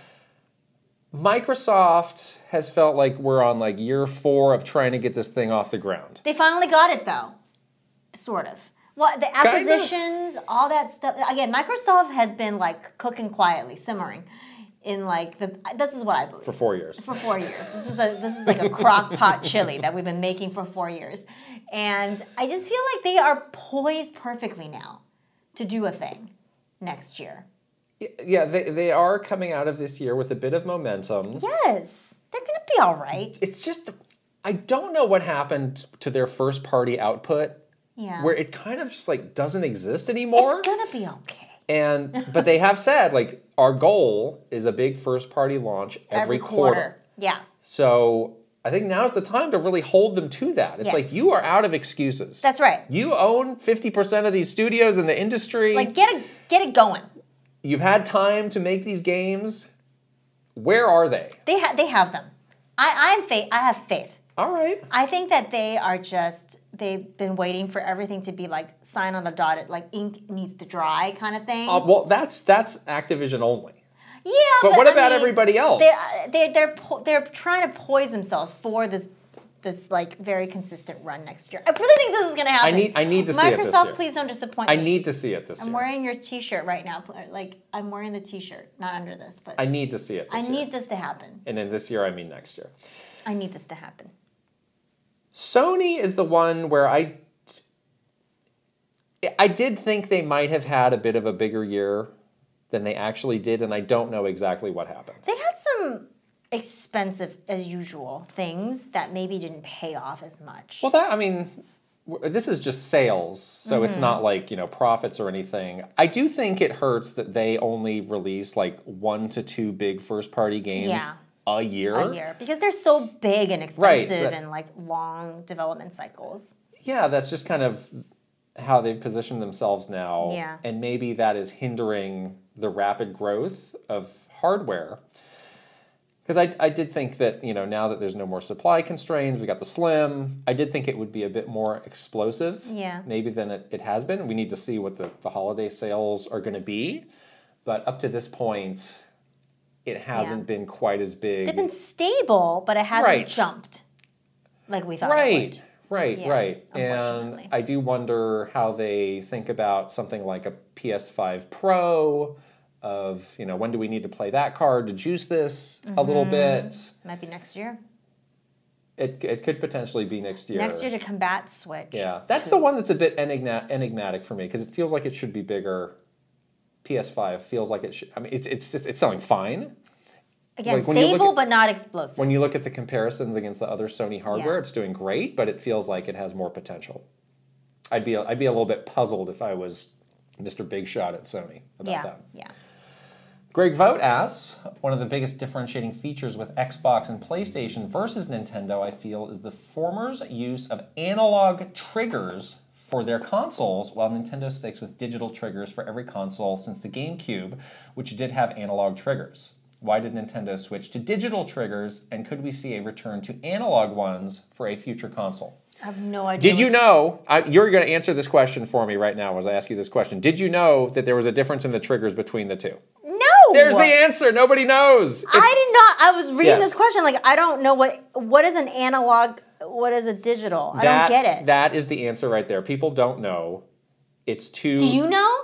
Microsoft has felt like we're on like year four of trying to get this thing off the ground. They finally got it though, sort of. Well, the acquisitions, all that stuff. Again, Microsoft has been like cooking quietly, simmering, in like the. This is what I believe. For four years. for four years. This is a this is like a crock pot chili that we've been making for four years, and I just feel like they are poised perfectly now to do a thing next year. Yeah, they, they are coming out of this year with a bit of momentum. Yes, they're gonna be all right. It's just, I don't know what happened to their first party output Yeah, where it kind of just like doesn't exist anymore. it's gonna be okay. And but they have said like our goal is a big first party launch every, quarter. Yeah, So I think now's the time to really hold them to that. It's like you are out of excuses. that's right. you own 50% of these studios in the industry. Like get it get it going. You've had time to make these games. Where are they? They ha- they have them. I I'm faith. I have faith. All right. I think that they are just they've been waiting for everything to be like sign on the dotted like ink needs to dry kind of thing. Uh, well, that's that's Activision only. yeah, But, what I about mean, everybody else? They're they're they're, po- they're trying to poise themselves for this this like very consistent run next year. I really think this is gonna happen. I need- I need to see it this Microsoft, please don't disappoint me. I need to see it this I'm year. wearing your T-shirt right now. Like I'm wearing the T-shirt, not under this, but I I, need to see it this year. I need this to happen. And in this year, I mean next year. I need this to happen. Sony is the one where I I did think they might have had a bit of a bigger year than they actually did, and I don't know exactly what happened. They had some expensive, as usual, things that maybe didn't pay off as much. Well, that I mean, this is just sales, so it's Mm-hmm. not like you know profits or anything. I do think it hurts that they only release like one to two big first party games Yeah. a year. a year because they're so big and Right, expensive that- and like long development cycles. Yeah, that's just kind of how they've positioned themselves now. Yeah. And maybe that is hindering the rapid growth of hardware. Because I, I did think that, you know, now that there's no more supply constraints, we got the Slim, I did think it would be a bit more explosive. Yeah. Maybe than it, it has been. We need to see what the, the holiday sales are going to be. But up to this point, it hasn't been quite as big. They've been stable, but it hasn't Right. jumped like we thought. It Right, would. right, Yeah, right. And. I do wonder how they think about something like a PS5 Pro. Of you know, when do we need to play that card to juice this a little Mm-hmm. bit? Might be next year. It, it could potentially be next year. Next year to combat Switch. Yeah, that's the one that's a bit enigma- enigmatic for me because it feels like it should be bigger. PS5 feels like it should. I mean, it's it's just, it's selling fine. Again, Like, stable at- but not explosive. When you look at the comparisons against the other Sony hardware, Yeah. it's doing great, but it feels like it has more potential. I'd be I'd be a little bit puzzled if I was Mr. Big Shot at Sony about yeah, that. yeah. Greg Vogt asks, one of the biggest differentiating features with Xbox and PlayStation versus Nintendo, I feel, is the former's use of analog triggers for their consoles, while Nintendo sticks with digital triggers for every console since the GameCube, which did have analog triggers. Why did Nintendo switch to digital triggers, and could we see a return to analog ones for a future console? I have no idea. Did you know? I, you're going to answer this question for me right now as I ask you this question. Did you know that there was a difference in the triggers between the two? There's the answer. Nobody knows. It's- I did not. I was reading Yes. this question like I don't know what what is an analog. What is a digital? I that- don't get it. That is the answer right there. People don't know. It's too. Do you know?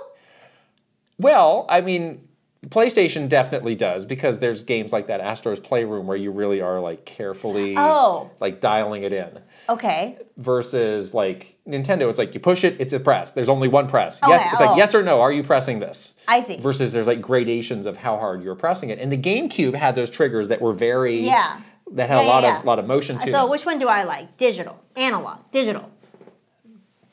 Well, I mean, PlayStation definitely does because there's games like that Astro's Playroom where you really are like carefully Oh. like dialing it in. Okay. Versus like Nintendo, it's like you push it, it's a press. There's only one press. Oh, yes, Okay, it's like oh. yes or no. Are you pressing this? I see. Versus there's like gradations of how hard you're pressing it. And the GameCube had those triggers that were very Yeah. that had Yeah, a lot yeah, of lot of motion to So them. which one do I like? Digital, analog, digital.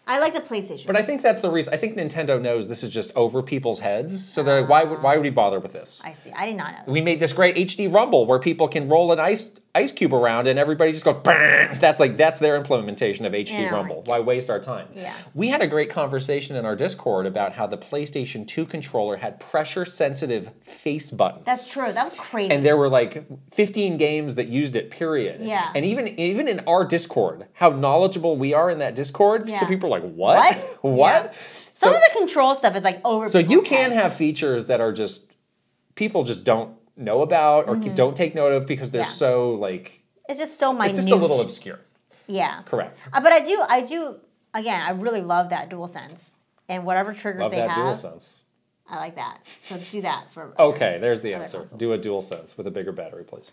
I like the PlayStation. But I think that's the reason. I think Nintendo knows this is just over people's heads. So they're like, ah. why would why would we bother with this? I see. I did not know. We made this great HD Rumble where people can roll an ice ice cube around and everybody just goes. "Bang." That's like that's their implementation of HD Yeah, Rumble. Why waste our time? Yeah. We had a great conversation in our Discord about how the PlayStation 2 controller had pressure sensitive face buttons. That's true. That was crazy. and there were like 15 games that used it period Yeah. and even even in our discord how knowledgeable we are in that discord Yeah. so people are like what What? what Yeah. Some so, of the control stuff is like over. so you can heads. have features that are just people just don't know about or don't take note of because they're Mm-hmm. Yeah. so like It's just so minute. it's just a little obscure Yeah. correct Uh, but I do. I do. Again, I really love that DualSense and whatever triggers love they that have. DualSense I like that. So do that for. okay there's the answer consoles. do a DualSense with a bigger battery please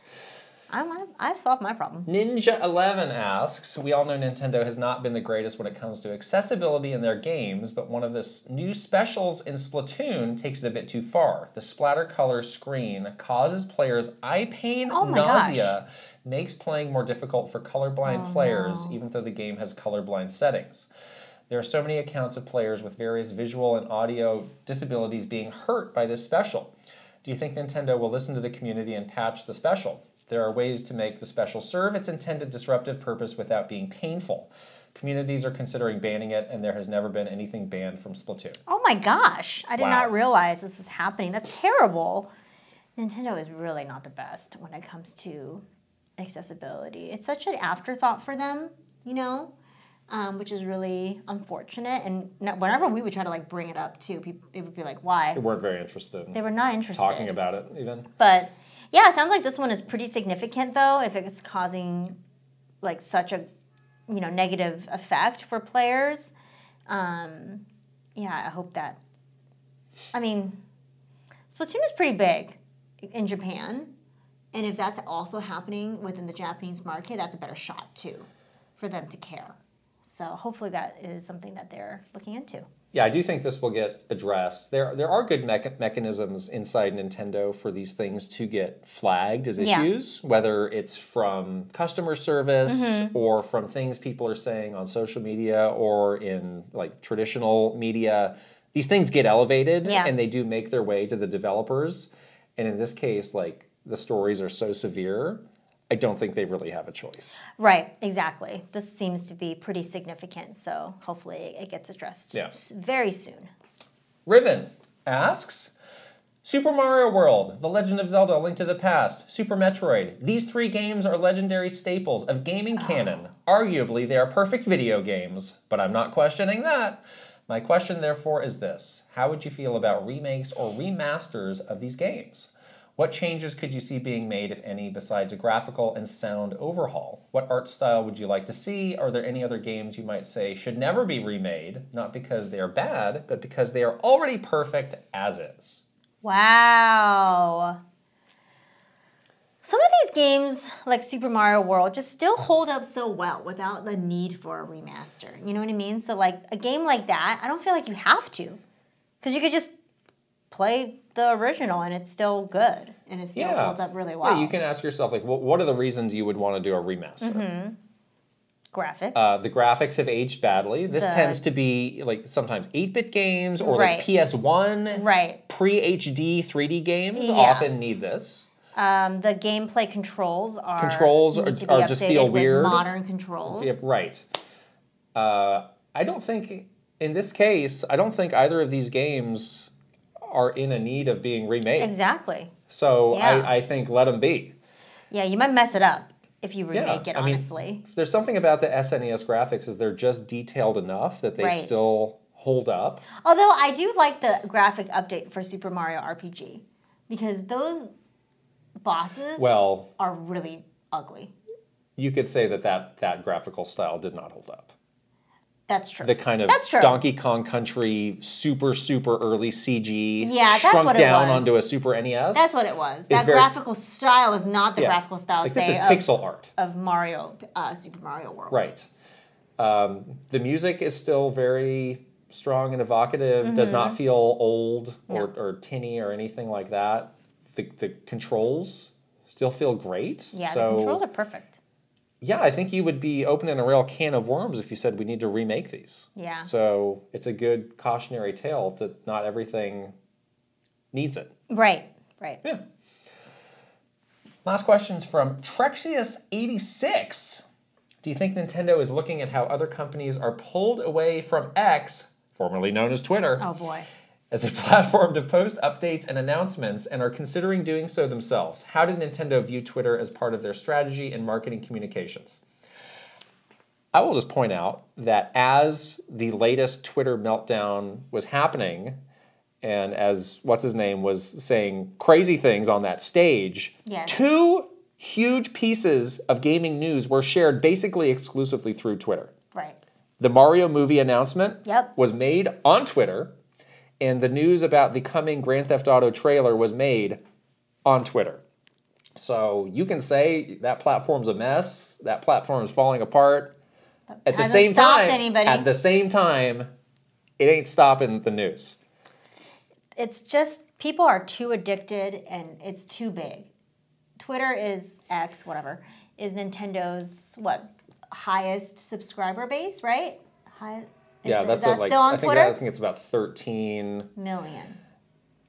I'm, I've, solved my problem. Ninja11 asks, we all know Nintendo has not been the greatest when it comes to accessibility in their games, but one of the new specials in Splatoon takes it a bit too far. The splatter color screen causes players eye pain, Oh nausea, makes playing more difficult for colorblind Oh, players, no. even though the game has colorblind settings. There are so many accounts of players with various visual and audio disabilities being hurt by this special. Do you think Nintendo will listen to the community and patch the special? There are ways to make the special serve its intended disruptive purpose without being painful. Communities are considering banning it, and there has never been anything banned from Splatoon. Oh my gosh! I did Wow. not realize this was happening. That's terrible. Nintendo is really not the best when it comes to accessibility. It's such an afterthought for them, you know, um, which is really unfortunate. And whenever we would try to like bring it up too, people they would be like, "Why?" They weren't very interested They were not interested. talking about it, even. But yeah, it sounds like this one is pretty significant though, if it's causing like such a you know negative effect for players. Um, yeah, I hope that. I mean, Splatoon is pretty big in Japan, and if that's also happening within the Japanese market, that's a better shot too, for them to care. So hopefully that is something that they're looking into. Yeah, I do think this will get addressed. There, there are good mecha- mechanisms inside Nintendo for these things to get flagged as Yeah. issues, whether it's from customer service mm-hmm. or from things people are saying on social media or in like traditional media. These things get elevated Yeah. and they do make their way to the developers. And in this case, like the stories are so severe, I don't think they really have a choice. Right, exactly. This seems to be pretty significant, so hopefully it gets addressed Yeah. very soon. Riven asks Super Mario World, The Legend of Zelda, Link to the Past, Super Metroid. These three games are legendary staples of gaming oh. canon. Arguably, they are perfect video games, but I'm not questioning that. My question, therefore, is this How would you feel about remakes or remasters of these games? What changes could you see being made, if any, besides a graphical and sound overhaul? What art style would you like to see? Are there any other games you might say should never be remade, not because they are bad, but because they are already perfect as is? Wow. Some of these games, like Super Mario World, just still hold up so well without the need for a remaster. You know what I mean? So, like, a game like that, I don't feel like you have to. Because you could just play the original and it's still good. And it still Yeah. holds up really well. Yeah, you can ask yourself, like, what, what are the reasons you would want to do a remaster? Graphics. Uh, the graphics have aged badly. This The- tends to be like sometimes 8 bit games or Right. like PS1 right. pre HD 3D games Yeah. often need this. Um, the gameplay controls are Controls are- are just feel weird. Modern controls. Yep, right. Uh, I don't think, in this case, I don't think either of these games are in a need of being remade. Exactly. So Yeah. I, I think let them be. Yeah, you might mess it up if you Yeah, remake it. I mean, honestly, There's something about the SNES graphics is they're just detailed enough that they Right. still hold up. although I do like the graphic update for Super Mario RPG because those bosses Well, are really ugly. you could say that that, that graphical style did not hold up. That's true. The kind of That's true. Donkey Kong Country super super early CG Yeah, that's shrunk what it down was. onto a Super NES. That's what it was. That very- graphical style is not the Yeah. graphical style, like this say, is of, pixel art. of Mario, uh, Super Mario World. Right. Um, the music is still very strong and evocative. Does not feel old or, Mm-hmm. Or tinny or anything like that. The, the controls still feel great. Yeah, so, the controls are perfect. Yeah, I think you would be opening a real can of worms if you said we need to remake these. Yeah. So it's a good cautionary tale that not everything needs it. Right. Right. Yeah. Last question's from Trexius86. Do you think Nintendo is looking at how other companies are pulled away from X, formerly known as Twitter, Oh boy. As a platform to post updates and announcements and are considering doing so themselves? How did Nintendo view Twitter as part of their strategy and marketing communications? I will just point out that as the latest Twitter meltdown was happening, and as what's his name was saying crazy things on that stage, Yes. two huge pieces of gaming news were shared basically exclusively through Twitter. Right. The Mario movie announcement Yep. was made on Twitter, and the news about the coming Grand Theft Auto trailer was made on Twitter. So you can say that platform's a mess, that platform is falling apart. At the same time, anybody. at the same time, it ain't stopping the news. It's just people are too addicted and it's too big. Twitter is X, whatever, is Nintendo's what highest subscriber base, right? High, yeah, that's that a, like still on I think Twitter? I think it's about 13 Million.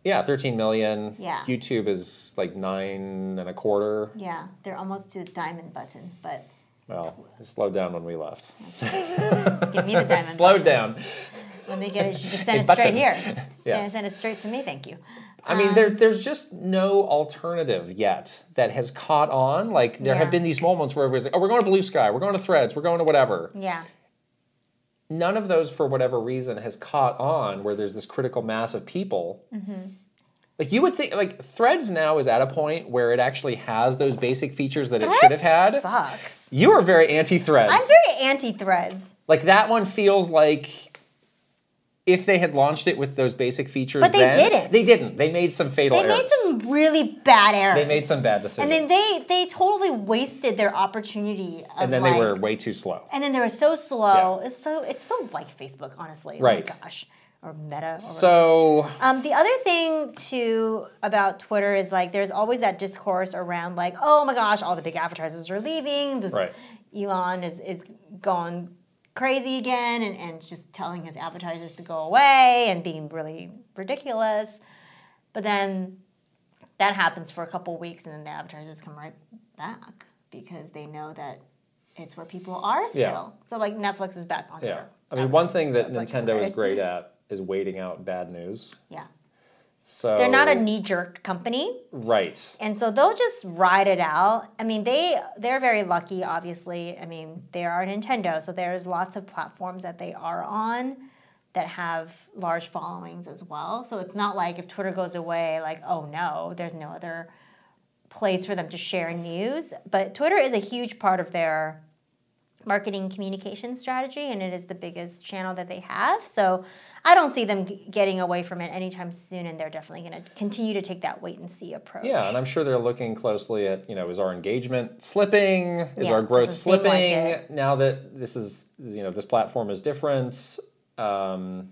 Yeah, 13 million. Yeah. YouTube is like 9 and a quarter. Yeah, they're almost to the diamond button, but Well, it slowed down when we left. give me the diamond. Slowed down. Let me get it. You just send it straight here. Send, Yes. send it straight to me. Thank you. I mean, Um, there, there's just no alternative yet that has caught on. Like, there Yeah. have been these moments where everybody's like, oh, we're going to Bluesky, we're going to Threads, we're going to whatever. Yeah. None of those, for whatever reason, has caught on where there's this critical mass of people. Mm-hmm. Like, you would think, like, Threads now is at a point where it actually has those basic features that it should have had. Sucks. You are very anti Threads. I'm very anti-threads. Like that one feels like if they had launched it with those basic features, But they then- didn't. They didn't. They made some fatal errors. They errors. made some really bad errors. They made some bad decisions. And then they they totally wasted their opportunity. Of And then like, they were way too slow. And then they were so slow. Yeah. It's so it's so like Facebook, honestly. Right. Oh my gosh. Or Meta. Or. So Um, the other thing too about Twitter is like there's always that discourse around like, oh my gosh, all the big advertisers are leaving. This Right. Elon is is gone crazy again and, and just telling his advertisers to go away and being really ridiculous. But then that happens for a couple weeks and then the advertisers come right back because they know that it's where people are still. Yeah. So like Netflix is back on yeah. I mean, one thing that So like, Nintendo is great at is waiting out bad news. Yeah. So They're not a knee jerk company. right. and so they'll just ride it out i mean they they're very lucky obviously i mean they are nintendo so there's lots of platforms that they are on that have large followings as well. So it's not like if Twitter goes away, like, oh no, there's no other place for them to share news. But Twitter is a huge part of their marketing communication strategy, and it is the biggest channel that they have. So I don't see them g- getting away from it anytime soon, and they're definitely going to continue to take that wait and see approach. Yeah, and I'm sure they're looking closely at, you know, is our engagement slipping? Is Yeah, our growth doesn't like slipping now that this is, you know, this platform is different? Um,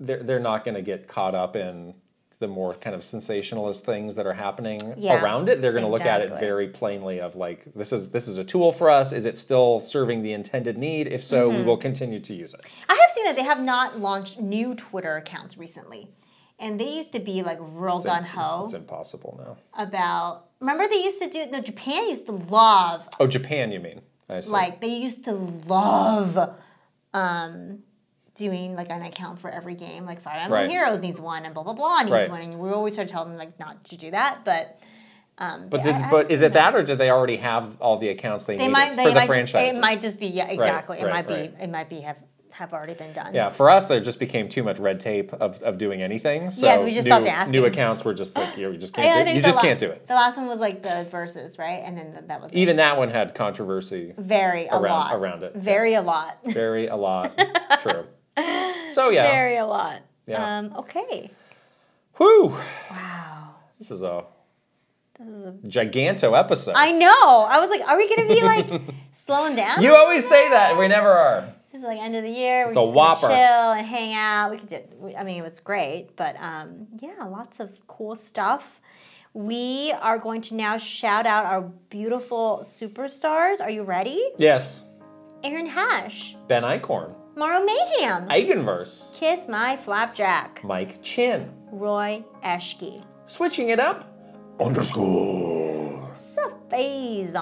they're, they're not going to get caught up in the more kind of sensationalist things that are happening Yeah, around it. They're going to look at it very plainly of like, this is this is a tool for us. Is it still serving the intended need? If so, Mm-hmm. we will continue to use it. I have seen that they have not launched new Twitter accounts recently. And they used to be like real gun ho It's impossible now. about. Remember, they used to do. No, Japan used to love Oh, Japan, you mean? Like they used to love um doing like an account for every game like fire emblem Right. heroes needs one and blah blah blah needs Right. one and we always try to tell them like not to do that but um But, yeah, did, I- I- but is it that, or do they already have all the accounts they, they needed might they for the franchise? it might just be yeah exactly it right, might be it might be have have already been done Yeah, for us, there just became too much red tape of, of doing anything. So Yes, we just new, stopped asking. New accounts were just like, you just can't do, you just la- can't do it. The last one was like the verses, right? And then th- that was it. Even that one had controversy very a around- lot around it, yeah. Very a lot. very a lot. True. So yeah, Very a lot. Yeah. Um, okay. whoo, Wow. this is a This is a giganto episode. I know. I was like, are we gonna be like slowing down? you always say that, we never are. This is like end of the year. It's we a just whopper. Chill and hang out. We could do. We, I mean, it was great, but um, yeah, lots of cool stuff. We are going to now shout out our beautiful superstars. Are you ready? Yes, Aaron Hash, Ben Eichhorn, Mauro Mayhem, Eigenverse, Kiss My Flapjack, Mike Chin, Roy Eschke, switching it up, underscore, Safazon,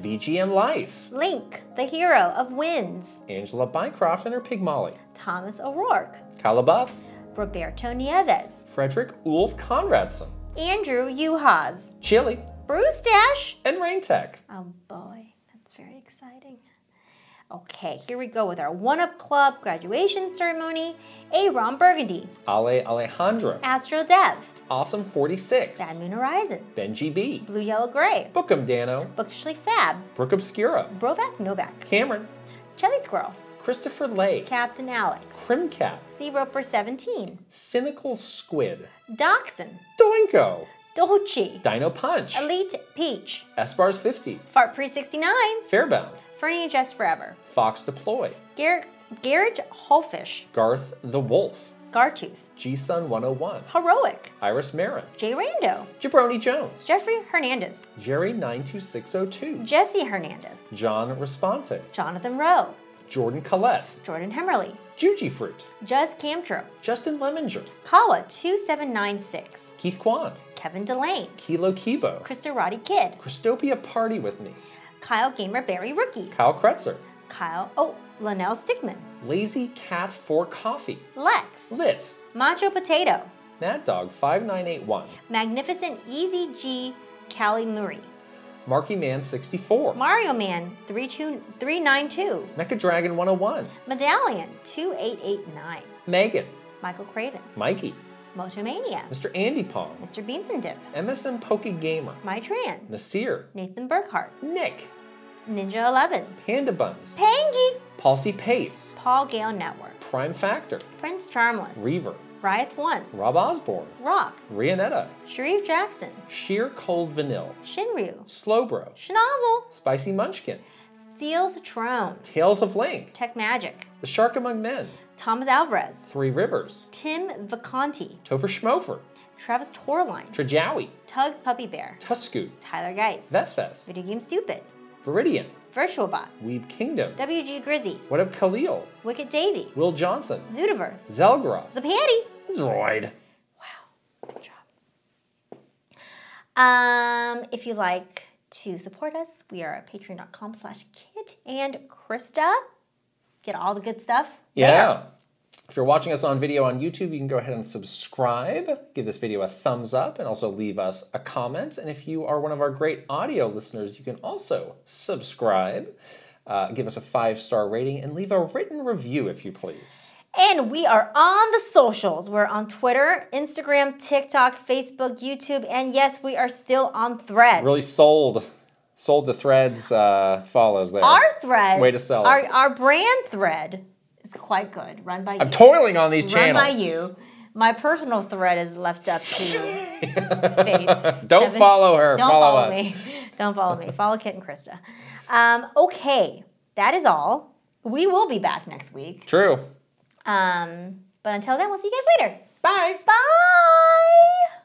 VGM Life, Link, the hero of Winds, Angela Bycroft and her pig Molly, Thomas O'Rourke, Calabuff, Roberto Nieves, Frederick Ulf Conradson, Andrew Uhas, Chili, Bruce Dash, and Rain Tech. Oh boy, that's very exciting. Okay, here we go with our One Up Club graduation ceremony. Aaron Burgundy, Ale Alejandro, Astro Dev, Awesome 46, Bad Moon Horizon, Benji B, Blue Yellow Gray, Bookem Dano, Bookishly Fab, Brooke Obscura, Brovac Novak, Cameron, Chelly Squirrel, Christopher Lay, Captain Alex, Crimcat, Sea Roper 17, Cynical Squid, Dachshund, Doinko, Dolce, Dino Punch, Elite Peach, Espars 50, Fart Pre 69, Fairbound, Fernie and Jess Forever, Fox Deploy, Garrett, Garrett Holfish, Garth the Wolf, Gartooth, G Sun 101, Heroic, Iris Marin, Jay Rando, Jabroni Jones, Jeffrey Hernandez, Jerry 92602, Jesse Hernandez, John Responte, Jonathan Rowe, Jordan Collette, Jordan Hemmerly, Juji Fruit, Juz Camtro, Justin Leminger. Kawa 2796, Keith Kwan, Kevin Delane, Kilo Kibo, Krista Roddy Kid, Christopia Party with Me, Kyle Gamer Barry Rookie, Kyle Kretzer, Kyle, oh, Linnell Stickman, Lazy Cat for Coffee, Lex, Lit, Macho Potato, Mad Dog 5981, Magnificent Easy G Callie Murray, Marky Man 64, Mario Man 32 392, Mecha Dragon 101, Medallion 2889, Megan, Michael Cravens, Mikey, Motomania, Mr. Andy Pong, Mr. Beans and Dip, MSN Poke Gamer, My Tran, Nasir, Nathan Burkhart, Nick, Ninja 11, Panda Buns, Pangy, Palsy Pace, Paul Gale Network, Prime Factor, Prince Charmless, Reaver, Riot 1, Rob Osborne, Rocks, Rianetta, Sharif Jackson, Sheer Cold Vanille, Shinryu, Slowbro, Schnozzle, Spicy Munchkin, Steel's Trone, Tales of Link, Tech Magic, The Shark Among Men, Thomas Alvarez, Three Rivers, Tim Vacanti, Topher Schmofer, Travis Torline, Trajawi, Tugs Puppy Bear, Tuscoot, Tyler Geis, Vetsfest, Video Game Stupid, Viridian, VirtualBot, Weeb Kingdom, WG Grizzy, What Up Khalil, Wicked Davy, Will Johnson, Zudiver, Zelgroth, Zapanti. Zroid. Wow, good job. Um, if you like to support us, we are at patreon.com slash kit and Krysta. Get all the good stuff. There. Yeah. If you're watching us on video on YouTube, you can go ahead and subscribe, give this video a thumbs up, and also leave us a comment. And if you are one of our great audio listeners, you can also subscribe, uh, give us a five star rating, and leave a written review if you please. And we are on the socials. We're on Twitter, Instagram, TikTok, Facebook, YouTube, and yes, we are still on Threads. Really sold, sold the threads uh, follows there. Our thread, Way to sell it. Our, our brand thread is quite good, run by you. I'm toiling on these run channels. Run by you. My personal thread is left up to fate. Don't Evan, follow her. Don't follow, follow, us. me. Don't follow me. Follow Kit and Krysta. Um, okay, that is all. We will be back next week. True. Um, but until then, we'll see you guys later. Bye. Bye.